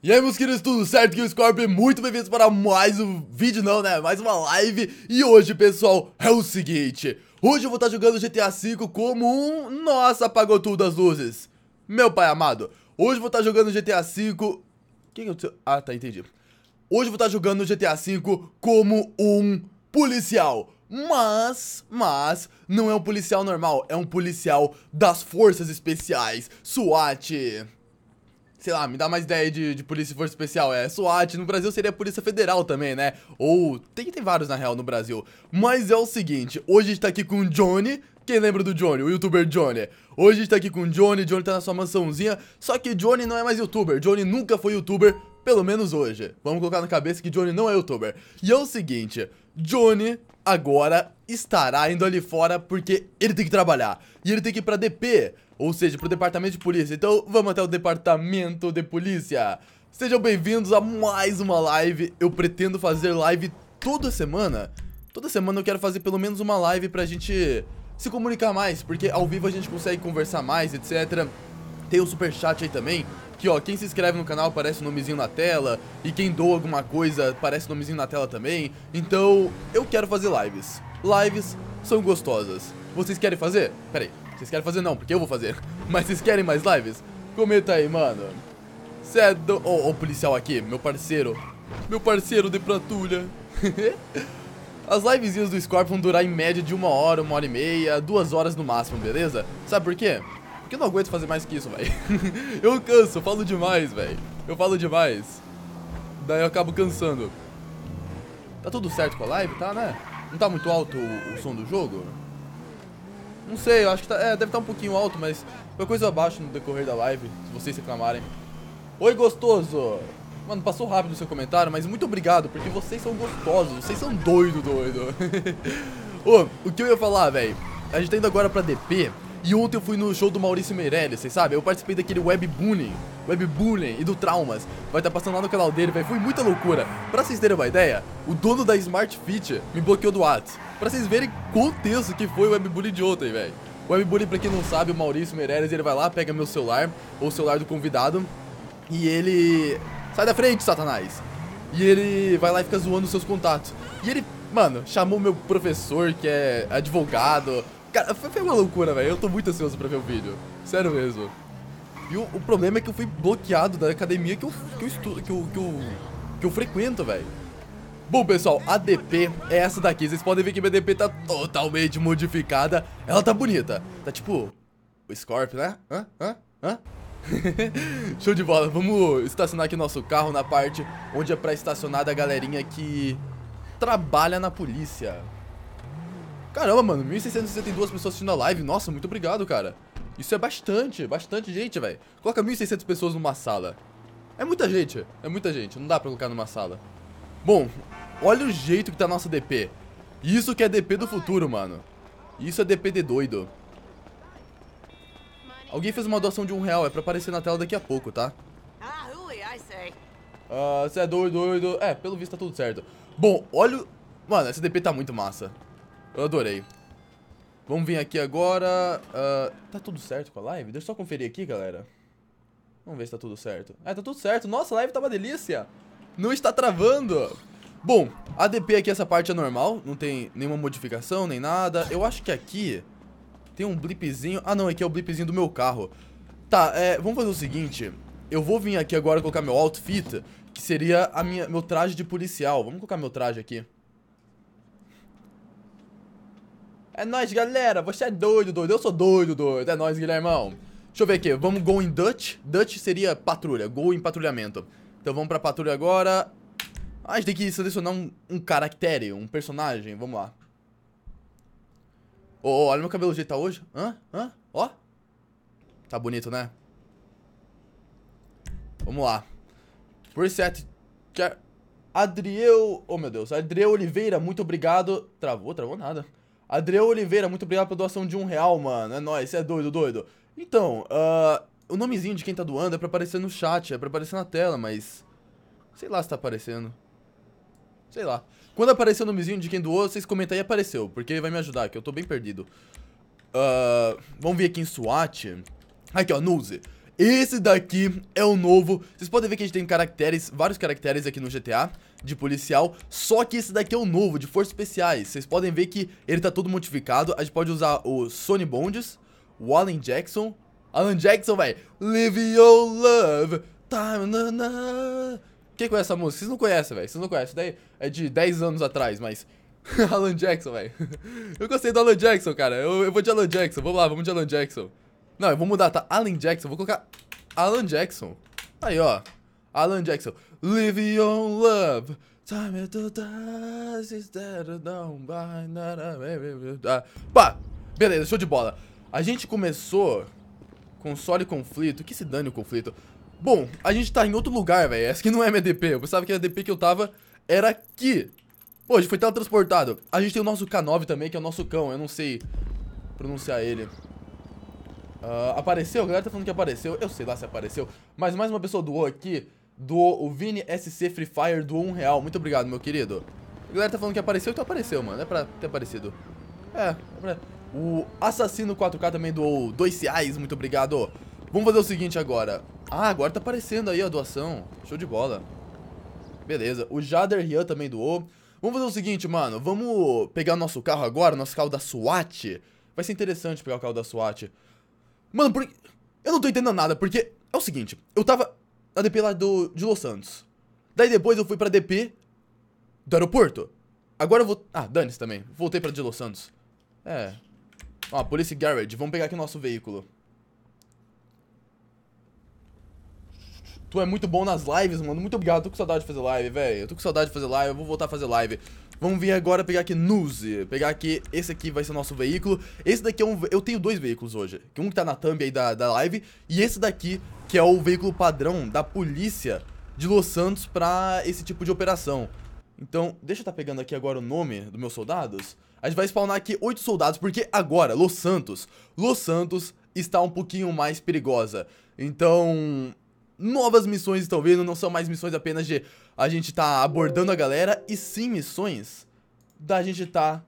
E aí meus queridos, tudo certo? Aqui é o Scorpion, muito bem-vindos para mais um vídeo não, né? Mais uma live. E hoje, pessoal, é o seguinte. Hoje eu vou estar jogando GTA V como um... Nossa, apagou tudo as luzes. Meu pai amado Hoje eu vou estar jogando GTA V Quem o seu... Ah, tá, entendi. Hoje eu vou estar jogando GTA V como um policial. Mas, mas, não é um policial normal, é um policial das forças especiais, SWAT, sei lá, me dá mais ideia de, de polícia e força especial. É SWAT, no Brasil seria Polícia Federal também, né? Ou. Tem, tem vários na real no Brasil. Mas é o seguinte: hoje a gente tá aqui com o Johnny. Quem lembra do Johnny? O youtuber Johnny. Hoje a gente tá aqui com o Johnny. Johnny tá na sua mansãozinha. Só que Johnny não é mais youtuber. Johnny nunca foi youtuber, pelo menos hoje. Vamos colocar na cabeça que Johnny não é youtuber. E é o seguinte: Johnny agora estará indo ali fora porque ele tem que trabalhar. E ele tem que ir pra DP, ou seja, pro departamento de polícia. Então vamos até o departamento de polícia. Sejam bem-vindos a mais uma live. Eu pretendo fazer live toda semana. Toda semana eu quero fazer pelo menos uma live pra gente se comunicar mais, porque ao vivo a gente consegue conversar mais, etc. Tem o super chat aí também, que ó, quem se inscreve no canal aparece o nomezinho na tela, e quem doa alguma coisa aparece o nomezinho na tela também. Então, eu quero fazer lives. Lives são gostosas. Vocês querem fazer? Pera aí, vocês querem fazer não, porque eu vou fazer. Mas vocês querem mais lives? Comenta aí, mano. Cê é do... Ô, oh, policial aqui, meu parceiro. Meu parceiro de patrulha. As livezinhas do Scorpion durar em média de uma hora, uma hora e meia, duas horas no máximo, beleza? Sabe por quê? Porque eu não aguento fazer mais que isso, velho. eu canso, eu falo demais, velho. Eu falo demais. Daí eu acabo cansando. Tá tudo certo com a live, tá, né? Não tá muito alto o, o som do jogo? Não sei, eu acho que tá, é, deve estar tá um pouquinho alto, mas qualquer coisa abaixo no decorrer da live, se vocês reclamarem. Oi, gostoso! Mano, passou rápido o seu comentário, mas muito obrigado, porque vocês são gostosos, vocês são doido, doido. Ô, o que eu ia falar, velho? A gente tá indo agora pra DP, e ontem eu fui no show do Maurício Meirelles, vocês sabem? Eu participei daquele webbullying, webbullying e do Traumas. Vai estar tá passando lá no canal dele, velho. Foi muita loucura. Pra vocês terem uma ideia, o dono da Smart Fit me bloqueou do WhatsApp. Pra vocês verem quão tenso que foi o webbullying de ontem, velho. O webbullying, pra quem não sabe, o Maurício Meirelles, ele vai lá, pega meu celular, ou o celular do convidado, e ele... Sai da frente, satanás! E ele vai lá e fica zoando seus contatos. E ele, mano, chamou meu professor, que é advogado, Cara, foi uma loucura, velho. Eu tô muito ansioso pra ver o vídeo. Sério mesmo. E o, o, problema é que eu fui bloqueado da academia que eu, que eu estudo, que eu, que eu, que eu frequento, velho. Bom, pessoal, a DP é essa daqui. Vocês podem ver que minha DP tá totalmente modificada. Ela tá bonita. Tá tipo o Scorpio, né? Hã? Hã? Hã? Show de bola. Vamos estacionar aqui nosso carro na parte onde é pra estacionar da galerinha que trabalha na polícia. Caramba, mano, 1.662 pessoas assistindo a live. Nossa, muito obrigado, cara. Isso é bastante, bastante gente, velho. Coloca 1.600 pessoas numa sala. É muita gente, é muita gente. Não dá pra colocar numa sala. Bom, olha o jeito que tá a nossa DP. Isso que é DP do futuro, mano. Isso é DP de doido. Alguém fez uma doação de um real, é pra aparecer na tela daqui a pouco, tá? Ah, você é doido, doido. É, pelo visto tá tudo certo. Bom, olha... Mano, essa DP tá muito massa. Eu adorei. Vamos vir aqui agora. Uh, tá tudo certo com a live? Deixa eu só conferir aqui, galera. Vamos ver se tá tudo certo. Ah, tá tudo certo. Nossa, a live tá uma delícia. Não está travando. Bom, a DP aqui, essa parte é normal. Não tem nenhuma modificação, nem nada. Eu acho que aqui tem um blipzinho. Ah, não, aqui é o blipzinho do meu carro. Tá, é, vamos fazer o seguinte. Eu vou vir aqui agora colocar meu outfit, que seria a minha, meu traje de policial. Vamos colocar meu traje aqui. É nóis, galera. Você é doido, doido. Eu sou doido, doido. É nóis, Guilhermão. Deixa eu ver aqui. Vamos go em Dutch. Dutch seria patrulha. Go em patrulhamento. Então vamos pra patrulha agora. Ah, a gente tem que selecionar um, um caractere, um personagem. Vamos lá. Ô, oh, olha meu cabelo jeito tá hoje. Hã? Hã? Ó. Tá bonito, né? Vamos lá. Preset. Adriel... Oh, meu Deus. Adriel Oliveira, muito obrigado. Travou? Travou nada. Adriel Oliveira, muito obrigado pela doação de um real, mano. É nóis, você é doido, doido. Então, uh, o nomezinho de quem tá doando é pra aparecer no chat, é pra aparecer na tela, mas... Sei lá se tá aparecendo. Sei lá. Quando aparecer o nomezinho de quem doou, vocês comentam aí apareceu, porque vai me ajudar, que eu tô bem perdido. Uh, vamos ver aqui em SWAT. Aqui, ó, Nuse. Esse daqui é o novo. Vocês podem ver que a gente tem caracteres, vários caracteres aqui no GTA de policial. Só que esse daqui é o novo, de forças especiais. Vocês podem ver que ele tá todo modificado. A gente pode usar o Sonny Bonds, o Alan Jackson. Alan Jackson, velho. Live your love. Time, na, na. Quem conhece essa música? Vocês não conhecem, velho. Vocês não conhecem. Daí é de 10 anos atrás, mas. Alan Jackson, velho. Eu gostei do Alan Jackson, cara. Eu, eu vou de Alan Jackson. Vamos lá, vamos de Alan Jackson. Não, eu vou mudar, tá? Alan Jackson. Vou colocar Alan Jackson. Aí, ó. Alan Jackson. Live your love. Time to die instead down by Pá, beleza, show de bola. A gente começou console conflito. Que se dane o conflito. Bom, a gente tá em outro lugar, velho. Essa aqui não é minha DP. Eu pensava que a DP que eu tava era aqui. Pô, a gente foi teletransportado. A gente tem o nosso K9 também, que é o nosso cão. Eu não sei pronunciar ele. Uh, apareceu? A galera tá falando que apareceu. Eu sei lá se apareceu. Mas mais uma pessoa doou aqui. Doou o Vini SC Free Fire, doou um real. Muito obrigado, meu querido. A galera tá falando que apareceu, então apareceu, mano. É pra ter aparecido. É, é pra... O Assassino 4K também doou dois reais. Muito obrigado. Vamos fazer o seguinte agora. Ah, agora tá aparecendo aí a doação. Show de bola. Beleza. O Jader Rian também doou. Vamos fazer o seguinte, mano. Vamos pegar o nosso carro agora, nosso carro da SWAT. Vai ser interessante pegar o carro da SWAT. Mano, porque... Eu não tô entendendo nada, porque... É o seguinte, eu tava na DP lá do, de Los Santos. Daí depois eu fui pra DP do aeroporto. Agora eu vou... Ah, dane-se também. Voltei pra de Los Santos. É. Ó, Police Garage. Vamos pegar aqui nosso veículo. Tu é muito bom nas lives, mano. Muito obrigado. Tô com saudade de fazer live, velho. Tô com saudade de fazer live. Eu vou voltar a fazer live. Vamos vir agora pegar aqui Nuzi. Pegar aqui, esse aqui vai ser nosso veículo. Esse daqui é um... Eu tenho dois veículos hoje. Um que tá na thumb aí da, da live. E esse daqui, que é o veículo padrão da polícia de Los Santos pra esse tipo de operação. Então, deixa eu tá pegando aqui agora o nome dos meus soldados. A gente vai spawnar aqui oito soldados, porque agora, Los Santos, Los Santos está um pouquinho mais perigosa. Então, novas missões estão vindo, não são mais missões apenas de a gente tá abordando a galera, e sim missões da gente tá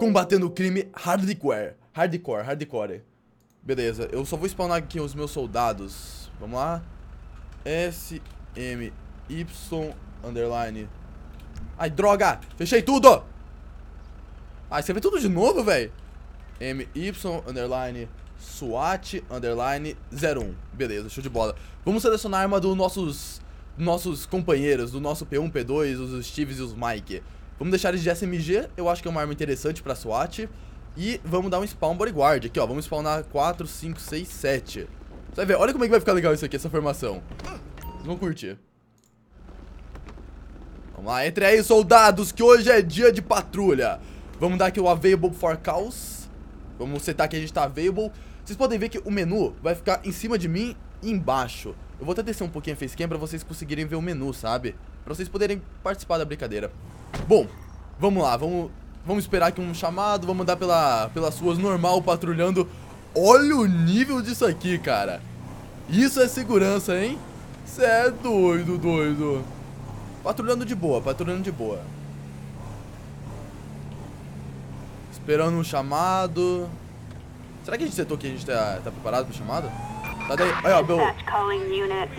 combatendo o crime hardcore. Hardcore, hardcore. Beleza, eu só vou spawnar aqui os meus soldados. Vamos lá. S, M, Y, underline. Ai, droga! Fechei tudo! Ai, você tudo de novo, velho? Y, underline, SWAT, underline, 01. Beleza, show de bola. Vamos selecionar a arma dos nossos, nossos companheiros, do nosso P1, P2, os Steves e os Mike. Vamos deixar eles de SMG, eu acho que é uma arma interessante pra SWAT. E vamos dar um spawn bodyguard aqui, ó. Vamos spawnar 4, 5, 6, 7. Você vai ver, olha como é que vai ficar legal isso aqui, essa formação. Vocês vão curtir. Vamos lá, entre aí, soldados, que hoje é dia de patrulha. Vamos dar aqui o Available for Calls. Vamos setar que a gente tá Available. Vocês podem ver que o menu vai ficar em cima de mim e embaixo. Eu vou até descer um pouquinho a facecam pra vocês conseguirem ver o menu, sabe? Pra vocês poderem participar da brincadeira. Bom, vamos lá, vamos, vamos esperar aqui um chamado, vamos andar pela, pelas ruas normal, patrulhando. Olha o nível disso aqui, cara. Isso é segurança, hein? Cê é doido, doido. Patrulhando de boa, patrulhando de boa. Esperando um chamado. Será que a gente setou que a gente tá, tá preparado pro chamado? Tá daí. Aí, ó, meu.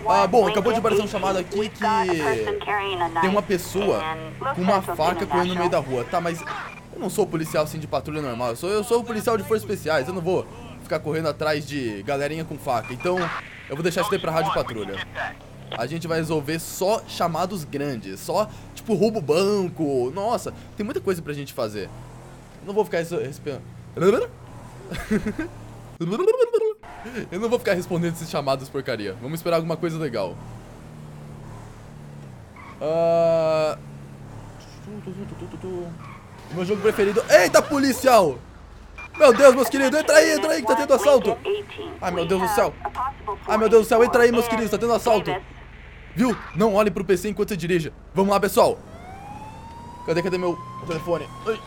Ah, bom, acabou de aparecer um chamado aqui que tem uma pessoa com uma faca correndo no meio da rua. Tá, mas eu não sou policial assim de patrulha normal. Eu sou, eu sou policial de forças especiais. Eu não vou ficar correndo atrás de galerinha com faca. Então, eu vou deixar isso daí pra rádio patrulha. A gente vai resolver só chamados grandes. Só, tipo, roubo banco. Nossa, tem muita coisa pra gente fazer. Não vou ficar respondendo. Eu não vou ficar respondendo esses chamados porcaria. Vamos esperar alguma coisa legal. Uh... Meu jogo preferido. Eita, policial! Meu Deus, meus queridos, entra aí, entra aí que tá tendo assalto. Ai, meu Deus do céu. Ai, meu Deus do céu, entra aí, meus queridos, tá tendo assalto. Viu? Não olhe pro PC enquanto você dirige. Vamos lá, pessoal. Cadê, cadê meu telefone? Ai.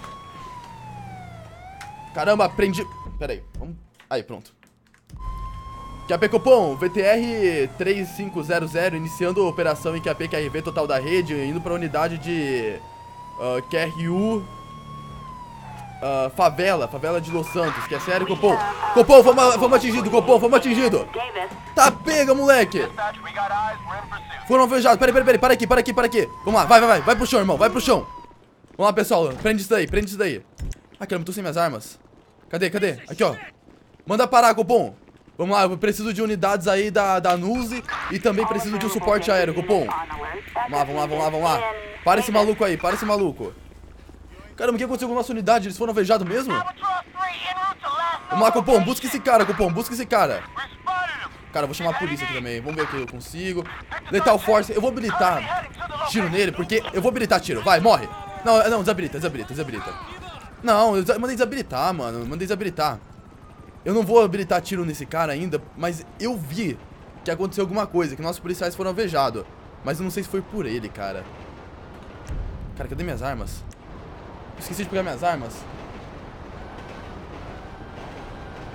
Caramba, prendi... Pera aí, vamos... Aí, pronto. QAP Copom, VTR 3500, iniciando a operação em QAP QRV total da rede, indo pra unidade de uh, QRU uh, favela, favela de Los Santos, que é sério, Copom. Copom, fomos, fomos atingidos, Copom, fomos atingidos. Tá pega, moleque. Foram alvejados, peraí, peraí, peraí, para aqui, para aqui, para aqui. Vamos lá, vai, vai, vai, vai pro chão, irmão, vai pro chão. Vamos lá, pessoal, prende isso daí, prende isso daí. Ah, caramba, tô sem minhas armas. Cadê, cadê? Aqui, ó. Manda parar, Copom. Vamos lá, eu preciso de unidades aí da, da Nuzi e também preciso de um suporte aéreo, Copom. Vamos lá, vamos lá, vamos lá, vamos lá. Para esse maluco aí, para esse maluco. Caramba, o que aconteceu com a nossa unidade? Eles foram alvejados mesmo? Vamos lá, Copom, busca esse cara, Copom, busca esse cara. Cara, eu vou chamar a polícia aqui também. Vamos ver o que eu consigo. Lethal Force, eu vou habilitar tiro nele, porque eu vou habilitar tiro. Vai, morre. Não, não, desabilita, desabilita, desabilita. Não, eu mandei desabilitar, mano. Mandei desabilitar. Eu não vou habilitar tiro nesse cara ainda, mas eu vi que aconteceu alguma coisa, que nossos policiais foram alvejados. Mas eu não sei se foi por ele, cara. Cara, cadê minhas armas? Esqueci de pegar minhas armas.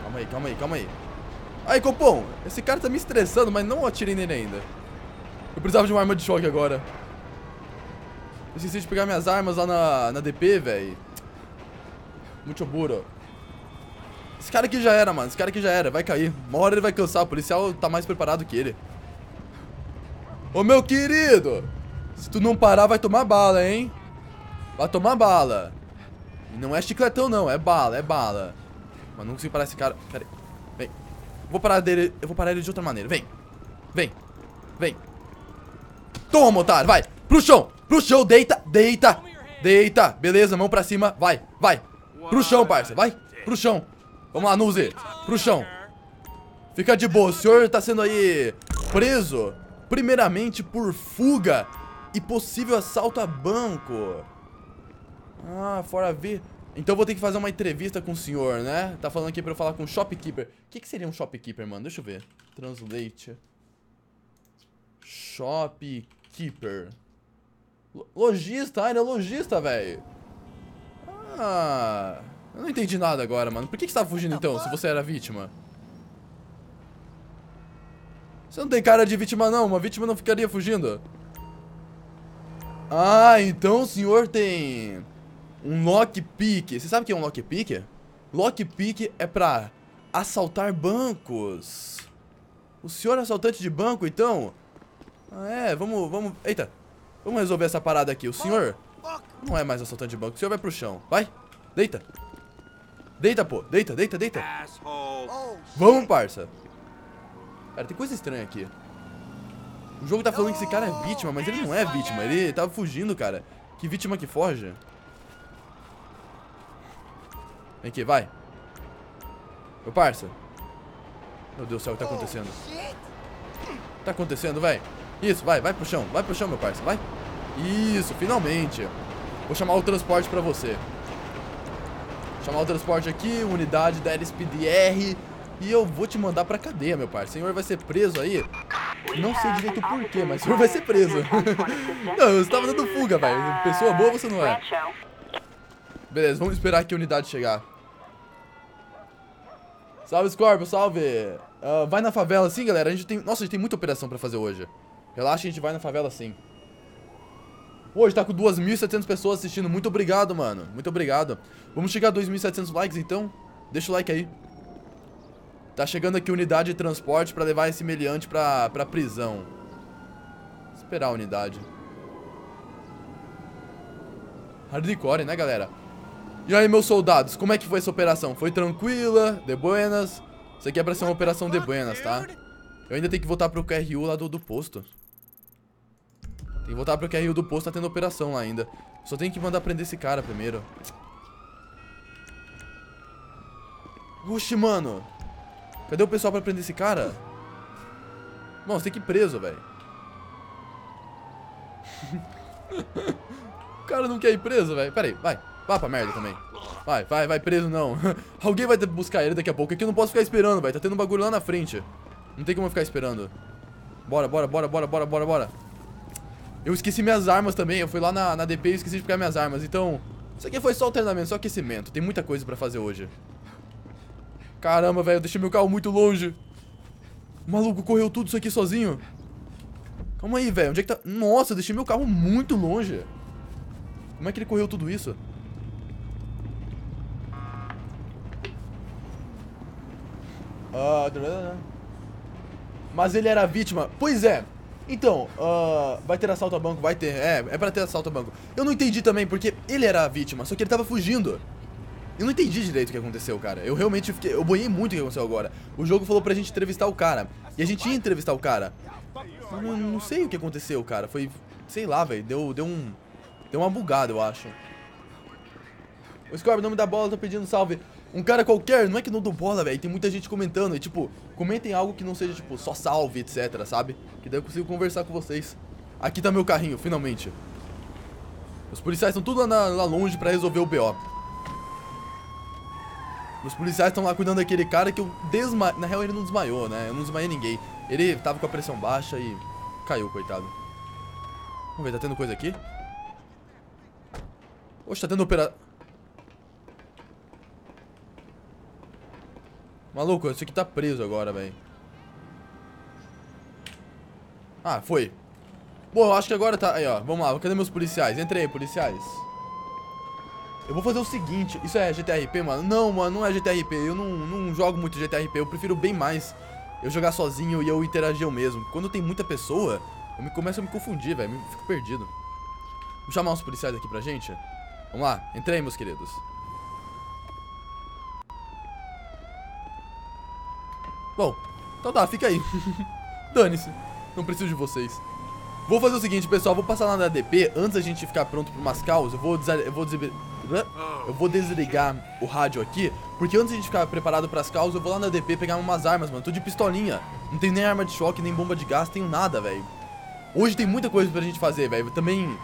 Calma aí, calma aí, calma aí. Aí, Copom, esse cara tá me estressando, mas não atirei nele ainda. Eu precisava de uma arma de choque agora. Esqueci de pegar minhas armas lá na, na DP, velho. Muito burro. Esse cara aqui já era, mano. Esse cara aqui já era. Vai cair. Uma hora ele vai cansar. O policial tá mais preparado que ele. Ô, meu querido. Se tu não parar, vai tomar bala, hein? Vai tomar bala. E não é chicletão, não. É bala, é bala. Mas não consigo parar esse cara. Pera aí. Vem. Vou parar dele. Eu vou parar ele de outra maneira. Vem. Vem. Vem. Toma, otário. Vai. Pro chão. Pro chão. Deita. Deita. Deita. Beleza. Mão pra cima. Vai. Vai. Pro chão, parça. Vai. Pro chão. Vamos lá, Nuzi. Pro chão. Fica de boa. O senhor tá sendo aí preso. Primeiramente por fuga e possível assalto a banco. Ah, fora ver. Então vou ter que fazer uma entrevista com o senhor, né? Tá falando aqui pra eu falar com o shopkeeper. O que, que seria um shopkeeper, mano? Deixa eu ver. Translate. Shopkeeper. Lojista, ah, ele é lojista, velho. Ah, eu não entendi nada agora, mano. Por que, que você tava fugindo então, se você era vítima? Você não tem cara de vítima não, uma vítima não ficaria fugindo. Ah, então o senhor tem um lockpick. Você sabe o que é um lockpick? Lockpick é pra assaltar bancos. O senhor é assaltante de banco, então? Ah, é, vamos, vamos... Eita, vamos resolver essa parada aqui. O senhor não é mais assaltante de banco. O senhor vai pro chão. Vai, deita. Deita, pô. Deita, deita, deita. Vamos, parça. Cara, tem coisa estranha aqui. O jogo tá falando que esse cara é vítima, mas ele não é vítima. Ele tava fugindo, cara. Que vítima que foge. Vem aqui, vai. Meu parça. Meu Deus do céu, o que tá acontecendo? O que tá acontecendo, vai? Isso, vai, vai pro chão. Vai pro chão, meu parça, vai. Isso, finalmente. Vou chamar o transporte pra você. Chamar o transporte aqui, unidade da LSPDR. E eu vou te mandar pra cadeia, meu pai. O senhor vai ser preso aí. Não sei direito o porquê, mas o senhor vai ser preso. não, você tava dando fuga, velho. Pessoa boa você não é. Beleza, vamos esperar aqui a unidade chegar. Salve, Scorpio, salve. Uh, vai na favela sim, galera. A gente tem... Nossa, a gente tem muita operação pra fazer hoje. Relaxa, a gente vai na favela sim. Hoje tá com 2.700 pessoas assistindo. Muito obrigado, mano. Muito obrigado. Vamos chegar a 2.700 likes, então. Deixa o like aí. Tá chegando aqui unidade de transporte pra levar esse meliante pra, pra prisão. Esperar a unidade. Hardcore, né, galera? E aí, meus soldados, como é que foi essa operação? Foi tranquila? De buenas? Isso aqui é pra ser uma operação de buenas, tá? Eu ainda tenho que voltar pro QRU lá do, do posto. Tem que voltar pro QRU do posto, tá tendo operação lá ainda. Só tem que mandar prender esse cara primeiro. Oxi, mano. Cadê o pessoal pra prender esse cara? Mano, você tem que ir preso, velho. o cara não quer ir preso, velho. Pera aí, vai. Vá pra merda também. Vai, vai, vai preso não. Alguém vai buscar ele daqui a pouco. Aqui eu não posso ficar esperando, velho. Tá tendo um bagulho lá na frente. Não tem como eu ficar esperando. Bora, bora, bora, bora, bora, bora, bora. Eu esqueci minhas armas também. Eu fui lá na, na DP e esqueci de pegar minhas armas. Então, isso aqui foi só o treinamento, só aquecimento. Tem muita coisa pra fazer hoje. Caramba, velho. Eu deixei meu carro muito longe. O maluco correu tudo isso aqui sozinho. Calma aí, velho. Onde é que tá... Nossa, eu deixei meu carro muito longe. Como é que ele correu tudo isso? Uh, mas ele era vítima. Pois é. Então, uh, vai ter assalto a banco, vai ter. É, é pra ter assalto a banco. Eu não entendi também, porque ele era a vítima, só que ele tava fugindo. Eu não entendi direito o que aconteceu, cara. Eu realmente fiquei. Eu boiei muito o que aconteceu agora. O jogo falou pra gente entrevistar o cara. E a gente ia entrevistar o cara. Eu não, não sei o que aconteceu, cara. Foi. Sei lá, velho. Deu, deu um. Deu uma bugada, eu acho. O Scorpion, nome da bola, tô pedindo salve. Um cara qualquer, não é que não dou bola, velho. Tem muita gente comentando. E, tipo, comentem algo que não seja, tipo, só salve, etc, sabe? Que daí eu consigo conversar com vocês. Aqui tá meu carrinho, finalmente. Os policiais estão tudo lá, lá longe pra resolver o BO. Os policiais estão lá cuidando daquele cara que eu desma... Na real, ele não desmaiou, né? Eu não desmaiei ninguém. Ele tava com a pressão baixa e caiu, coitado. Vamos ver, tá tendo coisa aqui? Oxe, tá tendo operação... Maluco, esse aqui tá preso agora, velho. Ah, foi. Bom, eu acho que agora tá... Aí, ó. Vamos lá. Cadê meus policiais? Entrei policiais. Eu vou fazer o seguinte. Isso é GTRP, mano? Não, mano. Não é GTRP. Eu não, não jogo muito GTRP. Eu prefiro bem mais eu jogar sozinho e eu interagir eu mesmo. Quando tem muita pessoa, eu me começo a me confundir, velho. Fico perdido. Vou chamar uns policiais aqui pra gente. Vamos lá. Entrei, meus queridos. Bom, então tá, fica aí. Dane-se. Não preciso de vocês. Vou fazer o seguinte, pessoal. Vou passar lá na DP. Antes da gente ficar pronto pro Mascaus, eu vou, eu vou, eu vou desligar o rádio aqui. Porque antes de a gente ficar preparado pras causas, eu vou lá na DP pegar umas armas, mano. Tô de pistolinha. Não tenho nem arma de choque, nem bomba de gás, tenho nada, velho. Hoje tem muita coisa pra gente fazer, velho. Também,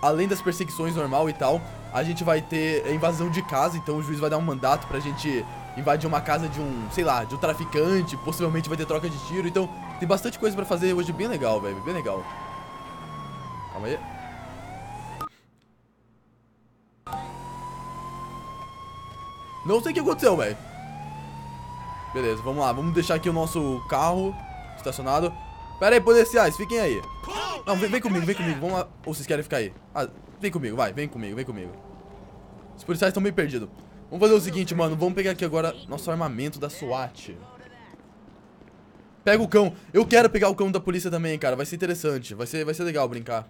além das perseguições normal e tal, a gente vai ter invasão de casa. Então o juiz vai dar um mandato pra gente invadir uma casa de um, sei lá, de um traficante, possivelmente vai ter troca de tiro, então tem bastante coisa pra fazer hoje bem legal, velho, bem legal. Calma aí. Não sei o que aconteceu, velho. Beleza, vamos lá, vamos deixar aqui o nosso carro estacionado. Pera aí, policiais, fiquem aí. Não, vem, vem comigo, vem comigo, vamos lá. Ou vocês querem ficar aí? Ah, vem comigo, vai, vem comigo, vem comigo. Os policiais estão meio perdidos. Vamos fazer o seguinte, mano. Vamos pegar aqui agora nosso armamento da SWAT. Pega o cão. Eu quero pegar o cão da polícia também, cara. Vai ser interessante. Vai ser, vai ser legal brincar.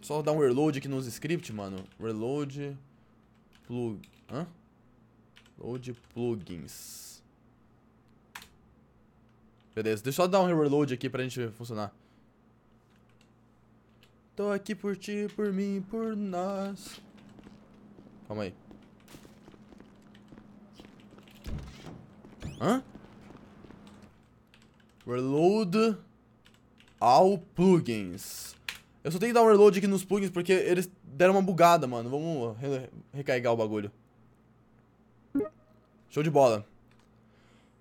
Só dar um reload aqui nos scripts, mano. Reload. Plug. Hã? Load plugins. Beleza, deixa eu só dar um reload aqui pra gente funcionar. Tô aqui por ti, por mim, por nós. Calma aí. Hã? Reload all plugins. Eu só tenho que dar um reload aqui nos plugins porque eles deram uma bugada, mano. Vamos re recarregar o bagulho. Show de bola.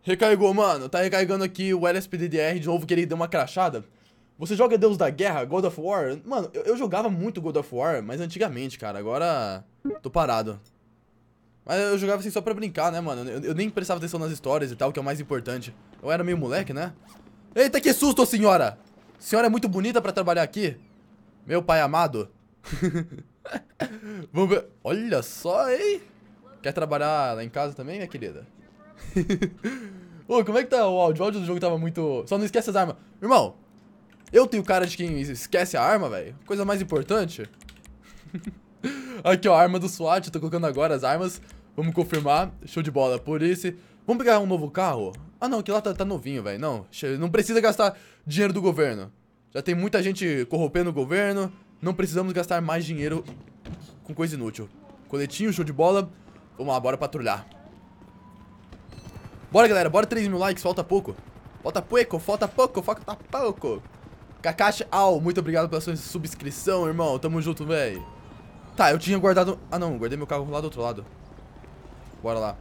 Recarregou, mano. Tá recarregando aqui o LSPDDR de novo que ele deu uma crachada. Você joga Deus da Guerra, God of War? Mano, eu, eu jogava muito God of War, mas antigamente, cara. Agora tô parado. Mas eu jogava assim só pra brincar, né, mano? Eu, eu, nem prestava atenção nas histórias e tal, que é o mais importante. Eu era meio moleque, né? Eita, que susto, senhora! Senhora é muito bonita pra trabalhar aqui. Meu pai amado. Vamos ver. Olha só, hein? Quer trabalhar lá em casa também, minha querida? Ô, como é que tá o áudio? O áudio do jogo tava muito... Só não esquece as armas. Irmão, eu tenho cara de quem esquece a arma, velho. Coisa mais importante. Aqui, ó, a arma do SWAT. Tô colocando agora as armas. Vamos confirmar. Show de bola. Por esse. Vamos pegar um novo carro? Ah, não. Aquele lá tá, tá novinho, velho. Não. Não precisa gastar dinheiro do governo. Já tem muita gente corrompendo o governo. Não precisamos gastar mais dinheiro com coisa inútil. Coletinho, show de bola. Vamos lá, bora patrulhar. Bora, galera. Bora 3 mil likes. Falta pouco. Falta pouco, falta pouco, falta pouco. Kakashi Al, muito obrigado pela sua subscrição, irmão. Tamo junto, velho. Tá, eu tinha guardado... Ah, não. Guardei meu carro lá do outro lado. Bora lá.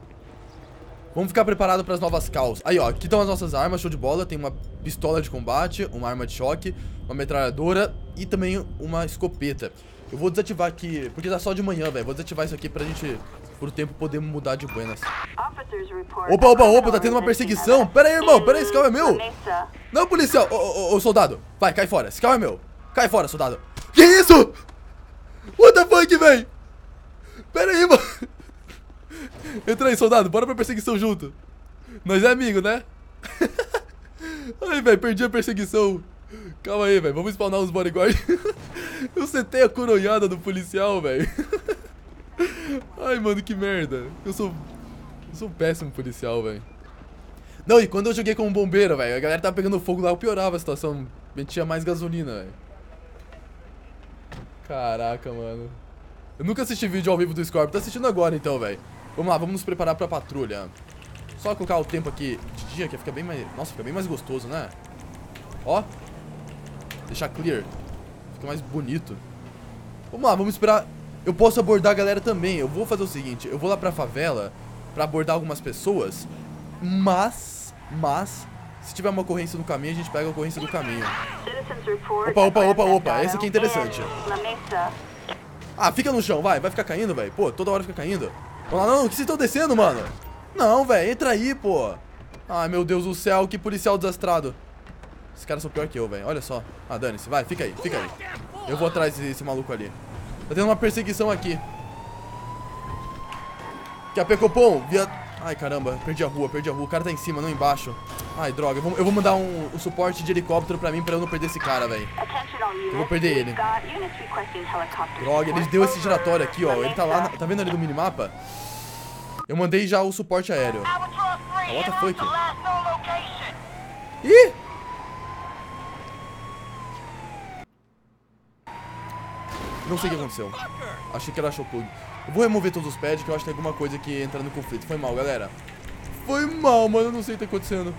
Vamos ficar preparado para as novas calls. Aí, ó, aqui estão as nossas armas, show de bola. Tem uma pistola de combate, uma arma de choque, uma metralhadora e também uma escopeta. Eu vou desativar aqui, porque tá só de manhã, velho. Vou desativar isso aqui pra gente, por tempo, poder mudar de buenas. Opa, opa, opa, tá tendo uma perseguição. Pera aí, irmão, pera aí, esse carro é meu. Não, policial. Ô, ô, ô, soldado. Vai, cai fora. Esse carro é meu. Cai fora, soldado. Que isso? What the fuck, velho? Pera aí, mano. Entra aí, soldado. Bora pra perseguição junto. Nós é amigo, né? Ai, velho, perdi a perseguição. Calma aí, velho. Vamos spawnar os bodyguards. Eu setei a coronhada do policial, velho. Ai, mano, que merda. Eu sou... Eu sou um péssimo policial, velho. Não, e quando eu joguei como bombeiro, velho, a galera tava pegando fogo lá, eu piorava a situação. Metia mais gasolina, velho. Caraca, mano. Eu nunca assisti vídeo ao vivo do Scorpio. Tô assistindo agora, então, velho. Vamos lá, vamos nos preparar pra patrulha. Só colocar o tempo aqui de dia, que fica bem mais... Nossa, fica bem mais gostoso, né? Ó. Deixar clear. Fica mais bonito. Vamos lá, vamos esperar... Eu posso abordar a galera também. Eu vou fazer o seguinte. Eu vou lá pra favela pra abordar algumas pessoas. Mas... Mas... Se tiver uma ocorrência no caminho, a gente pega a ocorrência do caminho. Opa, opa, opa, opa. Esse aqui é interessante. Ah, fica no chão, vai. Vai ficar caindo, velho. Pô, toda hora fica caindo. Lá, não. O que vocês estão descendo, mano? Não, velho. Entra aí, pô. Ai, meu Deus do céu. Que policial desastrado. Esses caras são pior que eu, velho. Olha só. Ah, dane-se. Vai, fica aí, fica aí. Eu vou atrás desse maluco ali. Tá tendo uma perseguição aqui. Que a Pecopom via... Ai, caramba. Perdi a rua, perdi a rua. O cara tá em cima, não embaixo. Ai, droga. Eu vou, eu vou mandar um, um, suporte de helicóptero pra mim pra eu não perder esse cara, velho. Eu vou perder ele. Droga, ele deu esse giratório aqui, ó. Ele tá lá, na, tá vendo ali no minimapa? Eu mandei já o suporte aéreo. Ah, what the fuck? Ih! Não sei o que aconteceu. Achei que era showplug. Eu vou remover todos os pads, que eu acho que tem alguma coisa que entra no conflito. Foi mal, galera. Foi mal, mano. Eu não sei o que tá acontecendo.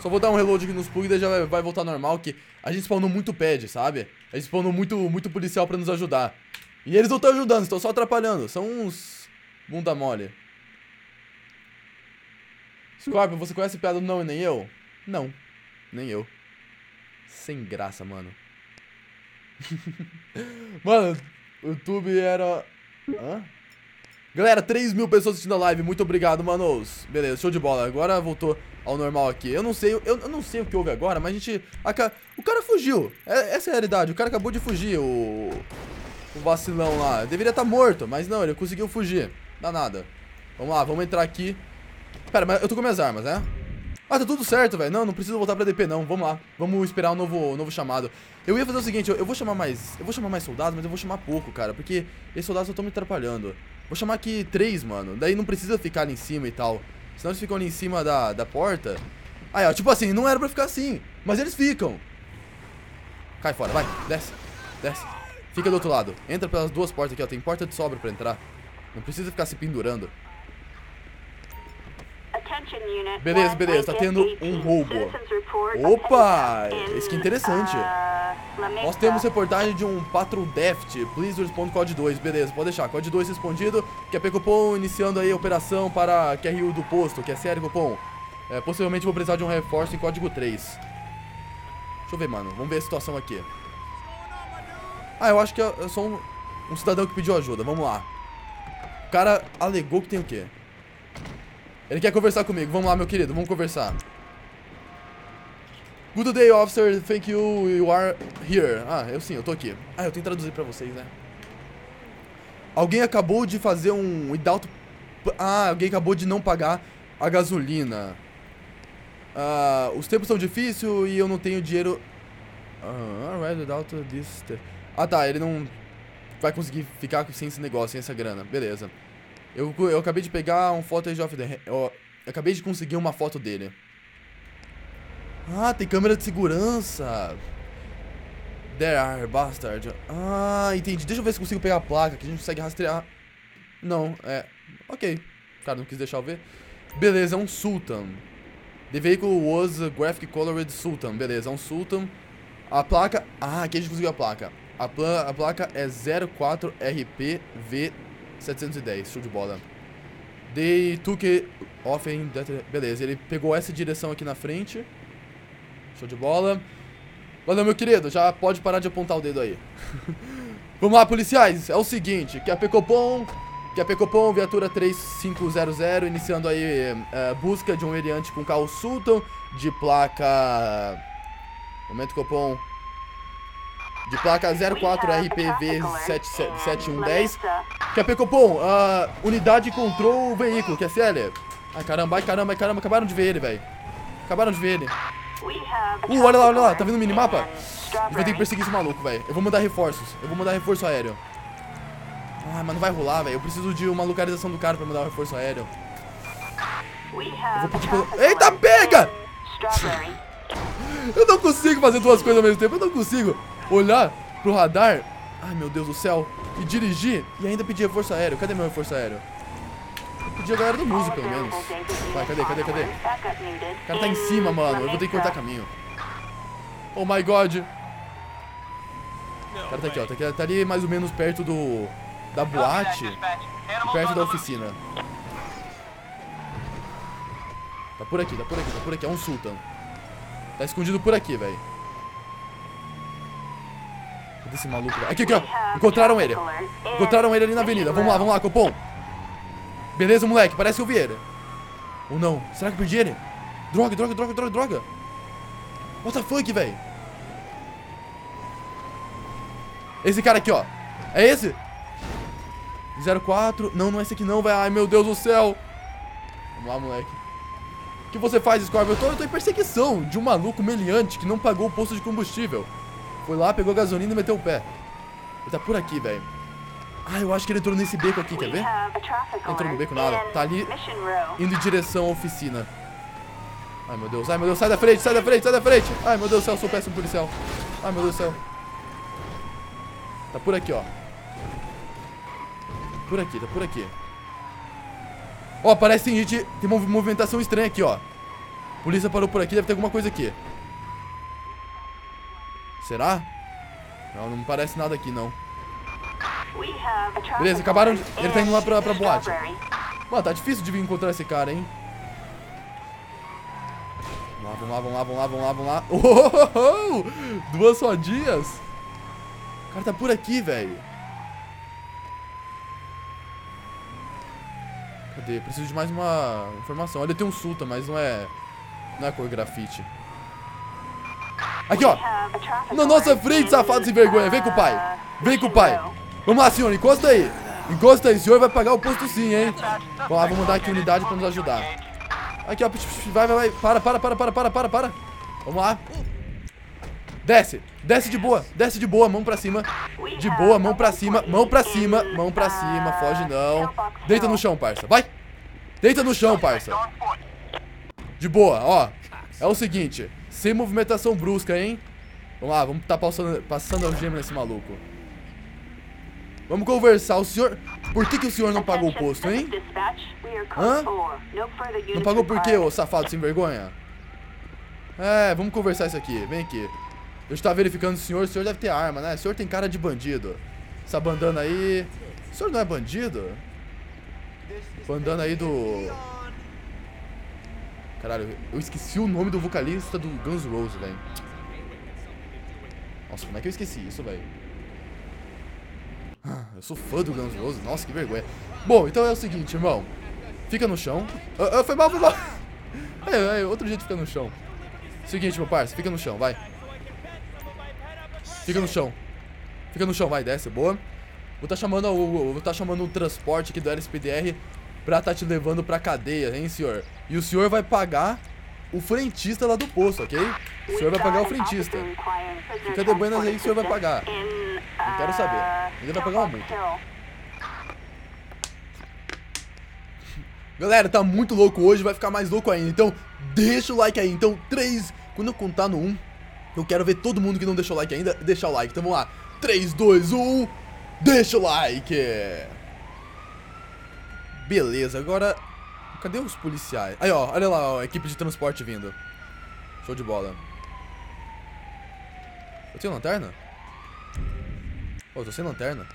Só vou dar um reload aqui nos plugs e daí já vai, vai, voltar normal, que a gente spawnou muito pad, sabe? A gente spawnou muito, muito policial pra nos ajudar. E eles não estão ajudando, estão só atrapalhando. São uns... Bunda mole. Scorpion, você conhece piada do não e nem eu? Não. Nem eu. Sem graça, mano. mano, o YouTube era... Hã? Galera, 3 mil pessoas assistindo a live, muito obrigado, manos. Beleza, show de bola. Agora voltou ao normal aqui. Eu não sei, eu, eu não sei o que houve agora, mas a gente... A, o cara fugiu. É, essa é a realidade. O cara acabou de fugir, o... O vacilão lá. Deveria estar tá morto, mas não, ele conseguiu fugir. Dá nada. Vamos lá, vamos entrar aqui. Pera, mas eu tô com minhas armas, né? Ah, tá tudo certo, velho. Não, não preciso voltar pra DP, não. Vamos lá. Vamos esperar um novo, um novo chamado. Eu ia fazer o seguinte, eu, eu, vou chamar mais... Eu vou chamar mais soldados, mas eu vou chamar pouco, cara. Porque esses soldados só estão me atrapalhando. Vou chamar aqui três, mano. Daí não precisa ficar ali em cima e tal. Senão eles ficam ali em cima da, da porta. Aí, ó, tipo assim, não era pra ficar assim. Mas eles ficam. Cai fora, vai. Desce. Desce. Fica do outro lado. Entra pelas duas portas aqui, ó. Tem porta de sobra pra entrar. Não precisa ficar se pendurando. Beleza, beleza, tá tendo um roubo. Opa, esse que é interessante. Nós temos reportagem de um Patrol Deft. Please respond code 2. Beleza, pode deixar. Code 2 respondido. Que é Cupom iniciando aí a operação para QRU do posto. Que é sério, Cupom. É, possivelmente vou precisar de um reforço em código 3. Deixa eu ver, mano. Vamos ver a situação aqui. Ah, eu acho que eu sou um, um cidadão que pediu ajuda. Vamos lá. O cara alegou que tem o quê? Ele quer conversar comigo. Vamos lá, meu querido. Vamos conversar. Good day, officer. Thank you. You are here. Ah, eu sim, eu tô aqui. Ah, eu tenho que traduzir pra vocês, né? Alguém acabou de fazer um without... Ah, alguém acabou de não pagar a gasolina. Ah, os tempos são difíceis e eu não tenho dinheiro... Ah, without this... Ah, tá. Ele não vai conseguir ficar sem esse negócio, sem essa grana. Beleza. Eu, eu acabei de pegar um footage of the... Eu, eu acabei de conseguir uma foto dele. Ah, tem câmera de segurança. There are, bastard. Ah, entendi. Deixa eu ver se consigo pegar a placa, que a gente consegue rastrear. Não, é... Ok. Cara, não quis deixar eu ver. Beleza, é um Sultan. The vehicle was graphic colored Sultan. Beleza, é um Sultan. A placa... Ah, aqui a gente conseguiu a placa. A, pla... a placa é 04RPV 710, show de bola. They took it off in that... Beleza, ele pegou essa direção aqui na frente. Show de bola. Valeu, meu querido, já pode parar de apontar o dedo aí. Vamos lá, policiais, é o seguinte, que a Pecopom... Que a Pecopom, viatura 3500, iniciando aí uh, busca de um eriante com carro Sultan, de placa... Momento Copom de placa 04RPV7110. Que é Pecopom, uh, unidade encontrou o veículo, que é CL. Ai caramba, ai caramba, ai caramba, acabaram de ver ele, velho. Acabaram de ver ele. Uh, olha lá, olha lá. Tá vendo o minimapa? A gente vai ter que perseguir esse maluco, velho. Eu vou mandar reforços. Eu vou mandar reforço aéreo. Ah, mas não vai rolar, velho. Eu preciso de uma localização do cara pra mandar um reforço aéreo. Eu vou pedir pelo... Eita, pega! Eu não consigo fazer duas coisas ao mesmo tempo. Eu não consigo olhar pro radar. Ai, meu Deus do céu. E dirigir e ainda pedir reforço aéreo. Cadê meu reforço aéreo? Eu pedi a galera do músico, pelo menos. Vai, cadê, cadê, cadê? O cara tá em cima, mano. Eu vou ter que cortar caminho. Oh my god. O cara tá aqui, ó. Tá, aqui, tá ali mais ou menos perto do... Da boate. Perto da oficina. Tá por aqui, tá por aqui, tá por aqui. É um Sultan. Tá escondido por aqui, velho. Cadê esse maluco? Aqui, aqui, ó. Encontraram ele. Encontraram ele ali na avenida. Vamos lá, vamos lá, Copom. Beleza, moleque. Parece que eu vi ele. Ou não? Será que eu perdi ele? Droga, droga, droga, droga, droga. What the fuck, velho? Esse cara aqui, ó. É esse? 04. Não, não é esse aqui não, velho. Ai, meu Deus do céu. Vamos lá, moleque. O que você faz, Scorpion? Eu tô, eu tô em perseguição de um maluco meliante que não pagou o posto de combustível. Foi lá, pegou gasolina e meteu o pé. Ele tá por aqui, velho. Ah, eu acho que ele entrou nesse beco aqui, quer ver? Entrou no beco nada. Tá ali indo em direção à oficina. Ai, meu Deus. Ai, meu Deus. Sai da frente, sai da frente, sai da frente. Ai, meu Deus do céu, sou péssimo policial. Ai, meu Deus do céu. Tá por aqui, ó. Por aqui, tá por aqui. Ó, parece que tem gente... Tem uma movimentação estranha aqui, ó. Polícia parou por aqui, deve ter alguma coisa aqui. Será? Não, não parece nada aqui, não. Beleza, acabaram... De... Ele tá indo lá pra, pra boate. Mano, tá difícil de vir encontrar esse cara, hein? Vamos lá, vamos lá, vamos lá, vamos lá, vamos lá, vamos lá. Oh, oh, oh, Duas rodinhas. O cara tá por aqui, velho. Cadê? Preciso de mais uma informação. Olha, tem um sulta, mas não é... Não é cor grafite. Aqui, ó. Na nossa frente, safado sem vergonha. Vem com o pai. Vem com o pai. Vamos lá, senhor. Encosta aí. Encosta aí. O senhor vai pagar o posto sim, hein? Vamos lá, vamos mandar aqui unidade pra nos ajudar. Aqui, ó. Vai, vai, vai. Para, para, para, para, para, para, para. Vamos lá. Desce. Desce de boa. Desce de boa. Mão pra cima. De boa. Mão pra cima. Mão pra cima. Mão pra cima. Foge não. Deita no chão, parça. Vai. Deita no chão, parça. De boa, ó. É o seguinte. Sem movimentação brusca, hein? Vamos lá, vamos tá passando, passando algema nesse maluco. Vamos conversar. O senhor... Por que, que o senhor não pagou o posto, hein? Hã? Não pagou por quê, ô safado sem vergonha? É, vamos conversar isso aqui. Vem aqui. Eu estava verificando o senhor. O senhor deve ter arma, né? O senhor tem cara de bandido. Essa bandana aí... O senhor não é bandido? Bandana aí do... Caralho, eu esqueci o nome do vocalista do Guns N' Roses, velho. Nossa, como é que eu esqueci isso, velho? Eu sou fã do Guns N' Roses. Nossa, que vergonha. Bom, então é o seguinte, irmão. Fica no chão. Ah, ah, foi mal, foi mal. É, é, outro jeito de ficar no chão. Seguinte, meu parceiro, fica no chão, vai. Fica no chão. Fica no chão, vai, desce, boa. Vou tá chamando o, vou tá chamando o transporte aqui do LSPDR pra tá te levando pra cadeia, hein, senhor? E o senhor vai pagar o frentista lá do posto, ok? O senhor vai pagar o frentista. Fica de buenas aí, o senhor vai pagar. Não quero saber. Ele vai pagar uma multa. Galera, tá muito louco hoje, vai ficar mais louco ainda. Então, deixa o like aí. Então, 3, quando eu contar no 1, eu quero ver todo mundo que não deixou o like ainda, deixar o like. Então, vamos lá. 3, 2, 1, deixa o like. Beleza, agora... Cadê os policiais? Aí, ó, olha lá, ó, a equipe de transporte vindo. Show de bola. Eu tenho lanterna? Pô, eu tô sem lanterna.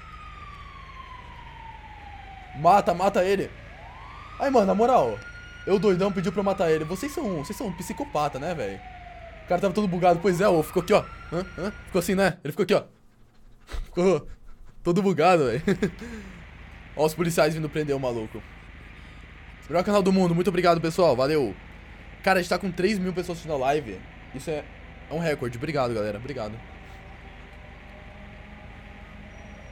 Mata, mata ele. Aí, mano, na moral, eu doidão pediu pra eu matar ele. Vocês são, vocês são um psicopata, né, velho? O cara tava todo bugado. Pois é, ó, ficou aqui, ó. Hã? Hã? Ficou assim, né? Ele ficou aqui, ó. Ficou todo bugado, velho. Ó os policiais vindo prender o maluco. Melhor canal do mundo. Muito obrigado, pessoal. Valeu. Cara, a gente tá com 3 mil pessoas assistindo a live. Isso é, é um recorde. Obrigado, galera. Obrigado.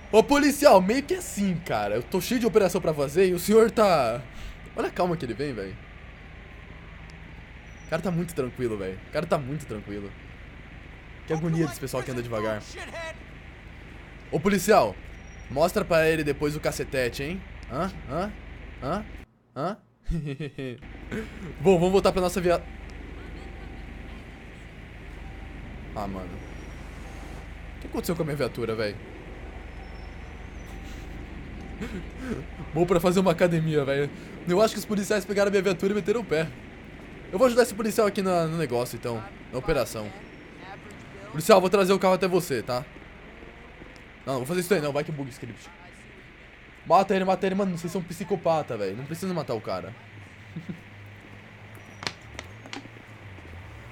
Ô, policial, meio que assim, cara. Eu tô cheio de operação pra fazer e o senhor tá... Olha a calma que ele vem, velho. O cara tá muito tranquilo, velho. O cara tá muito tranquilo. Que agonia desse pessoal que anda devagar. Ô, policial. Mostra pra ele depois o cacetete, hein? Hã? Hã? Hã? Hã? Bom, vamos voltar pra nossa viagem. Ah, mano. O que aconteceu com a minha viatura, velho? Bom pra fazer uma academia, velho. Eu acho que os policiais pegaram a minha viatura e meteram o pé. Eu vou ajudar esse policial aqui no negócio, então. Na operação. Policial, vou trazer o carro até você, tá? Não, vou fazer isso aí não. Vai que bug script. Mata ele, mata ele. Mano, vocês são psicopata, velho. Não precisa matar o cara.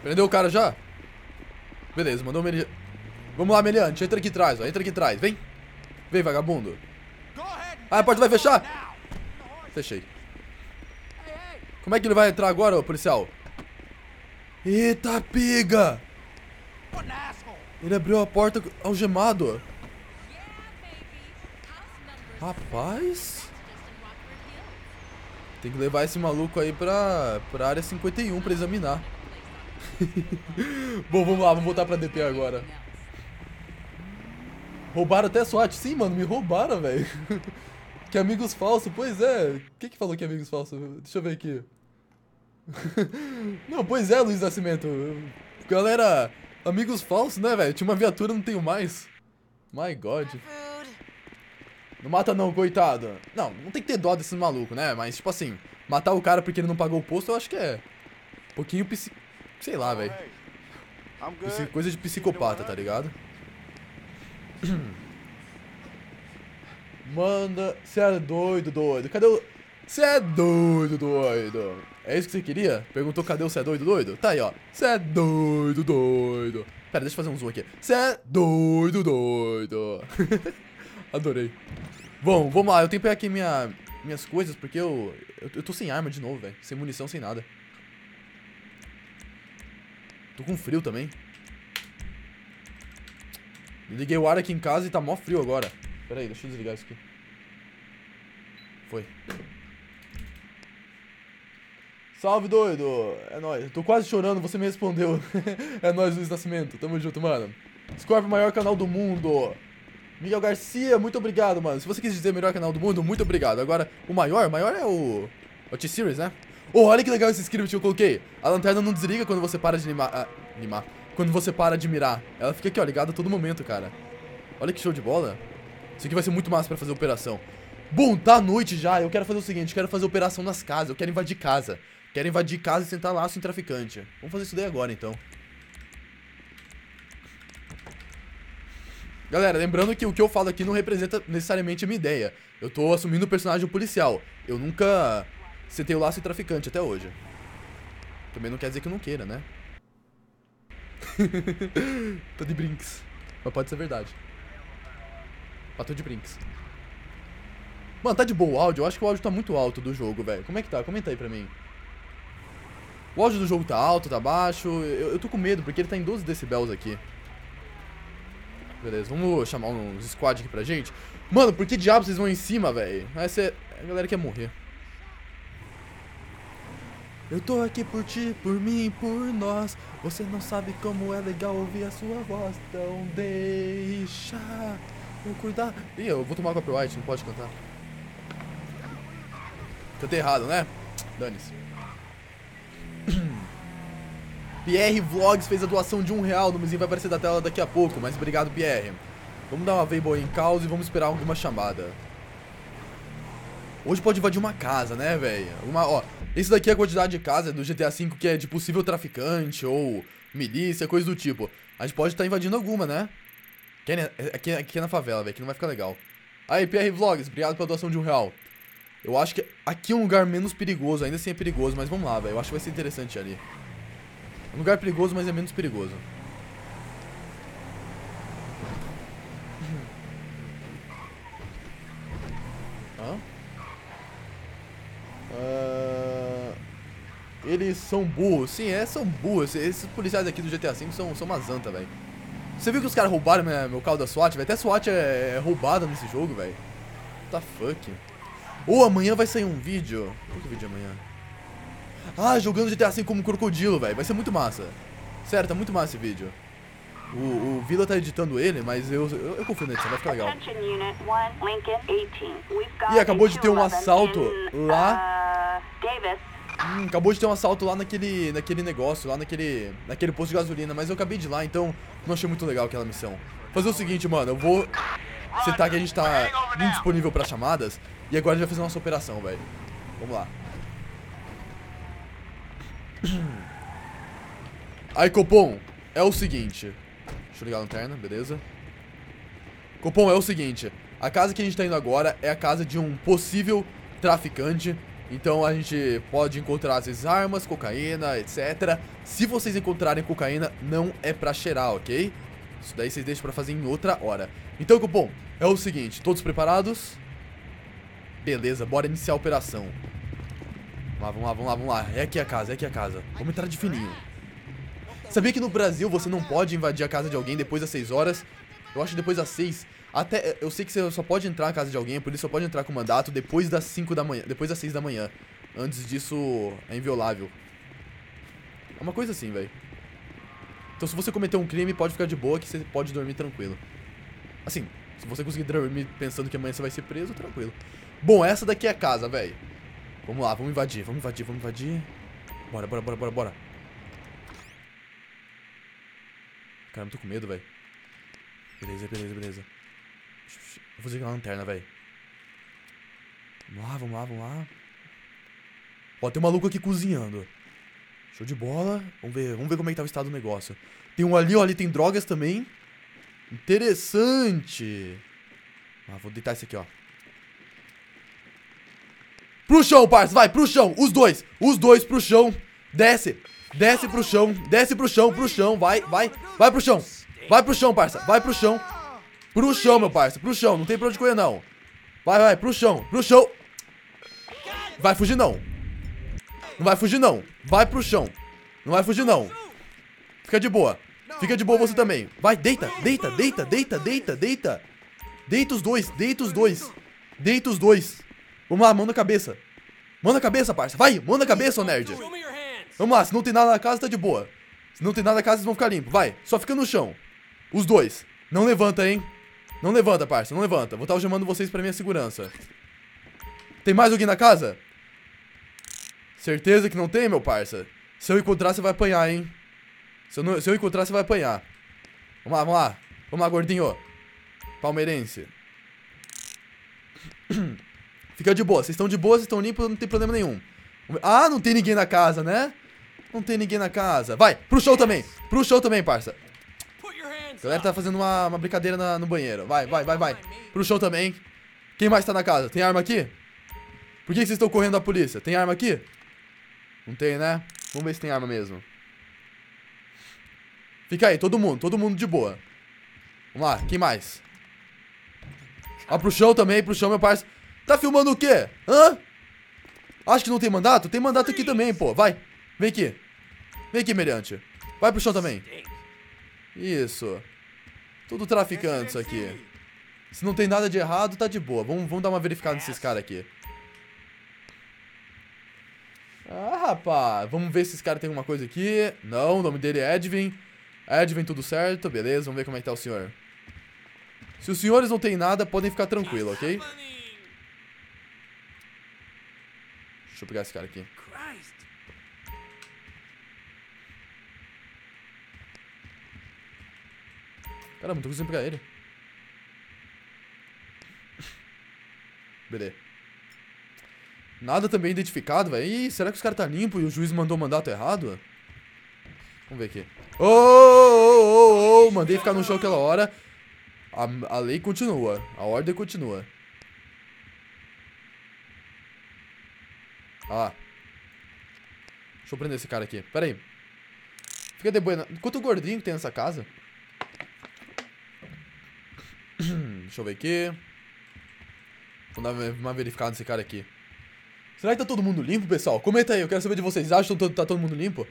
Prendeu o cara já? Beleza, mandou o Meliante. Vamos lá, Meliante. Entra aqui atrás, ó. Entra aqui atrás. Vem. Vem, vagabundo. Ah, a porta vai fechar? Fechei. Como é que ele vai entrar agora, ô policial? Eita, piga! Ele abriu a porta algemado. Rapaz. Tem que levar esse maluco aí pra, pra área 51 pra examinar. Bom, vamos lá, vamos voltar pra DP agora. Roubaram até SWAT. Sim, mano, me roubaram, velho. que amigos falsos, pois é. Quem que falou que é amigos falsos? Deixa eu ver aqui. não, pois é, Luiz Nascimento. Galera, amigos falsos, né, velho? Tinha uma viatura, não tenho mais. My God. Não mata não, coitado. Não, não tem que ter dó desse maluco, né? Mas, tipo assim, matar o cara porque ele não pagou o posto, eu acho que é um pouquinho psi... Sei lá, velho. Coisa de psicopata, tá ligado? Manda. Você é doido, doido. Cadê o. Você é doido, doido. É isso que você queria? Perguntou cadê o você é doido, doido? Tá aí, ó. Você é doido, doido. Pera, deixa eu fazer um zoom aqui. Você é doido, doido. Adorei. Bom, vamos lá. Eu tenho que pegar aqui minha, minhas coisas, porque eu, eu, eu tô sem arma de novo, velho. Sem munição, sem nada. Tô com frio também. Liguei o ar aqui em casa e tá mó frio agora. Pera aí, deixa eu desligar isso aqui. Foi. Salve, doido! É nóis. Tô quase chorando, você me respondeu. é nóis, Luiz Nascimento. Tamo junto, mano. Scorpio, maior canal do mundo. Miguel Garcia, muito obrigado, mano. Se você quis dizer melhor canal do mundo, muito obrigado. Agora, o maior? O maior é o... O T-Series, né? Oh, olha que legal esse script que eu coloquei. A lanterna não desliga quando você para de limar... Ah. Quando você para de mirar. Ela fica aqui, ó, ligada a todo momento, cara. Olha que show de bola. Isso aqui vai ser muito massa pra fazer operação. Bom, tá noite já. Eu quero fazer o seguinte, quero fazer operação nas casas. Eu quero invadir casa. Quero invadir casa e sentar laço em traficante. Vamos fazer isso daí agora, então. Galera, lembrando que o que eu falo aqui não representa necessariamente a minha ideia. Eu tô assumindo o personagem policial. Eu nunca setei o laço em traficante até hoje. Também não quer dizer que eu não queira, né? tô de brinks. Mas pode ser verdade. Mas tô de brinks. Mano, tá de boa o áudio? Eu acho que o áudio tá muito alto do jogo, velho. Como é que tá? Comenta aí pra mim. O áudio do jogo tá alto, tá baixo? Eu, eu tô com medo, porque ele tá em 12 decibéis aqui. Beleza, vamos chamar uns squad aqui pra gente. Mano, por que diabos vocês vão em cima, velho? Essa é... A galera quer morrer. Eu tô aqui por ti, por mim, por nós. Você não sabe como é legal ouvir a sua voz. Então deixa eu cuidar. Ih, eu vou tomar copyright, não pode cantar. Cantei errado, né? Dane-se. Pierre Vlogs fez a doação de um real. O nomezinho vai aparecer da tela daqui a pouco, mas obrigado, Pierre. Vamos dar uma Weibo em caos e vamos esperar alguma chamada. Hoje pode invadir uma casa, né, velho? Uma, ó, esse daqui é a quantidade de casa do GTA V que é de possível traficante ou milícia, coisa do tipo. A gente pode estar tá invadindo alguma, né? Aqui, é, aqui é na favela, velho, que não vai ficar legal. Aí, PR Vlogs, obrigado pela doação de um real. Eu acho que aqui é um lugar menos perigoso, ainda assim é perigoso, mas vamos lá, velho. Eu acho que vai ser interessante ali. Um lugar perigoso, mas é menos perigoso. Uh, eles são burros. Sim, é, são burros. Esses policiais aqui do GTA V são, são uma zanta, velho. Você viu que os caras roubaram minha, meu carro da SWAT, velho? Até SWAT é, é roubada nesse jogo, velho. What the fuck? Ou oh, amanhã vai sair um vídeo. Qual que é o vídeo amanhã? Ah, jogando GTA V como crocodilo, velho. Vai ser muito massa. Sério, tá muito massa esse vídeo. O, o Vila tá editando ele, mas eu, eu, eu confio nele, vai ficar legal. E acabou de ter um assalto lá. Uh, Hum, acabou de ter um assalto lá naquele, naquele negócio, lá naquele, naquele posto de gasolina, mas eu acabei de ir lá, então não achei muito legal aquela missão. Fazer o seguinte, mano, eu vou setar que a gente tá indisponível pra chamadas e agora a gente vai fazer nossa operação, velho. Vamos lá. Aí, Copom, é o seguinte. Deixa eu ligar a lanterna, beleza. Copom, é o seguinte. A casa que a gente tá indo agora é a casa de um possível traficante. Então a gente pode encontrar vezes armas, cocaína, etc. Se vocês encontrarem cocaína, não é pra cheirar, ok? Isso daí vocês deixam pra fazer em outra hora. Então, Cupom, é o seguinte, todos preparados? Beleza, bora iniciar a operação. Vamos lá, vamos lá, vamos lá, vamos lá. É aqui a casa, é aqui a casa. Vamos entrar de fininho. Sabia que no Brasil você não pode invadir a casa de alguém depois das 6 horas? Eu acho que depois das 6. Até. Eu sei que você só pode entrar na casa de alguém, por isso só pode entrar com mandato depois das 5 da manhã. Depois das 6 da manhã. Antes disso, é inviolável. É uma coisa assim, velho. Então se você cometer um crime, pode ficar de boa que você pode dormir tranquilo. Assim, se você conseguir dormir pensando que amanhã você vai ser preso, tranquilo. Bom, essa daqui é a casa, velho. Vamos lá, vamos invadir, vamos invadir, vamos invadir. Bora, bora, bora, bora, bora. Caramba, tô com medo, velho. Beleza, beleza, beleza. Vou desligar a lanterna, velho. Vamos lá, vamos lá, vamos lá. Ó, tem um maluco aqui cozinhando. Show de bola. Vamos ver, vamos ver como é que tá o estado do negócio. Tem um ali, ó, ali tem drogas também. Interessante. Ah, vou deitar esse aqui, ó. Pro chão, parça, vai, pro chão. Os dois, os dois pro chão. Desce, desce pro chão, desce pro chão, pro chão, vai, vai, vai pro chão. Vai pro chão, parça, vai pro chão. Pro chão, meu parça, pro chão, não tem pra onde correr, não. Vai, vai, pro chão, pro chão. Vai fugir, não. Não vai fugir, não. Vai pro chão. Não vai fugir, não. Fica de boa. Fica de boa você também. Vai, deita, deita, deita, deita, deita, deita. Deita os dois, deita os dois. Deita os dois. Vamos lá, mão na cabeça. Mão na cabeça, parça. Vai, mão na cabeça, ô nerd. Vamos lá, se não tem nada na casa, tá de boa. Se não tem nada na casa, vocês vão ficar limpos. Vai, só fica no chão. Os dois. Não levanta, hein. Não levanta, parça, não levanta. Vou estar chamando vocês pra minha segurança. Tem mais alguém na casa? Certeza que não tem, meu parça? Se eu encontrar, você vai apanhar, hein? Se eu, não- se eu encontrar, você vai apanhar. Vamos lá, vamos lá. Vamos lá, gordinho. Palmeirense. Fica de boa. Vocês estão de boa, vocês estão limpos, não tem problema nenhum. Ah, não tem ninguém na casa, né? Não tem ninguém na casa. Vai, pro show também. Pro show também, parça. A galera tá fazendo uma, uma brincadeira na- no banheiro. Vai, vai, vai, vai. Pro show também. Quem mais tá na casa? Tem arma aqui? Por que vocês estão correndo da polícia? Tem arma aqui? Não tem, né? Vamos ver se tem arma mesmo. Fica aí, todo mundo, todo mundo de boa. Vamos lá, quem mais? Ó, pro chão também, pro chão, meu parceiro. Tá filmando o quê? Hã? Acho que não tem mandato? Tem mandato aqui também, pô. Vai, vem aqui. Vem aqui, meliante. Vai pro chão também. Isso. Tudo traficante isso aqui. Se não tem nada de errado, tá de boa. Vamos, vamos dar uma verificada nesses caras aqui. Ah, rapaz. Vamos ver se esse cara tem alguma coisa aqui. Não, o nome dele é Edwin. Edwin, tudo certo. Beleza, vamos ver como é que tá o senhor. Se os senhores não têm nada, podem ficar tranquilo, ok? Deixa eu pegar esse cara aqui. Caramba, não tô conseguindo pegar ele. Beleza. Nada também identificado, velho. Ih, será que os caras tá limpo e o juiz mandou o mandato errado? Vamos ver aqui. Ô, ô, ô, ô, mandei ficar no chão aquela hora. A, a lei continua. A ordem continua. Lá. Deixa eu prender esse cara aqui. Pera aí. Fica de boa. Quanto gordinho que tem nessa casa? Deixa eu ver aqui. Vamos dar uma verificada nesse cara aqui. Será que tá todo mundo limpo, pessoal? Comenta aí, eu quero saber de vocês. Acham que tá todo mundo limpo?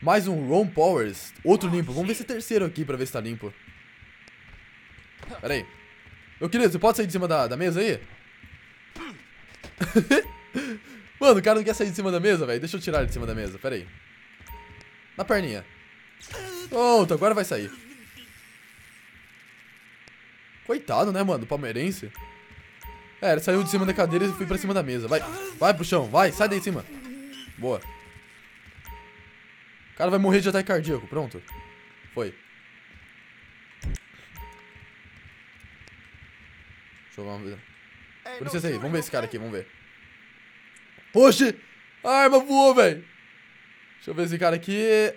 Mais um Ron Powers. Outro limpo. Vamos ver esse terceiro aqui pra ver se tá limpo. Pera aí. Meu querido, você pode sair de cima da, da mesa aí? Mano, o cara não quer sair de cima da mesa, velho. Deixa eu tirar ele de cima da mesa, pera aí. Na perninha. Pronto, agora vai sair. Coitado, né, mano, palmeirense. É, ele saiu de cima da cadeira e foi pra cima da mesa. Vai, vai pro chão, vai, sai daí de cima. Boa. O cara vai morrer de ataque cardíaco, pronto. Foi. Deixa eu ver. Com licença aí, vamos ver esse cara aqui, vamos ver. Oxi! A arma voou, velho. Deixa eu ver esse cara aqui.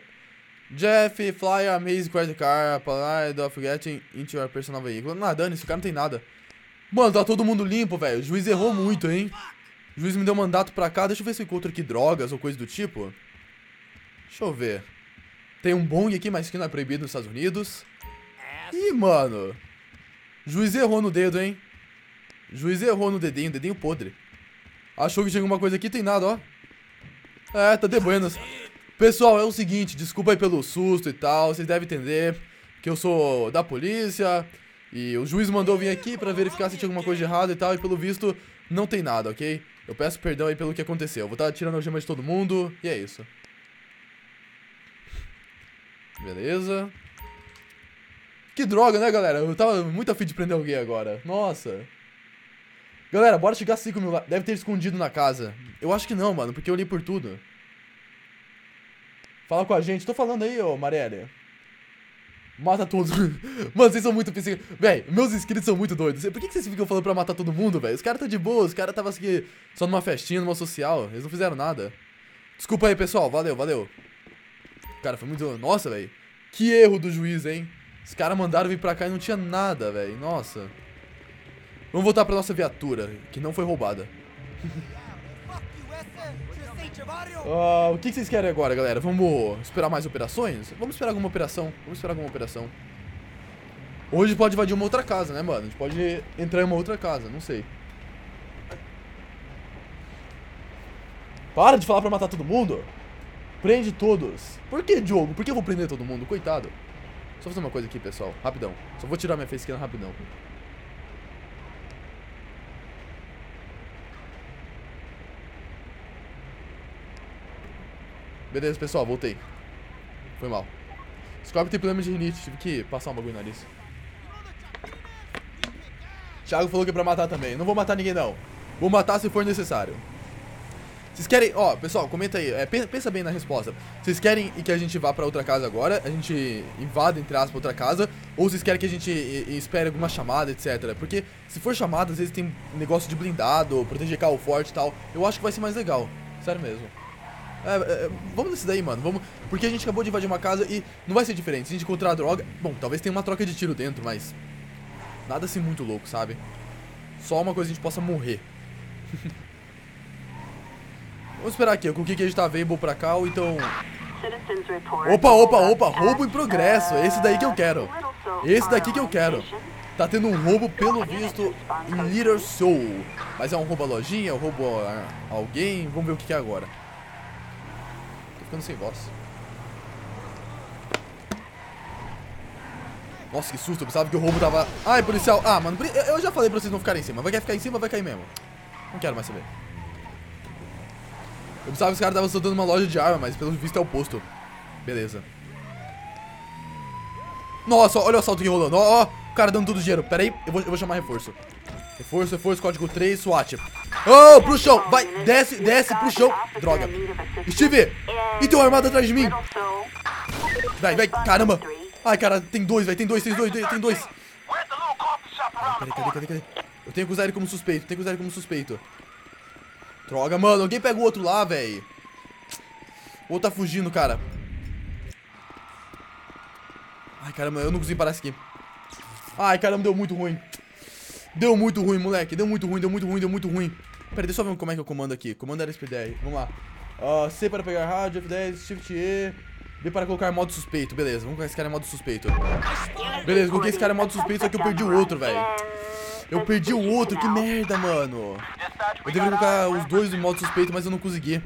Jeff, fly amazing credit car, applied of getting into your personal vehicle. Não, dane, esse cara não tem nada. Mano, tá todo mundo limpo, velho. O juiz errou muito, hein? O juiz me deu mandato pra cá. Deixa eu ver se eu encontro aqui drogas ou coisa do tipo. Deixa eu ver. Tem um bong aqui, mas que não é proibido nos Estados Unidos. Ih, mano. Juiz errou no dedo, hein? Juiz errou no dedinho, dedinho podre. Achou que tinha alguma coisa aqui, tem nada, ó. É, tá de buenas. Pessoal, é o seguinte, desculpa aí pelo susto e tal, vocês devem entender que eu sou da polícia e o juiz mandou vir aqui pra verificar se tinha alguma coisa de errado e tal, e pelo visto não tem nada, ok? Eu peço perdão aí pelo que aconteceu. Eu vou estar tá tirando a gema de todo mundo e é isso. Beleza. Que droga, né, galera? Eu tava muito afim de prender alguém agora. Nossa. Galera, bora chegar a 5 mil. Deve ter escondido na casa. Eu acho que não, mano, porque eu li por tudo. Fala com a gente. Tô falando aí, ô Marielle. Mata todos. Mano, vocês são muito psicólogos. Véi, meus inscritos são muito doidos. Por que, que vocês ficam falando pra matar todo mundo, velho? Os caras tá de boa, os caras tava aqui só numa festinha, numa social. Eles não fizeram nada. Desculpa aí, pessoal. Valeu, valeu. Cara, foi muito. Nossa, velho. Que erro do juiz, hein? Os caras mandaram vir pra cá e não tinha nada, velho. Nossa. Vamos voltar pra nossa viatura, que não foi roubada. Uh, o que vocês querem agora, galera? Vamos esperar mais operações? Vamos esperar alguma operação. Vamos esperar alguma operação. Hoje pode invadir uma outra casa, né, mano? A gente pode entrar em uma outra casa, não sei. Para de falar pra matar todo mundo. Prende todos. Por que, Diogo? Por que eu vou prender todo mundo? Coitado. Só fazer uma coisa aqui, pessoal. Rapidão. Só vou tirar minha facecam rapidão. Beleza, pessoal, voltei. Foi mal. Scorpio tem problema de rinite, tive que passar um bagulho no nariz. Thiago falou que é pra matar também. Não vou matar ninguém, não. Vou matar se for necessário. Vocês querem... Ó, pessoal, comenta aí. É, pensa bem na resposta. Vocês querem que a gente vá pra outra casa agora? A gente invada, entre aspas, outra casa? Ou vocês querem que a gente espere alguma chamada, etc? Porque se for chamada, às vezes tem negócio de blindado, proteger carro forte e tal. Eu acho que vai ser mais legal. Sério mesmo. É, é, vamos nesse daí, mano. Vamos. Porque a gente acabou de invadir uma casa e não vai ser diferente. Se a gente encontrar droga. Bom, talvez tenha uma troca de tiro dentro, mas. Nada assim muito louco, sabe? Só uma coisa que a gente possa morrer. Vamos esperar aqui, eu coloquei que a gente tá available pra cá, ou então... Opa, opa, opa, roubo em progresso, esse daí que eu quero. Esse daqui que eu quero. Tá tendo um roubo, pelo visto, em Little Soul. Mas é um roubo a lojinha, é um roubo a alguém, vamos ver o que é agora ficando sem voz. Nossa, que susto. Eu pensava que o roubo tava... Ai, policial. Ah, mano, eu já falei pra vocês não ficarem em cima. Vai ficar em cima, vai cair mesmo. Não quero mais saber. Eu pensava que os caras estavam soltando uma loja de arma, mas pelo visto é o posto. Beleza. Nossa, olha o assalto aqui rolando. Ó, ó, o cara dando todo o dinheiro. Pera aí, eu vou, eu vou chamar reforço. Reforço, reforço, código 3, SWAT. Oh, pro chão. Vai, desce, desce pro chão. Droga. Steve, e tem uma armada atrás de mim. Vai, vai, caramba. Ai, cara, tem dois, tem dois, tem dois, tem dois. Cadê, cadê, cadê, cadê? Eu tenho que usar ele como suspeito, tenho que usar ele como suspeito. Droga, mano, alguém pega o outro lá, velho. O outro tá fugindo, cara. Ai, caramba, eu não consegui parar isso aqui. Ai, caramba, deu muito ruim. Deu muito ruim, moleque. Deu muito ruim, deu muito ruim, deu muito ruim. Pera, deixa eu ver como é que eu comando aqui. Comando era SP10. Vamos lá. Uh, C para pegar rádio, F10, Shift E. B para colocar modo suspeito. Beleza, vamos colocar esse cara em modo suspeito. Beleza, coloquei esse cara em modo suspeito, só que eu perdi o outro, velho. Eu perdi o outro, que merda, mano. Eu deveria colocar os dois em modo suspeito, mas eu não consegui.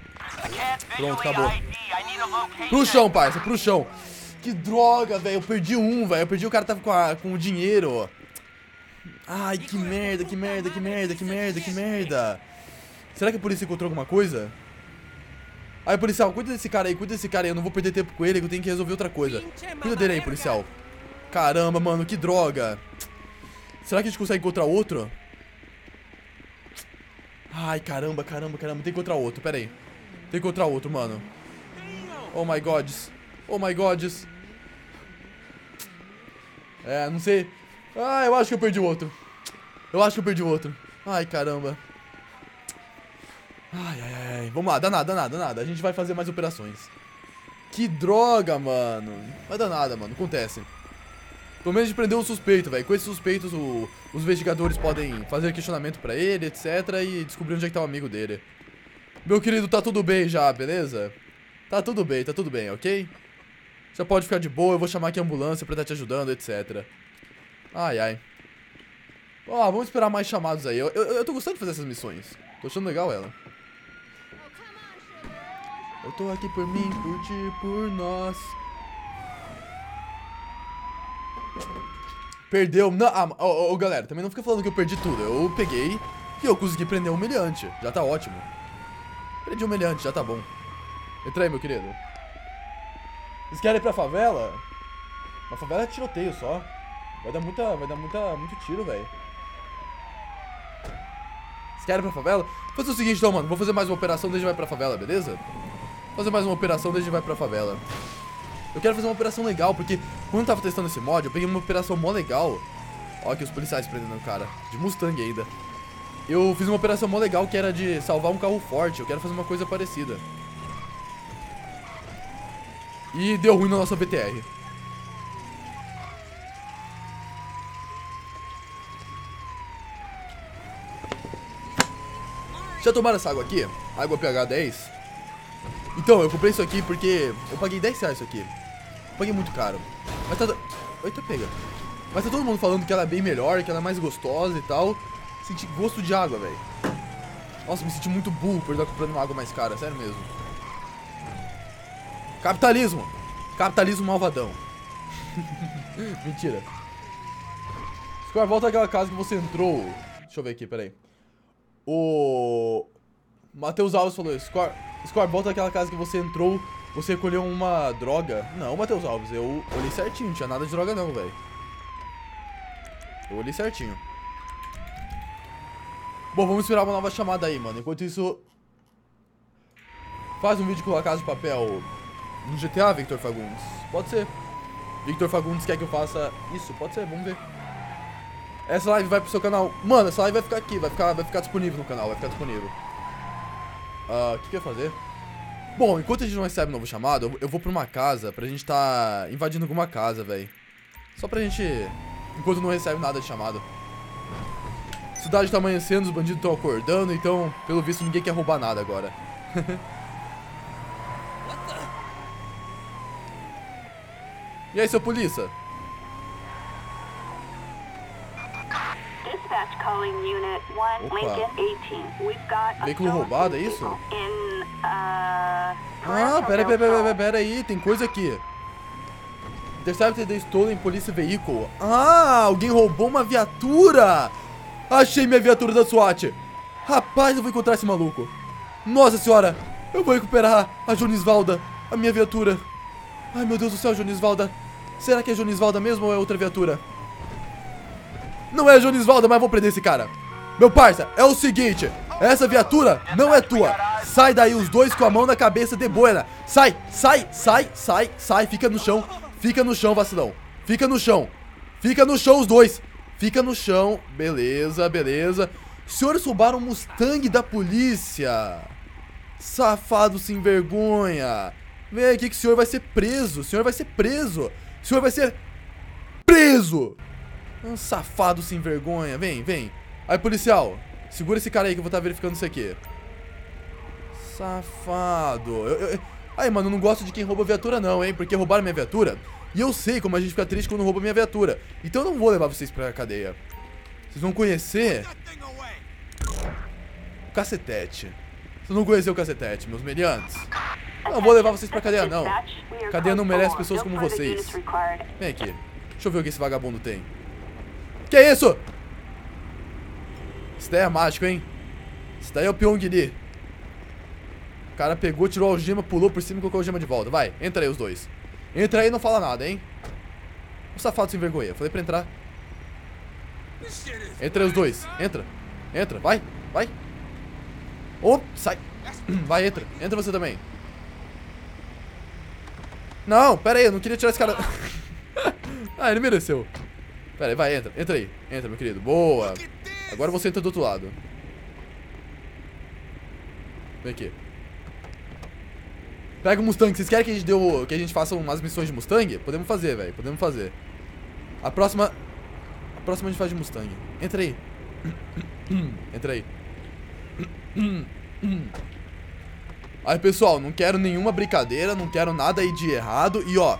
Pronto, acabou. Pro chão, parça, pro chão. Que droga, velho. Eu perdi um, velho. Eu perdi o cara tava com, a, com o dinheiro. Ai, que merda, que merda, que merda, que merda, que merda. Será que a polícia encontrou alguma coisa? Aí, policial, cuida desse cara aí, cuida desse cara aí. Eu não vou perder tempo com ele, que eu tenho que resolver outra coisa. Cuida dele aí, policial. Caramba, mano, que droga. Será que a gente consegue encontrar outro? Ai, caramba, caramba, caramba. Tem que encontrar outro, pera aí. Tem que encontrar outro, mano. Oh my gods. Oh my gods. É, não sei. Ah, eu acho que eu perdi o outro. Eu acho que eu perdi o outro. Ai, caramba. Ai, ai, ai. Vamos lá, dá nada, dá nada, dá nada. A gente vai fazer mais operações. Que droga, mano. Vai dar nada, mano. Acontece. Pelo menos a gente prendeu um suspeito, velho. Com esses suspeitos, o, os investigadores podem fazer questionamento pra ele, etc. E descobrir onde é que tá o amigo dele. Meu querido, tá tudo bem já, beleza? Tá tudo bem, tá tudo bem, ok? Você pode ficar de boa, eu vou chamar aqui a ambulância pra estar tá te ajudando, etc. Ai, ai. Ó, vamos esperar mais chamados aí. Eu, eu, eu tô gostando de fazer essas missões. Tô achando legal ela. Eu tô aqui por mim, por ti, por nós. Perdeu. Não, ah, oh, oh, galera, também não fica falando que eu perdi tudo. Eu peguei e eu consegui prender um humilhante. Já tá ótimo. Prendi um humilhante, já tá bom. Entra aí, meu querido. Vocês querem ir pra favela? Uma favela é tiroteio só. Vai dar muita. Vai dar muita. muito tiro, velho. Vocês querem ir pra favela? Vou fazer o seguinte então, mano. Vou fazer mais uma operação desde vai pra favela, beleza? Vou fazer mais uma operação desde vai pra favela. Eu quero fazer uma operação legal, porque quando eu tava testando esse mod, eu peguei uma operação mó legal. Ó, aqui os policiais prendendo o cara. De Mustang ainda. Eu fiz uma operação mó legal que era de salvar um carro forte. Eu quero fazer uma coisa parecida. E deu ruim na nossa BTR. Já tomaram essa água aqui? Água pH 10? Então, eu comprei isso aqui porque eu paguei 10 reais isso aqui. Paguei muito caro. Mas tá... Eita, pega. Mas tá todo mundo falando que ela é bem melhor, que ela é mais gostosa e tal. Senti gosto de água, velho. Nossa, me senti muito burro por estar comprando uma água mais cara, sério mesmo. Capitalismo. Capitalismo malvadão. Mentira. Score, volta àquela casa que você entrou. Deixa eu ver aqui, peraí. O... Matheus Alves falou, Score, Score, volta àquela casa que você entrou você recolheu uma droga? Não, Matheus Alves, eu olhei certinho, não tinha nada de droga não, velho. Eu olhei certinho. Bom, vamos esperar uma nova chamada aí, mano. Enquanto isso... Faz um vídeo com a Casa de Papel no GTA, Victor Fagundes. Pode ser. Victor Fagundes quer que eu faça isso? Pode ser, vamos ver. Essa live vai pro seu canal. Mano, essa live vai ficar aqui, vai ficar, vai ficar disponível no canal, vai ficar disponível. Ah, o uh, que que eu ia fazer? Bom, enquanto a gente não recebe novo chamado, eu vou pra uma casa pra gente tá invadindo alguma casa, velho. Só pra gente... Enquanto não recebe nada de chamado. Cidade tá amanhecendo, os bandidos estão acordando, então, pelo visto, ninguém quer roubar nada agora. e aí, seu polícia? Opa. Veículo roubado, é isso? Ah, pera, pera, pera, pera aí, tem coisa aqui. Intercept the stolen police vehicle. Ah, alguém roubou uma viatura. Achei minha viatura da SWAT. Rapaz, eu vou encontrar esse maluco. Nossa senhora, eu vou recuperar a Jonisvalda, a minha viatura. Ai, meu Deus do céu, Jonisvalda. Será que é Jonisvalda mesmo ou é outra viatura? Não é Jonisvalda, mas vou prender esse cara. Meu parça, é o seguinte. Essa viatura não é tua. Sai daí os dois com a mão na cabeça de boina. Sai, sai, sai, sai, sai. Fica no chão. Fica no chão, vacilão. Fica no chão. Fica no chão os dois. Fica no chão. Beleza, beleza. Senhores roubaram um Mustang da polícia. Safado sem vergonha. Vem aqui que o senhor vai ser preso. O senhor vai ser preso. O senhor vai ser preso. Um safado sem vergonha. Vem, vem. Aí, policial. Segura esse cara aí que eu vou estar tá verificando isso aqui. Safado. Eu, eu, Aí, mano, eu não gosto de quem rouba viatura não, hein? Porque roubaram minha viatura. E eu sei como a gente fica triste quando rouba minha viatura. Então eu não vou levar vocês pra cadeia. Vocês vão conhecer... O cacetete. Vocês não conheceram o cacetete, meus meliantes. Não vou levar vocês pra cadeia, não. Cadeia não merece pessoas como vocês. Vem aqui. Deixa eu ver o que esse vagabundo tem. Que isso? Isso daí é mágico, hein? Esse daí é o Pyongyi. O cara pegou, tirou a algema, pulou por cima e colocou a algema de volta. Vai, entra aí os dois. Entra aí e não fala nada, hein? O safado sem vergonha. Falei pra entrar. Entra aí os dois. Entra. Entra. Vai. Vai. Oh, sai. Vai, entra. Entra você também. Não, pera aí. Eu não queria tirar esse cara... ah, ele mereceu. Pera aí, vai, entra. Entra aí. Entra, meu querido. Boa. Agora você entra do outro lado. Vem aqui. Pega o Mustang. Vocês querem que a gente, deu, que a gente faça umas missões de Mustang? Podemos fazer, velho. Podemos fazer. A próxima... A próxima a gente faz de Mustang. Entra aí. Entra aí. Aí, pessoal, não quero nenhuma brincadeira, não quero nada aí de errado. E, ó,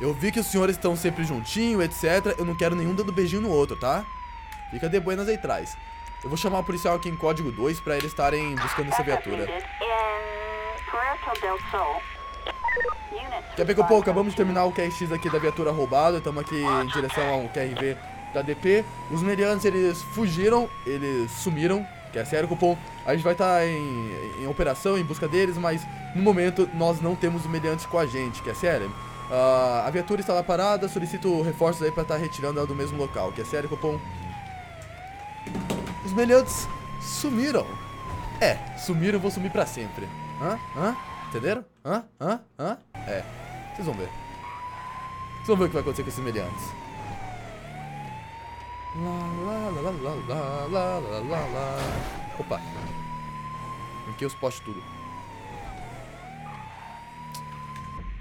eu vi que os senhores estão sempre juntinho, etc. Eu não quero nenhum dando beijinho no outro, tá? Fica de buenas aí atrás. Eu vou chamar o policial aqui em código 2 pra eles estarem buscando essa viatura. Quer ver que pô, acabamos de terminar o QRX aqui da viatura roubada, estamos aqui em direção ao QRV da DP. Os meliantes, eles fugiram, eles sumiram, que é sério, cupom. A gente vai estar tá em, em, operação, em busca deles, mas no momento nós não temos os com a gente, que é sério. Uh, a viatura está lá parada, solicito reforços aí para estar tá retirando ela do mesmo local, que é sério, cupom. Os meliantes sumiram. É, sumiram, vou sumir pra sempre. Hã? Hã? Entenderam? Hã? Hã? Hã? É. Vocês vão ver. Vocês vão ver o que vai acontecer com esses meliantes. Lá, lá, lá, lá, lá, lá, lá, lá, lá. Opa. Aqui os postes tudo.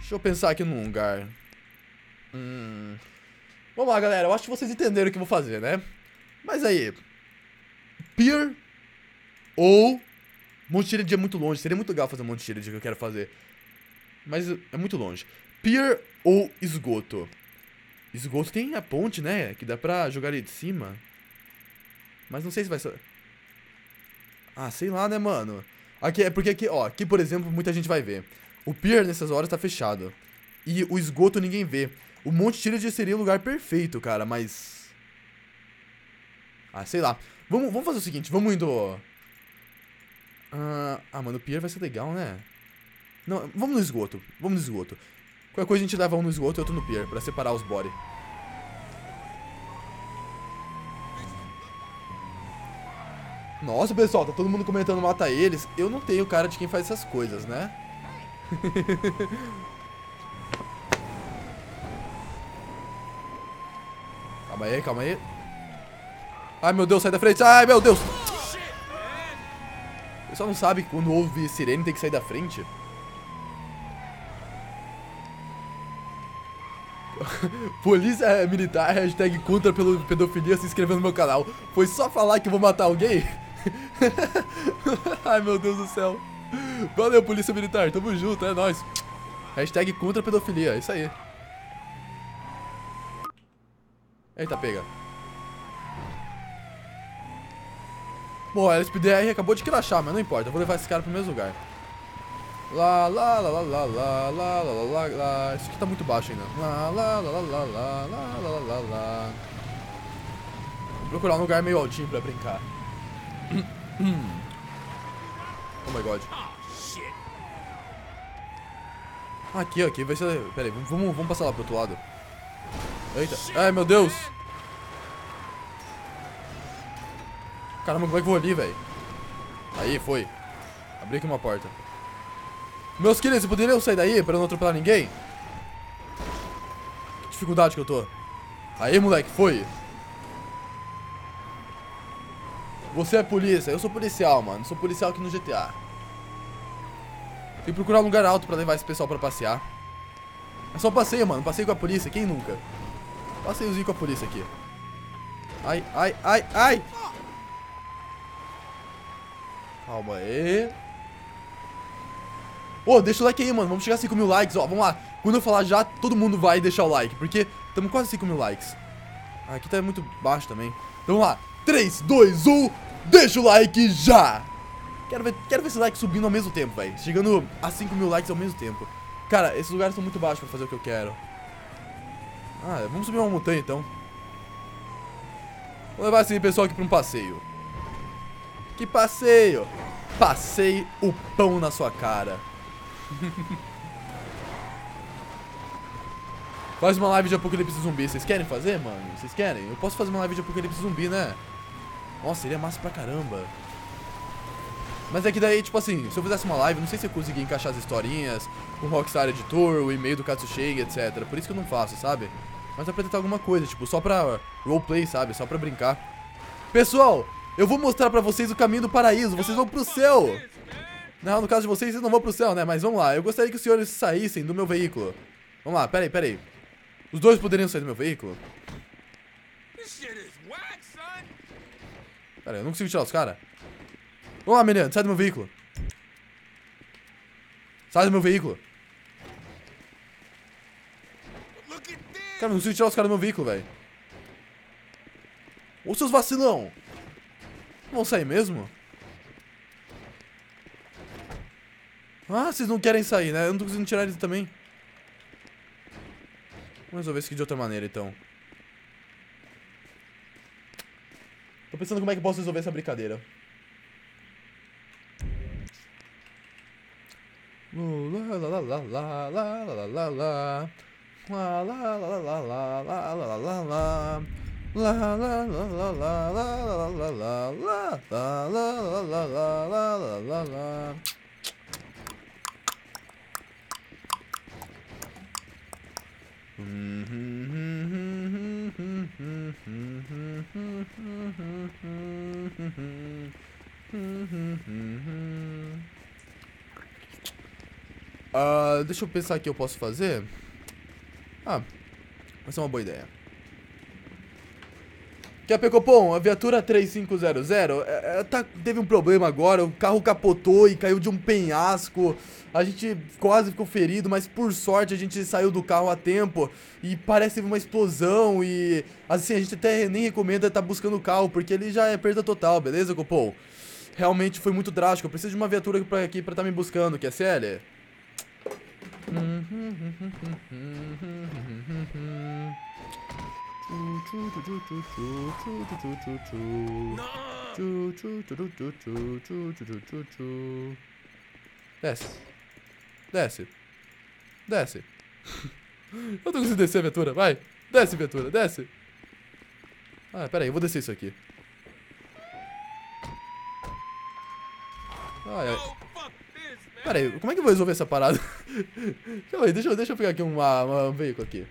Deixa eu pensar aqui num lugar. Hum. Vamos lá, galera. Eu acho que vocês entenderam o que eu vou fazer, né? Mas aí. Pier ou Monte Tirid é muito longe. Seria muito legal fazer Monte Tirid que eu quero fazer. Mas é muito longe. Pier ou esgoto? Esgoto tem a ponte, né? Que dá pra jogar ali de cima. Mas não sei se vai ser... Ah, sei lá, né, mano? Aqui é porque aqui, ó, aqui, por exemplo, muita gente vai ver. O pier nessas horas tá fechado. E o esgoto ninguém vê. O Monte Tirid seria o lugar perfeito, cara, mas... Ah, sei lá. Vamos, vamos fazer o seguinte, vamos indo... Ah, ah, mano, o pier vai ser legal, né? Não, vamos no esgoto. Vamos no esgoto. Qualquer coisa a gente leva um no esgoto e outro no pier, pra separar os body. Nossa, pessoal, tá todo mundo comentando mata eles. Eu não tenho cara de quem faz essas coisas, né? calma aí, calma aí. Ai, meu Deus, sai da frente. Ai, meu Deus. O pessoal não sabe que quando ouve sirene tem que sair da frente. Polícia Militar, hashtag contra pelo pedofilia, se inscrevendo no meu canal. Foi só falar que eu vou matar alguém? Ai, meu Deus do céu. Valeu, Polícia Militar. Tamo junto, é nóis. Hashtag contra pedofilia, é isso aí. Eita, pega. Bom, a LSPDR acabou de crachar, mas não importa. Vou levar esse cara pro mesmo lugar. Lá, lá, lá, lá, lá, lá, lá, lá, lá, lá. Isso aqui tá muito baixo ainda. Lá, lá, lá, lá, lá, lá, lá, lá, lá, lá. Vou procurar um lugar meio altinho pra brincar. oh my god. Aqui, aqui vai ser... Pera aí, vamos, vamos passar lá pro outro lado. Eita. Ai, meu Deus. Caramba, como é que eu vou ali, velho? Aí, foi. Abri aqui uma porta. Meus queridos, poderiam sair daí pra não atropelar ninguém? Que dificuldade que eu tô. Aí, moleque, foi. Você é polícia, eu sou policial, mano. Sou policial aqui no GTA. Tem que procurar um lugar alto pra levar esse pessoal pra passear. É só passeio, mano. Passeio com a polícia, quem nunca? Passeiozinho com a polícia aqui. Ai, ai, ai, ai! Calma aí. Ô, oh, deixa o like aí, mano. Vamos chegar a 5 mil likes, ó. Vamos lá. Quando eu falar já, todo mundo vai deixar o like. Porque estamos quase 5 mil likes. Ah, aqui tá muito baixo também. Então vamos lá. 3, 2, 1. Deixa o like já. Quero ver, quero ver esse like subindo ao mesmo tempo, velho. Chegando a 5 mil likes ao mesmo tempo. Cara, esses lugares são muito baixos pra fazer o que eu quero. Ah, vamos subir uma montanha, então. Vou levar esse pessoal aqui pra um passeio. Que passeio! Passei o pão na sua cara. Faz uma live de apocalipse zumbi. Vocês querem fazer, mano? Vocês querem? Eu posso fazer uma live de apocalipse zumbi, né? Nossa, seria massa pra caramba. Mas é que daí, tipo assim, se eu fizesse uma live, não sei se eu conseguia encaixar as historinhas, o Rockstar Editor, o e-mail do Katsushige, etc. Por isso que eu não faço, sabe? Mas apresentar alguma coisa, tipo, só pra roleplay, sabe? Só pra brincar. Pessoal, eu vou mostrar pra vocês o caminho do paraíso. Vocês vão pro céu. Não, no caso de vocês, vocês não vão pro céu, né? Mas vamos lá. Eu gostaria que os senhores saíssem do meu veículo. Vamos lá, peraí, peraí. Os dois poderiam sair do meu veículo? Pera eu não consigo tirar os caras. Vamos lá, menino, sai do meu veículo. Sai do meu veículo. Cara, não consigo tirar os caras do meu veículo, velho. Ô, seus vacilão. Vão sair mesmo? Ah, vocês não querem sair, né? Eu não tô conseguindo tirar eles também. Vamos resolver isso aqui de outra maneira, então. Tô pensando como é que eu posso resolver essa brincadeira. La la la la la la la la la La la la la la la la la la la La la la la la la la la la la La la la la la la la la la Uh, deixa eu pensar o que eu posso fazer. Ah, vai ser uma boa ideia. Capecopom, a viatura 3500 é, é, tá, teve um problema agora, o carro capotou e caiu de um penhasco. A gente quase ficou ferido, mas por sorte a gente saiu do carro a tempo e parece uma explosão e assim, a gente até nem recomenda estar tá buscando o carro porque ele já é perda total, beleza, Copom? Realmente foi muito drástico, eu preciso de uma viatura aqui pra estar tá me buscando, quer sério? Desce. Desce. Desce. eu tô conseguindo descer, aventura. Vai. Desce, aventura. Desce. Ah, pera aí. Eu vou descer isso aqui. Ai, ai. Pera aí, como é que eu vou resolver essa parada? Calma aí, deixa, eu, deixa eu pegar aqui uma, uma, um veículo aqui.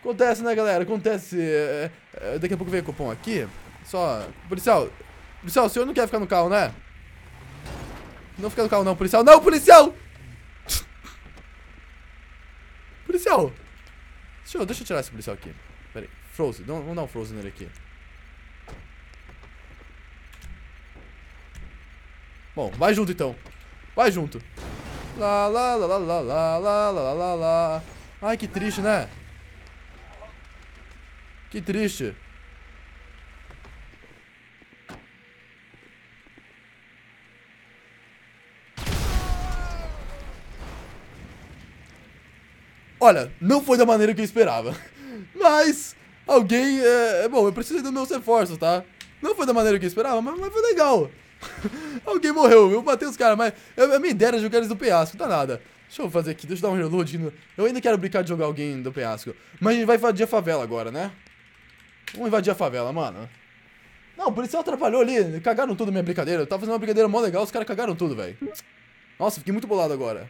Acontece, né, galera? Acontece. É, é, daqui a pouco vem o cupom aqui. Só. Policial. Policial, o senhor não quer ficar no carro, né? Não fica no carro, não, policial. Não, policial! policial! Eu, deixa eu tirar esse policial aqui. Pera aí. Frozen. Vamos dar um Frozen nele aqui. Bom, vai junto então. Vai junto. Lá, lá, lá, lá, lá, lá, lá, lá, lá, lá. Ai, que triste, né? Que triste. Olha, não foi da maneira que eu esperava. Mas alguém... É, bom, eu preciso dos meus reforços, tá? Não foi da maneira que eu esperava, mas, mas foi legal. Alguém morreu, eu matei os caras, mas eu, a minha jogar eles do penhasco, tá nada. Deixa eu fazer aqui, deixa eu dar um reload. Eu ainda quero brincar de jogar alguém do penhasco. Mas a gente vai invadir a favela agora, né? Vamos invadir a favela, mano. Não, o policial atrapalhou ali, cagaram tudo minha brincadeira. Eu tava fazendo uma brincadeira mó legal, os caras cagaram tudo, velho. Nossa, fiquei muito bolado agora.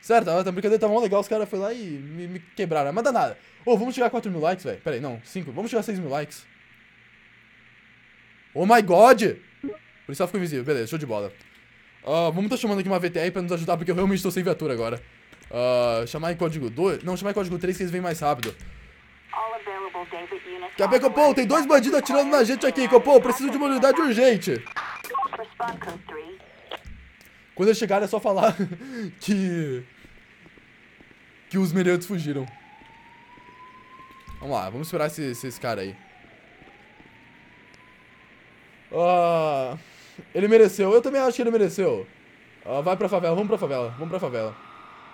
Certo, a brincadeira tava mó legal, os caras foram lá e me, me quebraram. Mas dá nada. Ô, oh, vamos chegar a 4 mil likes, velho. Pera aí, não, 5. Vamos chegar a 6 mil likes. Oh my god! O policial ficou invisível, beleza, show de bola. Uh, vamos estar tá chamando aqui uma VTR pra nos ajudar, porque eu realmente estou sem viatura agora. Uh, chamar em código 2. Não, chamar em código 3 que eles vêm mais rápido. Capê Copom, tem dois bandidos atirando na gente aqui, Copom. Preciso de uma unidade urgente. Quando eles chegarem é só falar que. que os meriantes fugiram. Vamos lá, vamos esperar esses, esses caras aí. Ah. Uh... Ele mereceu. Eu também acho que ele mereceu. vai pra favela, vamos pra favela, vamos pra favela.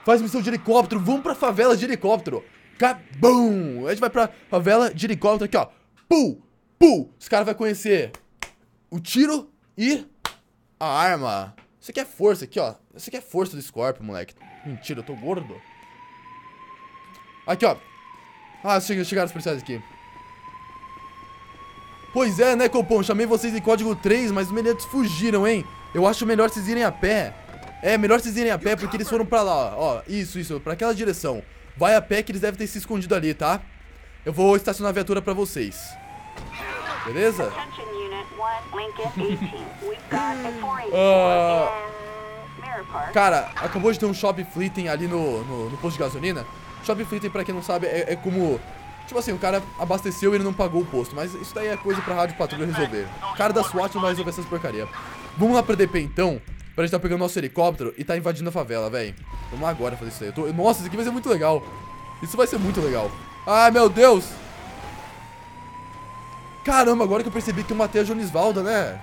Faz missão de helicóptero, vamos pra favela de helicóptero. Cabum! A gente vai pra favela de helicóptero aqui, ó. Pum! Pum! Os caras vão conhecer o tiro e a arma. Isso aqui é força aqui, ó. Isso aqui é força do Scorpio, moleque. Mentira, eu tô gordo. Aqui, ó. Ah, chegaram os policiais aqui. Pois é, né, Copom? Chamei vocês em código 3, mas os meninos fugiram, hein? Eu acho melhor vocês irem a pé. É, melhor vocês irem a pé porque eles foram pra lá, ó. Isso, isso, pra aquela direção. Vai a pé que eles devem ter se escondido ali, tá? Eu vou estacionar a viatura pra vocês. Beleza? uh, cara, acabou de ter um shopping fleeting ali no, no, no posto de gasolina. Shopping fleeting, pra quem não sabe, é, é como Tipo assim, o cara abasteceu e ele não pagou o posto. Mas isso daí é coisa pra rádio patrulha resolver. O cara da SWAT não vai resolver essas porcaria. Vamos lá pra DP então. Pra gente tá pegando nosso helicóptero e tá invadindo a favela, velho. Vamos lá agora fazer isso aí. Eu tô... Nossa, isso aqui vai ser muito legal. Isso vai ser muito legal. Ai, meu Deus. Caramba, agora que eu percebi que eu matei a Jonisvalda, né?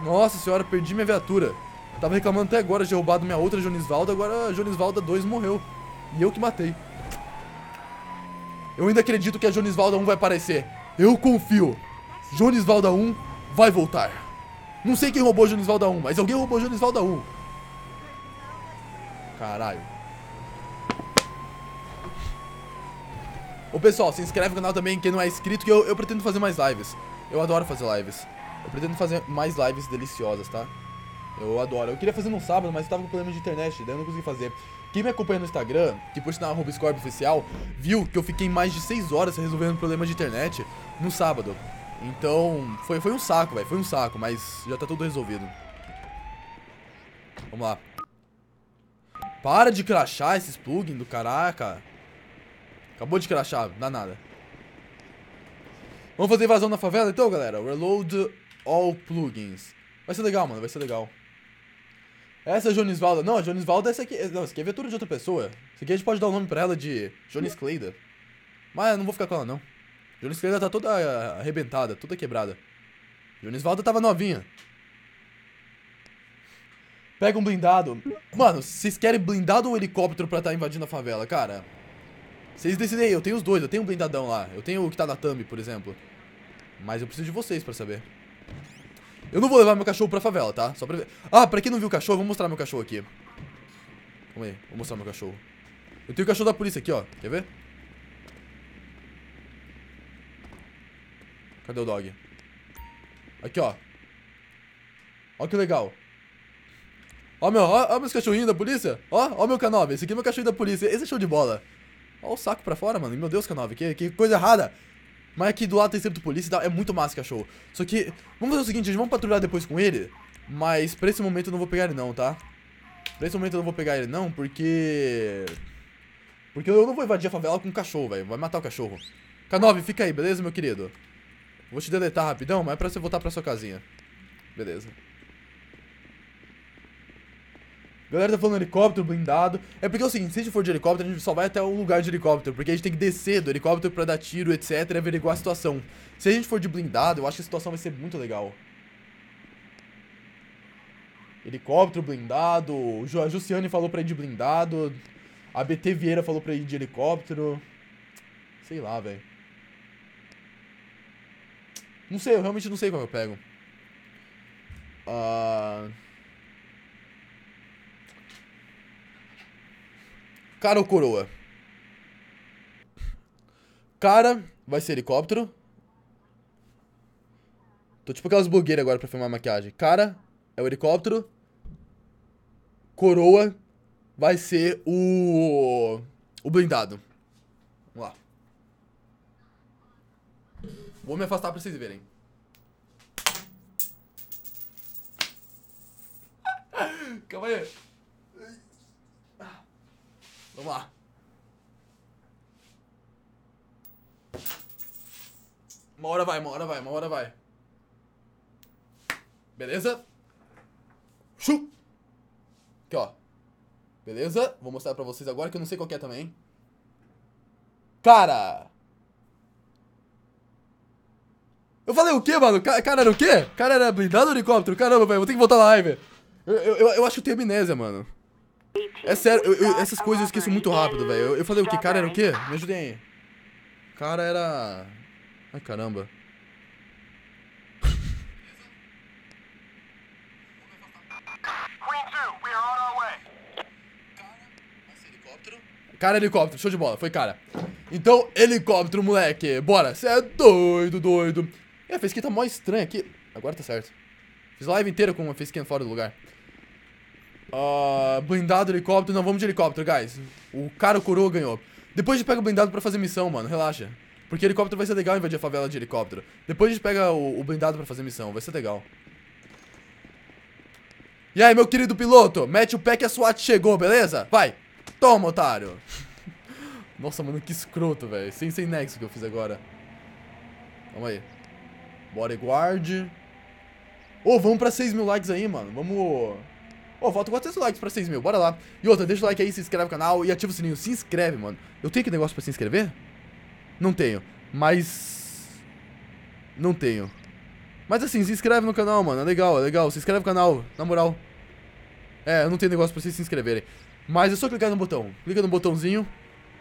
Nossa senhora, perdi minha viatura. tava reclamando até agora de roubado minha outra Jonisvalda, agora a Jonisvalda 2 morreu. E eu que matei. Eu ainda acredito que a Jonisvalda 1 vai aparecer. Eu confio. Jonisvalda 1 vai voltar. Não sei quem roubou Jonisvalda 1, mas alguém roubou Jonisvalda 1. Caralho. Ô pessoal, se inscreve no canal também, quem não é inscrito, que eu, eu pretendo fazer mais lives. Eu adoro fazer lives. Eu pretendo fazer mais lives deliciosas, tá? Eu adoro. Eu queria fazer no sábado, mas eu tava com problema de internet, daí eu não consegui fazer. Quem me acompanha no Instagram, que por sinal arroba Scorpio Oficial, viu que eu fiquei mais de 6 horas resolvendo problemas de internet no sábado. Então, foi, foi um saco, velho. Foi um saco, mas já tá tudo resolvido. Vamos lá. Para de crachar esses plugins do caraca. Acabou de crachar, não dá nada. Vamos fazer invasão na favela então, galera? Reload all plugins. Vai ser legal, mano, vai ser legal. Essa é a Jonisvalda. Não, a Jonisvalda, essa aqui. Não, essa aqui é viatura de outra pessoa. Essa aqui a gente pode dar o nome pra ela de Jonis Cleida. Mas eu não vou ficar com ela, não. Jonis Cleida tá toda arrebentada, toda quebrada. Jonisvalda tava novinha. Pega um blindado. Mano, vocês querem blindado ou helicóptero pra tá invadindo a favela? Cara, vocês decidem aí. Eu tenho os dois. Eu tenho um blindadão lá. Eu tenho o que tá na thumb, por exemplo. Mas eu preciso de vocês pra saber. Eu não vou levar meu cachorro pra favela, tá? Só pra ver. Ah, pra quem não viu o cachorro, vou mostrar meu cachorro aqui. Calma aí, vou mostrar meu cachorro. Eu tenho o cachorro da polícia aqui, ó. Quer ver? Cadê o dog? Aqui, ó. Ó que legal. Ó, meu, ó, ó meus cachorrinhos da polícia. Ó, ó meu K9. Esse aqui é meu cachorrinho da polícia. Esse é show de bola. Ó o saco pra fora, mano. Meu Deus, K9. Que, que coisa errada. Mas aqui do lado tem sempre polícia e tal. É muito massa cachorro. Só que, vamos fazer o seguinte, a gente vamos patrulhar depois com ele. Mas pra esse momento eu não vou pegar ele não, tá? Pra esse momento eu não vou pegar ele não, porque... Porque eu não vou invadir a favela com um cachorro, velho. Vai matar o cachorro. K9, fica aí, beleza, meu querido? Vou te deletar rapidão, mas é pra você voltar pra sua casinha. Beleza. Galera tá falando helicóptero, blindado. É porque seguinte, se a gente for de helicóptero, a gente só vai até um lugar de helicóptero. Porque a gente tem que descer do helicóptero pra dar tiro, etc. E averiguar a situação. Se a gente for de blindado, eu acho que a situação vai ser muito legal. Helicóptero, blindado. A Jussiane falou pra ir de blindado. A BT Vieira falou pra ir de helicóptero. Sei lá, velho. Não sei, eu realmente não sei qual eu pego. Ah... Uh... Cara ou coroa? Cara vai ser helicóptero. Tô tipo aquelas blogueiras agora pra filmar a maquiagem. Cara é o helicóptero. Coroa vai ser o. O blindado. Vamos lá. Vou me afastar pra vocês verem. Calma aí. Vamos lá. Uma hora vai, uma hora vai, uma hora vai. Beleza? Chu! Aqui, ó. Beleza? Vou mostrar pra vocês agora que eu não sei qual é também. Cara! Eu falei o quê, mano? Cara era o quê? Cara era blindado ou helicóptero? Caramba, velho, vou ter que voltar na live. Eu, eu, eu acho que eu tenho amnésia, mano. É sério, eu- eu- essas coisas eu esqueço muito rápido, velho. Eu, eu falei o que? Cara era o quê? Me ajudem aí. Cara era. Ai caramba. Queen 2, we are on our way. Cara, helicóptero, show de bola, foi cara. Então, helicóptero, moleque, bora. Cê é doido, doido. É, a facecam tá mó estranha aqui. Agora tá certo. Fiz live inteira com uma facecam fora do lugar. Ah, blindado, helicóptero. Não, vamos de helicóptero, guys. O cara, o coroa, ganhou. Depois a gente pega o blindado pra fazer missão, mano, relaxa. Porque helicóptero vai ser legal invadir a favela de helicóptero. Depois a gente pega o, o blindado pra fazer missão, vai ser legal. E aí, meu querido piloto, mete o pé que a SWAT chegou, beleza? Vai! Toma, otário! Nossa, mano, que escroto, velho. Sem, sem nexo que eu fiz agora. Vamos aí. Bodyguard. Ô, vamos pra 6 mil likes aí, mano. Vamos... Ô, falta 400 likes pra 6 mil, bora lá. E outra, deixa o like aí, se inscreve no canal e ativa o sininho. Se inscreve, mano. Eu tenho que negócio pra se inscrever? Não tenho. Mas... Não tenho. Mas assim, se inscreve no canal, mano. É legal, é legal. Se inscreve no canal, na moral. É, eu não tenho negócio pra vocês se inscreverem. Mas é só clicar no botão. Clica no botãozinho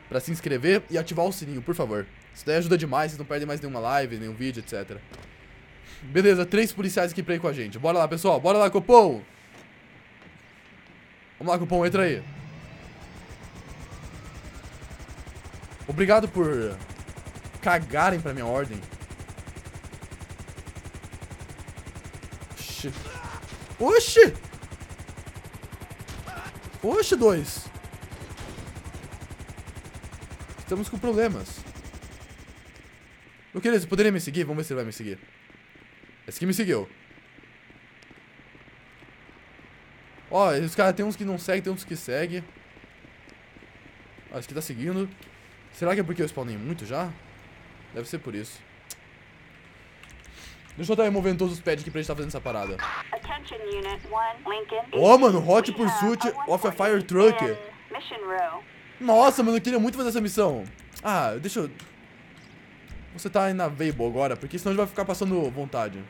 pra se inscrever e ativar o sininho, por favor. Isso daí ajuda demais, vocês não perdem mais nenhuma live, nenhum vídeo, etc. Beleza, três policiais aqui pra ir com a gente. Bora lá, pessoal. Bora lá, Copom. Vamos lá, Copom, entra aí. Obrigado por cagarem pra minha ordem. Oxi. Oxi! Oxi, dois. Estamos com problemas. Meu querido, você poderia me seguir? Vamos ver se ele vai me seguir. Esse aqui me seguiu. Ó, os caras tem uns que não seguem, tem uns que seguem. Ó, esse aqui tá seguindo. Será que é porque eu spawnei muito já? Deve ser por isso. Deixa eu estar removendo todos os pads aqui pra gente estar fazendo essa parada. Attention Unit 1, Lincoln. Ó, mano, Hot Pursuit of a 148 Fire Truck. Nossa, mano, eu queria muito fazer essa missão. Ah, deixa eu... Você tá inavailable agora, porque senão a gente vai ficar passando vontade.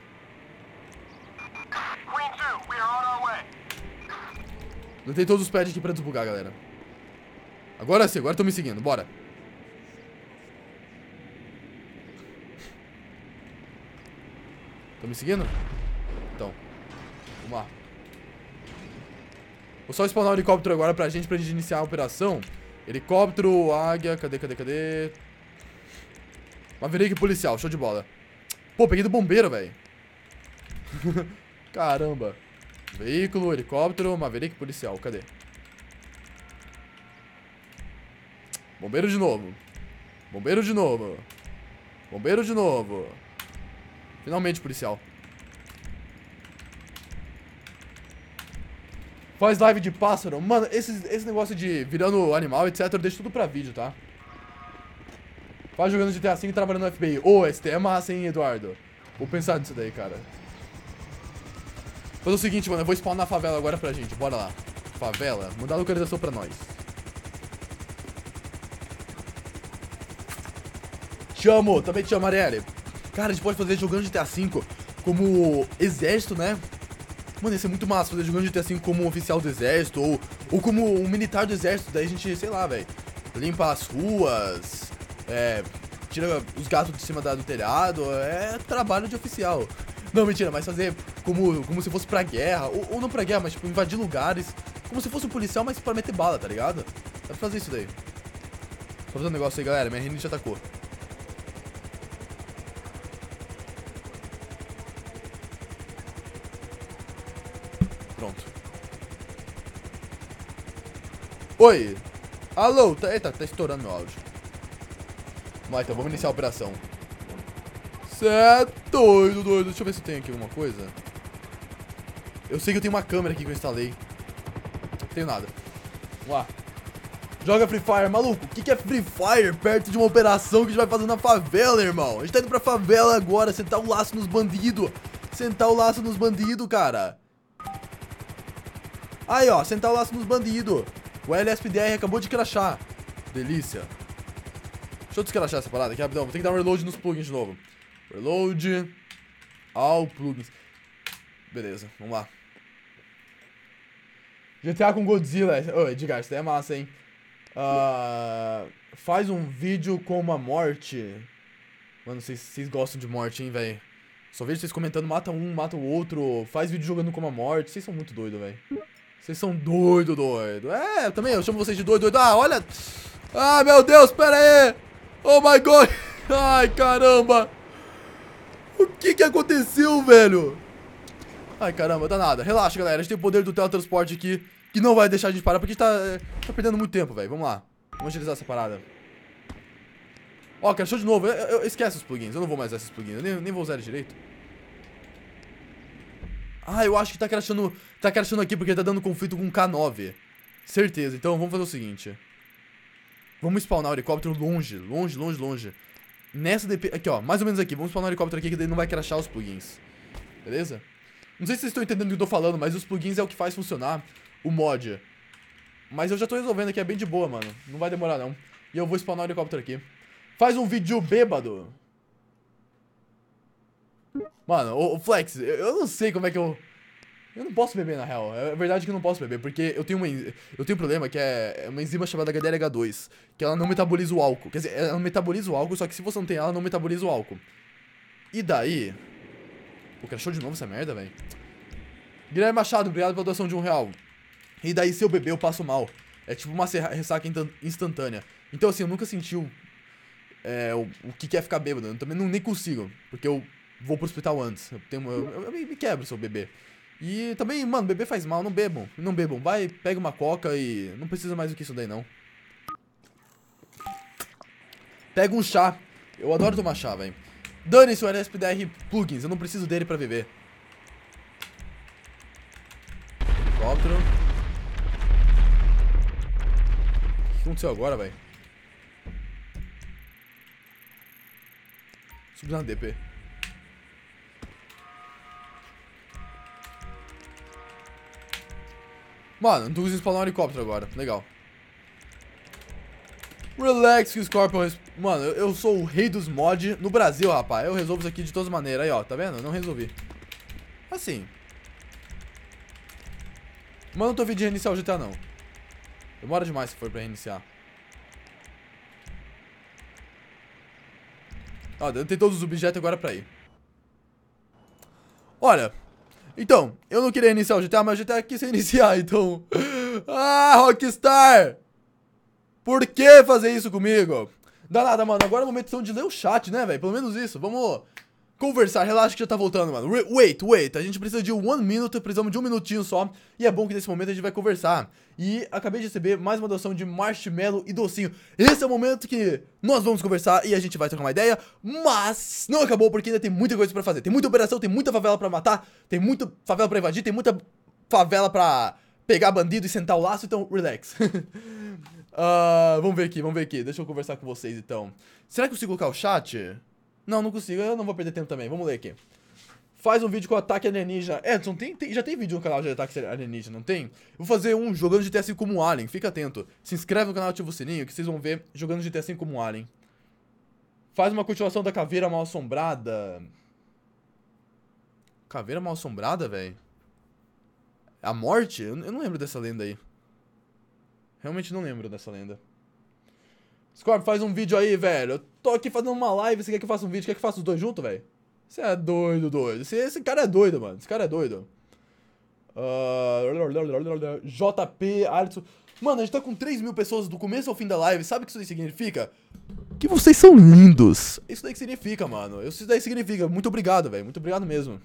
Tem todos os pads aqui pra desbugar, galera. Agora sim, agora estão me seguindo, bora. Estão me seguindo? Então. Vamos lá. Vou só spawnar o helicóptero agora pra gente, pra gente iniciar a operação. Helicóptero, águia, cadê, cadê, cadê? Maverick policial, show de bola. Pô, peguei do bombeiro, velho. Caramba. Veículo, helicóptero, Maverick policial, cadê? Bombeiro de novo. Bombeiro de novo. Bombeiro de novo. Finalmente, policial. Faz live de pássaro. Mano, esse, esse negócio de virando animal, etc, eu deixo tudo pra vídeo, tá? Faz jogando GTA V e trabalhando no FBI. Ô, esse é massa, hein, Eduardo? Vou pensar nisso daí, cara. Fazer o seguinte, mano, eu vou spawnar na favela agora pra gente. Bora lá. Favela, mudar a localização pra nós. Te amo, também te amo, Arielle. Cara, a gente pode fazer jogando GTA V como exército, né? Mano, ia ser muito massa fazer jogando GTA V como oficial do exército ou, ou como um militar do exército. Daí a gente, sei lá, velho, limpa as ruas, é, tira os gatos de cima da, do telhado. É trabalho de oficial. Não, mentira, mas fazer como, como se fosse pra guerra, ou, ou não pra guerra, mas tipo, invadir lugares, como se fosse um policial, mas pra meter bala, tá ligado? Dá pra fazer isso daí. Só fazer um negócio aí, galera, minha rinite atacou. Pronto. Oi. Alô, tá, eita, tá estourando meu áudio. Lá, então, vamos iniciar a operação. Cê é doido, doido. Deixa eu ver se tem aqui alguma coisa. Eu sei que eu tenho uma câmera aqui que eu instalei. Não tenho nada. Vamos lá. Joga Free Fire, maluco. O que, que é Free Fire perto de uma operação que a gente vai fazer na favela, irmão? A gente tá indo pra favela agora, sentar o laço nos bandidos. Sentar o laço nos bandidos, cara. Aí, ó, sentar o laço nos bandidos. O LSPDR acabou de crachar. Delícia. Deixa eu descrachar essa parada aqui rapidão. Vou ter que dar um reload nos plugins de novo. Reload. All plugins. Beleza, vamos lá. GTA com Godzilla. Ô, Edgar, isso daí é massa, hein? Ah, faz um vídeo com uma morte. Mano, vocês, vocês gostam de morte, hein, velho? Só vejo vocês comentando, mata um, mata o outro, faz vídeo jogando com uma morte. Vocês são muito doidos, velho. Vocês são doido, doido. É, eu também, eu chamo vocês de doido, doido. Ah, olha. Ah, meu Deus, pera aí. Oh my god. Ai, caramba. O que que aconteceu, velho? Ai, caramba, dá nada. Relaxa, galera. A gente tem o poder do teletransporte aqui, que não vai deixar a gente parar, porque a gente tá, é, tá perdendo muito tempo, velho. Vamos lá. Vamos agilizar essa parada. Ó, crashou de novo. Eu, eu, eu- os plugins. Eu não vou mais usar esses plugins. Eu nem, nem vou usar eles direito. Ah, eu acho que tá crashando, tá crashando aqui porque tá dando conflito com o K9. Certeza. Então vamos fazer o seguinte. Vamos spawnar o helicóptero longe, longe, longe, longe. Nessa DP... Aqui, ó. Mais ou menos aqui. Vamos spawnar o helicóptero aqui que daí não vai crashar os plugins. Beleza? Não sei se vocês estão entendendo o que eu tô falando, mas os plugins é o que faz funcionar o mod. Mas eu já tô resolvendo aqui, é bem de boa, mano. Não vai demorar, não. E eu vou spawnar o helicóptero aqui. Faz um vídeo bêbado. Mano, o, o Flex, eu, eu não sei como é que eu... Eu não posso beber, na real. É verdade que eu não posso beber, porque eu tenho uma, eu tenho um problema que é uma enzima chamada HDLH2, que ela não metaboliza o álcool. Quer dizer, ela metaboliza o álcool, só que se você não tem ela não metaboliza o álcool. E daí... Pô, crashou de novo essa merda, velho. Guilherme Machado, obrigado pela doação de um real. E daí, se eu beber, eu passo mal. É tipo uma ressaca instantânea. Então, assim, eu nunca senti o, é, o, o que é ficar bêbado. Eu também não, nem consigo, porque eu vou pro hospital antes. Eu, tenho, eu, eu- eu me quebro se eu beber. E também, mano, beber faz mal, não bebam. Não bebam. Vai, pega uma coca e. Não precisa mais do que isso daí, não. Pega um chá. Eu adoro tomar chá, velho. Dane-se o plugins, eu não preciso dele pra viver. Helicóptero. O que aconteceu agora, velho? Subi na DP. Mano, não tô conseguindo spawnar um helicóptero agora. Legal. Relax que o Scorpion... Mano, eu, eu sou o rei dos mods no Brasil, rapaz. Eu resolvo isso aqui de todas as maneiras. Aí, ó. Tá vendo? Eu não resolvi. Assim. Mas não tô vindo de reiniciar o GTA, não. Demora demais se for pra reiniciar. Ó, tem todos os objetos agora pra ir. Olha, então, eu não queria iniciar o GTA, mas o GTA quis iniciar, então... Ah, Rockstar! Por que fazer isso comigo? Dá nada, mano. Agora é o momento então, de ler o chat, né, velho? Pelo menos isso. Vamos conversar. Relaxa que já tá voltando, mano. Wait, wait. A gente precisa de one minute, precisamos de um minutinho só. E é bom que nesse momento a gente vai conversar. E acabei de receber mais uma doação de marshmallow e docinho. Esse é o momento que nós vamos conversar e a gente vai trocar uma ideia. Mas não acabou porque ainda tem muita coisa pra fazer. Tem muita operação, tem muita favela pra matar, tem muita favela pra invadir, tem muita favela pra pegar bandido e sentar o laço. Então, relax. Ah, vamos ver aqui, vamos ver aqui. Deixa eu conversar com vocês então. Será que eu consigo colocar o chat? Não, não consigo. Eu não vou perder tempo também. Vamos ler aqui. Faz um vídeo com ataque alienígena. Edson, tem, tem- já tem vídeo no canal de ataque alienígena, não tem? Vou fazer um jogando GTA V como alien. Fica atento. Se inscreve no canal, ativa o sininho, que vocês vão ver jogando GTA V como alien. Faz uma continuação da Caveira Mal Assombrada. Caveira Mal Assombrada, velho? A morte? Eu não lembro dessa lenda aí. Realmente não lembro dessa lenda. Scorpio, faz um vídeo aí, velho. Eu tô aqui fazendo uma live, você quer que eu faça um vídeo? Quer que eu faça os dois juntos, velho? Você é doido, doido. Esse, esse cara é doido, mano. Esse cara é doido. Ah, JP, Alisson. Mano, a gente tá com 3 mil pessoas do começo ao fim da live. Sabe o que isso daí significa? Que vocês são lindos. Isso daí que significa, mano. Isso daí significa. Muito obrigado, velho. Muito obrigado mesmo.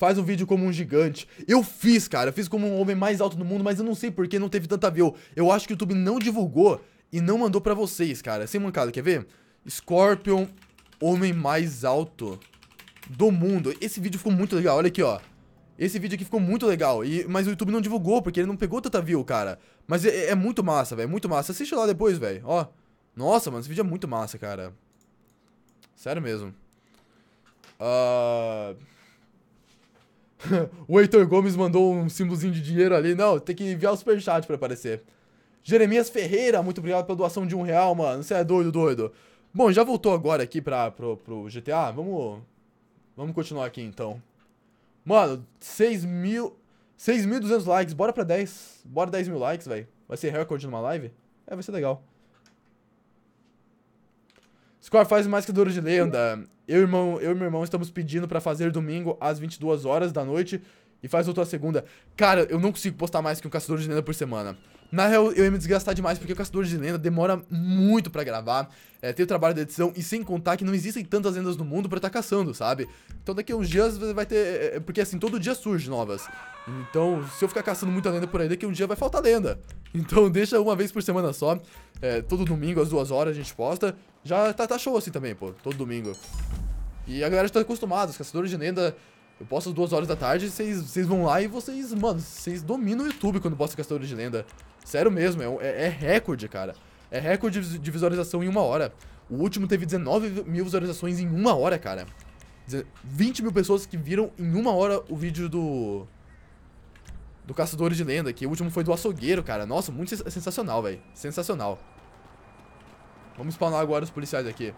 Faz um vídeo como um gigante. Eu fiz, cara. Eu fiz como um homem mais alto do mundo, mas eu não sei por que não teve tanta view. Eu acho que o YouTube não divulgou e não mandou pra vocês, cara. Sem mancada, quer ver? Scorpion, homem mais alto do mundo. Esse vídeo ficou muito legal. Olha aqui, ó. Esse vídeo aqui ficou muito legal. E, mas o YouTube não divulgou, porque ele não pegou tanta view, cara. Mas é, é muito massa, velho. Muito massa. Assiste lá depois, velho. Ó. Nossa, mano, esse vídeo é muito massa, cara. Sério mesmo. Ah. o Heitor Gomes mandou um símbolozinho de dinheiro ali. Não, tem que enviar o superchat pra aparecer. Jeremias Ferreira, muito obrigado pela doação de um real, mano. Você é doido, doido. Bom, já voltou agora aqui pra, pro, pro GTA. Vamos. Vamos continuar aqui então. Mano, 6 mil. 6.200 likes, bora pra 10. Bora 10 mil likes, velho. Vai ser recorde numa live? É, vai ser legal. Score faz mais que duro de lenda. Eu irmão, eu e meu irmão estamos pedindo pra fazer domingo às 22 horas da noite e faz outra segunda. Cara, eu não consigo postar mais que um caçador de lenda por semana. Na real, eu ia me desgastar demais porque o caçador de lenda demora muito pra gravar. É, tem o trabalho da edição e sem contar que não existem tantas lendas no mundo pra estar tá caçando, sabe? Então daqui a uns dias vai ter. É, é, porque assim, todo dia surge novas. Então, se eu ficar caçando muita lenda por aí, daqui a um dia vai faltar lenda. Então deixa uma vez por semana só. É, todo domingo, às duas horas, a gente posta. Já tá, tá show assim também, pô. Todo domingo. E a galera já tá acostumada, os caçadores de lenda. Eu posto às duas horas da tarde, vocês vão lá e vocês, mano, vocês dominam o YouTube quando posto caçadores de lenda. Sério mesmo, é, é, é recorde, cara. É recorde de visualização em uma hora. O último teve 19 mil visualizações em uma hora, cara. 20 mil pessoas que viram em uma hora o vídeo do. Do Caçador de Lenda, que o último foi do açougueiro, cara. Nossa, muito sensacional, velho. Sensacional. Vamos spawnar agora os policiais aqui.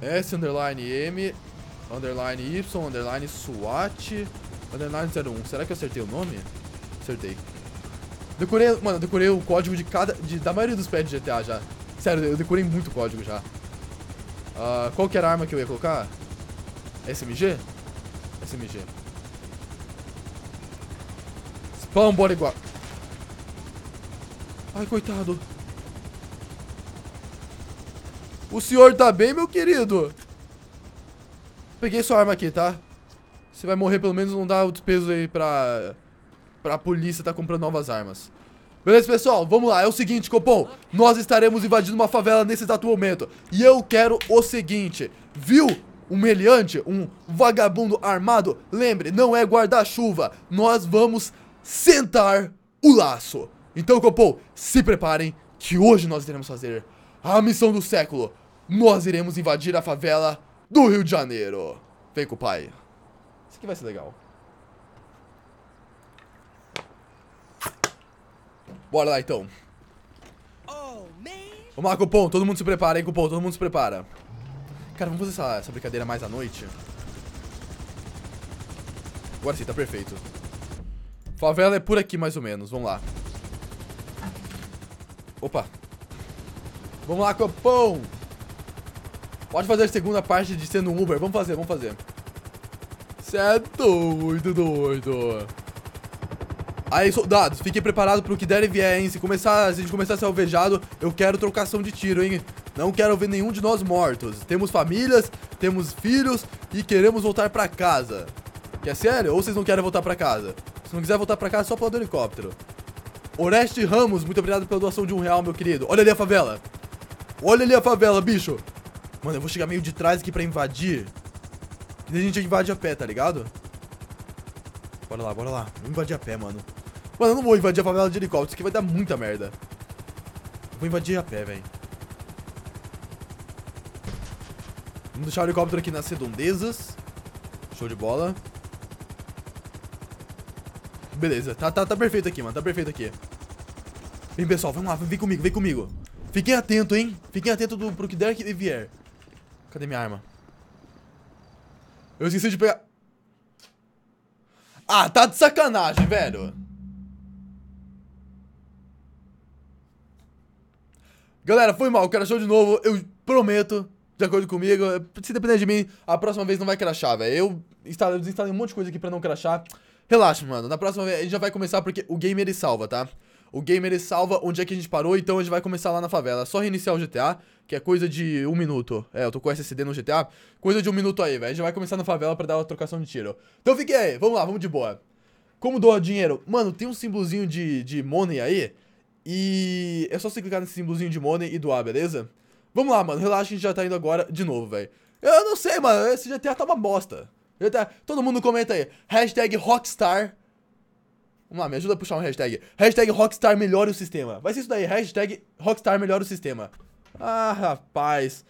S, underline M, underline Y, underline SWAT, underline 01. Será que eu acertei o nome? Acertei. Decorei, mano, decorei o código de cada, de, da maioria dos pets de GTA já. Sério, eu decorei muito código já. Uh, qual que era a arma que eu ia colocar? SMG? SMG. Spawn body guard. Ai, coitado. O senhor tá bem, meu querido? Peguei sua arma aqui, tá? Você vai morrer, pelo menos não dá o despeso aí pra... Pra polícia tá comprando novas armas. Beleza, pessoal? Vamos lá. É o seguinte, Copom. Nós estaremos invadindo uma favela nesse exato momento. E eu quero o seguinte. Viu? Um meliante, um vagabundo armado. Lembre, não é guarda-chuva. Nós vamos sentar o laço. Então, Copom, se preparem que hoje nós iremos fazer a missão do século. Nós iremos invadir a favela do Rio de Janeiro. Vem com o pai. Isso aqui vai ser legal. Bora lá, então. Vamos lá, Cupom. Todo mundo se prepara, hein, Cupom. Todo mundo se prepara. Cara, vamos fazer essa, essa brincadeira mais à noite? Agora sim, tá perfeito. Favela é por aqui, mais ou menos. Vamos lá. Opa. Vamos lá, Copom. Pode fazer a segunda parte de sendo um Uber. Vamos fazer, vamos fazer. Cê é doido, doido. Aí, soldados, fiquem preparados pro que der e vier, hein? Se, começar, se a gente começar a ser alvejado, eu quero trocação de tiro, hein? Não quero ver nenhum de nós mortos. Temos famílias, temos filhos e queremos voltar pra casa. Que é sério? Ou vocês não querem voltar pra casa? Se não quiser voltar pra casa, só pelo helicóptero. Oreste Ramos, muito obrigado pela doação de um real, meu querido. Olha ali a favela. Olha ali a favela, bicho. Mano, eu vou chegar meio de trás aqui pra invadir. E a gente invade a pé, tá ligado? Bora lá, bora lá. Vamos invadir a pé, mano. Mano, eu não vou invadir a favela de helicóptero. Isso aqui vai dar muita merda. vou invadir a pé, velho. Vamos deixar o helicóptero aqui nas redondezas. Show de bola. Beleza, tá, tá, tá perfeito aqui, mano. Tá perfeito aqui. Vem, pessoal, vamos lá. Vem comigo, vem comigo. Fiquem atentos, hein? Fiquem atentos do, pro que der que vier. Cadê minha arma? Eu esqueci de pegar... Ah, tá de sacanagem, velho. Galera, foi mal, crashou de novo. Eu prometo, de acordo comigo, se depender de mim, a próxima vez não vai crashar, velho. Eu desinstalei um monte de coisa aqui pra não crashar. Relaxa, mano. Na próxima vez a gente já vai começar porque o game ele salva, tá? O game ele salva onde é que a gente parou, então a gente vai começar lá na favela. É só reiniciar o GTA, que é coisa de um minuto. É, eu tô com SSD no GTA. Coisa de um minuto aí, velho. A gente vai começar na favela pra dar uma trocação de tiro. Então fiquem aí, vamos lá, vamos de boa. Como doar dinheiro? Mano, tem um símbolozinho de, de money aí. E é só você clicar nesse símbolozinho de money e doar, beleza? Vamos lá, mano. Relaxa a gente já tá indo agora de novo, velho. Eu não sei, mano. Esse GTA tá uma bosta. Tá, todo mundo comenta aí. Hashtag Rockstar. Vamos lá, me ajuda a puxar um hashtag. Hashtag Rockstar melhora o sistema. Vai ser isso daí. Hashtag Rockstar melhora o sistema. Ah, rapaz.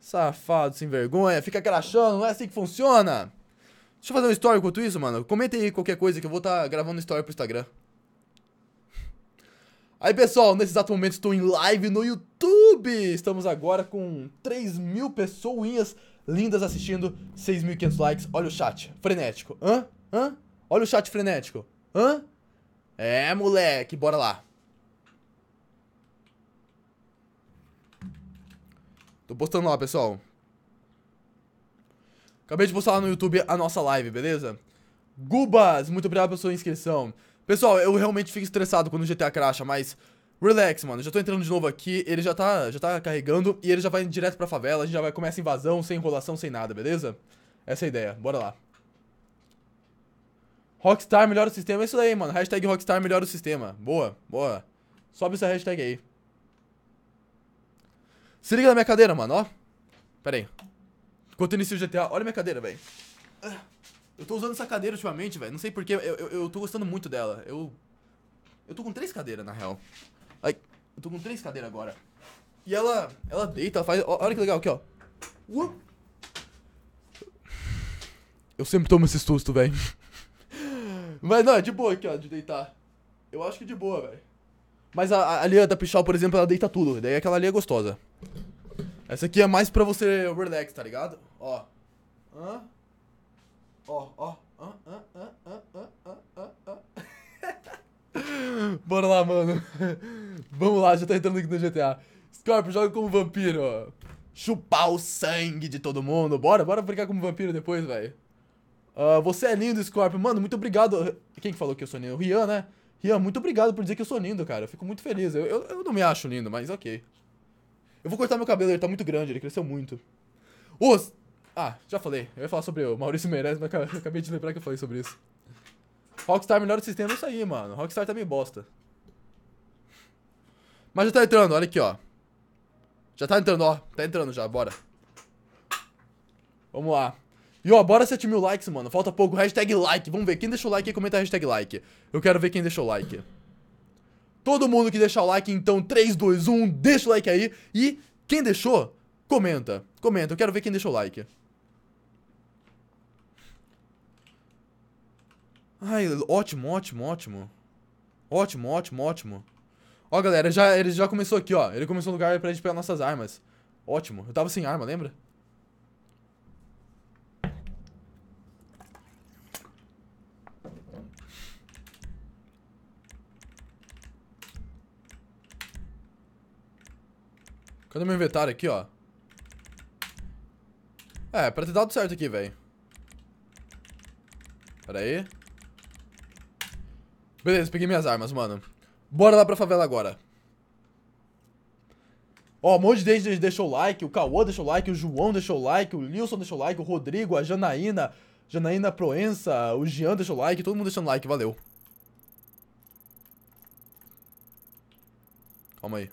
Safado, sem vergonha. Fica crachando. Não é assim que funciona. Deixa eu fazer um story enquanto isso, mano. Comenta aí qualquer coisa que eu vou estar tá gravando story pro Instagram. Aí, pessoal, nesse exato momento estou em live no YouTube. Estamos agora com 3 mil pessoinhas lindas assistindo, 6.500 likes. Olha o chat, frenético. Hã? Hã? Olha o chat frenético. Hã? É, moleque, bora lá. Tô postando lá, pessoal. Acabei de postar lá no YouTube a nossa live, beleza? Gubas, muito obrigado pela sua inscrição. Pessoal, eu realmente fico estressado quando o GTA crasha, mas relax, mano. Já tô entrando de novo aqui, ele já tá, já tá carregando e ele já vai direto pra favela, a gente já vai começar a invasão, sem enrolação, sem nada, beleza? Essa é a ideia, bora lá. Rockstar melhora o sistema, é isso aí, mano. Hashtag Rockstar melhora o sistema. Boa, boa. Sobe essa hashtag aí. Se liga na minha cadeira, mano, ó. Pera aí. Enquanto eu inicio o GTA, olha minha cadeira, velho. Eu tô usando essa cadeira ultimamente, velho. Não sei porquê, eu, eu, eu tô gostando muito dela. Eu. Eu tô com três cadeiras, na real. Ai, eu tô com três cadeiras agora. E ela. Ela deita, ela faz. Olha que legal aqui, ó. Uh. Eu sempre tomo esse susto, velho. Mas não, é de boa aqui, ó, de deitar. Eu acho que de boa, velho. Mas a, a a da Pichal, por exemplo, ela deita tudo. Daí aquela ali é gostosa. Essa aqui é mais pra você relax, tá ligado? Ó. Hã? Ó, ó. Bora lá, mano. Vamos lá, já tá entrando aqui no GTA. Scorpio, joga como vampiro. Chupar o sangue de todo mundo. Bora, bora brincar como vampiro depois, velho. Ah, você é lindo, Scorpio. Mano, muito obrigado. Quem que falou que eu sou lindo? O Rian, né? Rian, muito obrigado por dizer que eu sou lindo, cara. Eu fico muito feliz. Eu, eu, eu não me acho lindo, mas ok. Eu vou cortar meu cabelo, ele tá muito grande, ele cresceu muito. Os... Ah, já falei. Eu ia falar sobre o Maurício Meirelles, mas acabei de lembrar que eu falei sobre isso. Rockstar melhor o sistema, é isso aí, mano. Rockstar tá meio bosta. Mas já tá entrando, olha aqui, ó. Já tá entrando, ó. Tá entrando já, bora. Vamos lá. E ó, bora 7 mil likes, mano. Falta pouco. Hashtag like. Vamos ver. Quem deixou o like aí, comenta hashtag like. Eu quero ver quem deixou o like. Todo mundo que deixar o like, então 3, 2, 1, deixa o like aí. E quem deixou, comenta. Comenta, eu quero ver quem deixou o like. Ai, ótimo, ótimo, ótimo. Ótimo, ótimo, ótimo. Ó, galera, já, ele já começou aqui, ó. Ele começou no lugar pra gente pegar nossas armas. Ótimo. Eu tava sem arma, lembra? Cadê meu inventário aqui, ó? É, pra ter dado certo aqui, velho. Pera aí. Beleza, peguei minhas armas, mano. Bora lá pra favela agora. Ó, um monte de gente deixou like, o Cauã deixou like, o João deixou like, o Lilson deixou like, o Rodrigo, a Janaína, Janaína Proença, o Jean deixou like, todo mundo deixando like, valeu. Calma aí.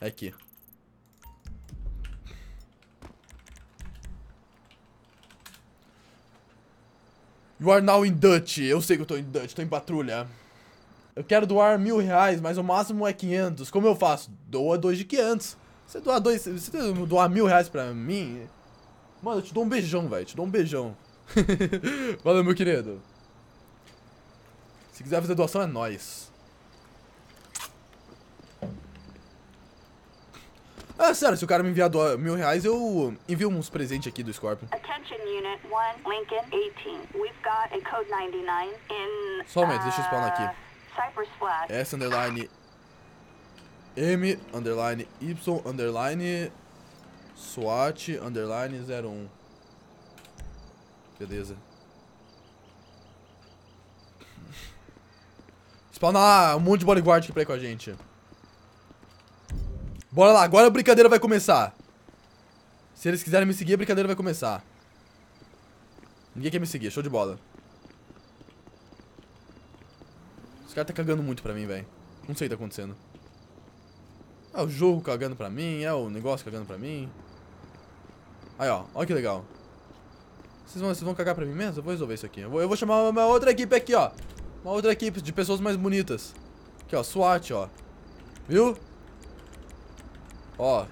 É aqui. You are now in Dutch. Eu sei que eu tô em Dutch, tô em patrulha. Eu quero doar mil reais, mas o máximo é 500. Como eu faço? Doa dois de 500. Você doar dois, você doar mil reais pra mim... Mano, eu te dou um beijão, velho. Te dou um beijão. Valeu, meu querido. Se quiser fazer doação, é nóis. Ah, sério, se o cara me enviar doa- mil reais, eu envio uns presentes aqui do Scorpion. Attention Unit 1, Lincoln 18. We've got a code 99 in. Só um momento, deixa eu spawnar aqui. uh. S underline M underline Y underline SWAT underline 01. Beleza. Spawnar um monte de bodyguard aqui pra ir com a gente. Bora lá, agora a brincadeira vai começar. Se eles quiserem me seguir, a brincadeira vai começar. Ninguém quer me seguir, show de bola. Esse cara tá cagando muito pra mim, velho. Não sei o que tá acontecendo. É o jogo cagando pra mim, é o negócio cagando pra mim. Aí, ó, olha que legal. Vocês vão, vocês vão cagar pra mim mesmo? Eu vou resolver isso aqui. Eu vou, eu vou chamar uma outra equipe aqui, ó. Uma outra equipe de pessoas mais bonitas. Aqui, ó, SWAT, ó. Viu? Ó.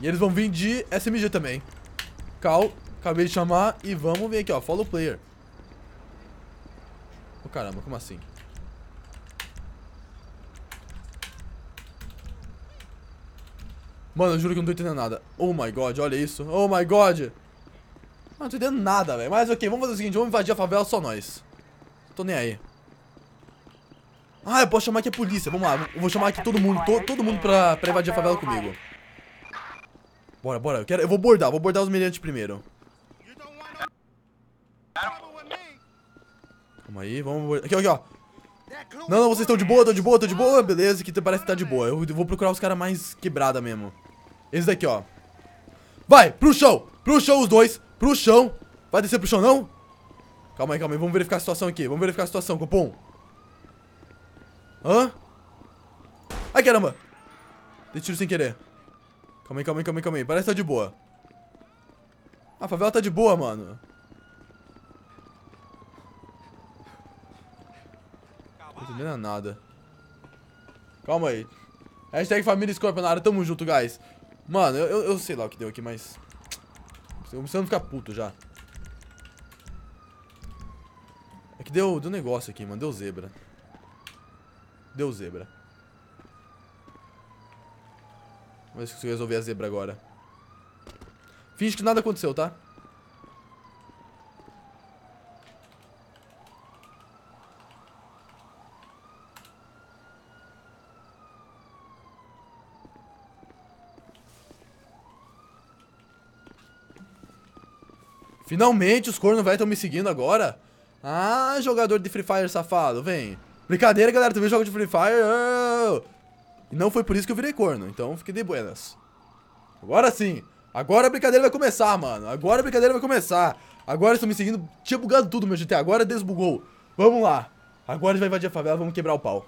E eles vão vir de SMG também. Cal, acabei de chamar e vamos ver aqui, ó. Follow player. Ô caramba, como assim? Mano, eu juro que eu não tô entendendo nada. Oh my god, olha isso. Oh my god. Mano, não tô entendendo nada, velho. Mas ok, vamos fazer o seguinte, vamos invadir a favela só nós. Tô nem aí. Ah, eu posso chamar aqui a polícia. Vamos lá, eu vou chamar aqui todo mundo, to, todo mundo pra, pra invadir a favela comigo. Bora, bora. Eu, quero, eu vou bordar, vou bordar os meliantes primeiro. Calma aí, vamos bordar. Aqui, aqui, ó. Não, não, vocês estão de boa, tô de boa, tô de boa. Beleza, que parece que tá de boa. Eu vou procurar os caras mais quebrada mesmo. Esse daqui, ó. Vai, pro chão. Pro chão os dois. Pro chão. Vai descer pro chão, não? Calma aí, calma aí. Vamos verificar a situação aqui. Vamos verificar a situação, Copom. Hã? Ai, caramba. Dei tiro sem querer. Calma aí, calma aí, calma aí, calma aí. Parece que tá de boa. A favela tá de boa, mano. Não tô entendendo nada. Calma aí. Hashtag família Scorpion na área, tamo junto, guys. Mano, eu, eu, sei lá o que deu aqui, mas... Eu a ficar puto já. É que deu, deu negócio aqui, mano. Deu zebra. Deu zebra. Vamos ver se consigo resolver a zebra agora. Finge que nada aconteceu, tá? Finalmente os cornos velho estão me seguindo agora. Ah, jogador de Free Fire safado, vem. Brincadeira, galera, também joga de Free Fire. Oh. E não foi por isso que eu virei corno, então fiquei de buenas. Agora sim. Agora a brincadeira vai começar, mano. Agora a brincadeira vai começar. Agora estão me seguindo. Tinha bugado tudo, meu GT. Agora desbugou. Vamos lá. Agora a gente vai invadir a favela, vamos quebrar o pau.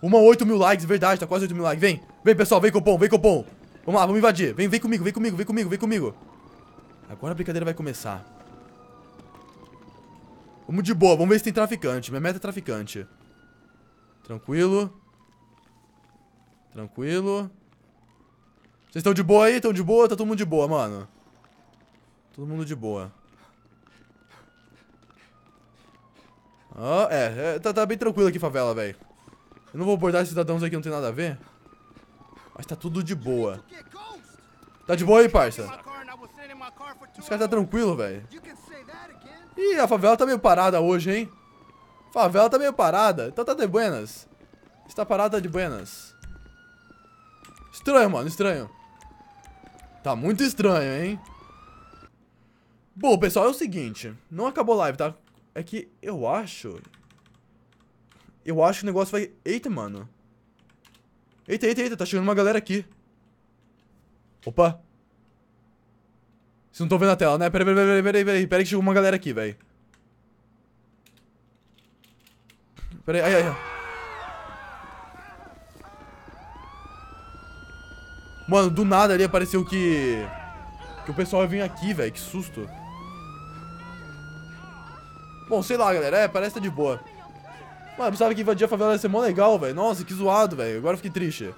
Uma 8 mil likes, verdade, tá quase 8 mil likes. Vem, vem pessoal, vem cupom, vem cupom. Vamos lá, vamos invadir. Vem, vem comigo, vem comigo, vem comigo, vem comigo. Agora a brincadeira vai começar. Vamos de boa, vamos ver se tem traficante. Minha meta é traficante. Tranquilo. Tranquilo. Vocês estão de boa aí? Estão de boa? Tá todo mundo de boa, mano. Todo mundo de boa. Ah, é, é tá, tá bem tranquilo aqui, favela, velho. Eu não vou abordar cidadãos aqui, não tem nada a ver. Mas tá tudo de boa. Tá de boa aí, parça? Esse cara tá tranquilo, velho. Ih, a favela tá meio parada hoje, hein? Favela tá meio parada. Então tá de buenas. Está parada de buenas. Estranho, mano, estranho. Tá muito estranho, hein? Bom, pessoal, é o seguinte. Não acabou a live, tá? É que eu acho... Eu acho que o negócio vai... Eita, mano. Eita, eita, eita. Tá chegando uma galera aqui. Opa. Vocês não estão vendo a tela, né? Peraí, peraí, peraí, peraí, peraí. Peraí que chegou uma galera aqui, velho. Peraí, ai, ai, ai. Mano, do nada ali apareceu que... Que o pessoal ia vir aqui, velho. Que susto. Bom, sei lá, galera. É, parece que tá de boa. Mano, eu pensava que invadir a favela ia ser mó legal, velho. Nossa, que zoado, velho. Agora eu fiquei triste.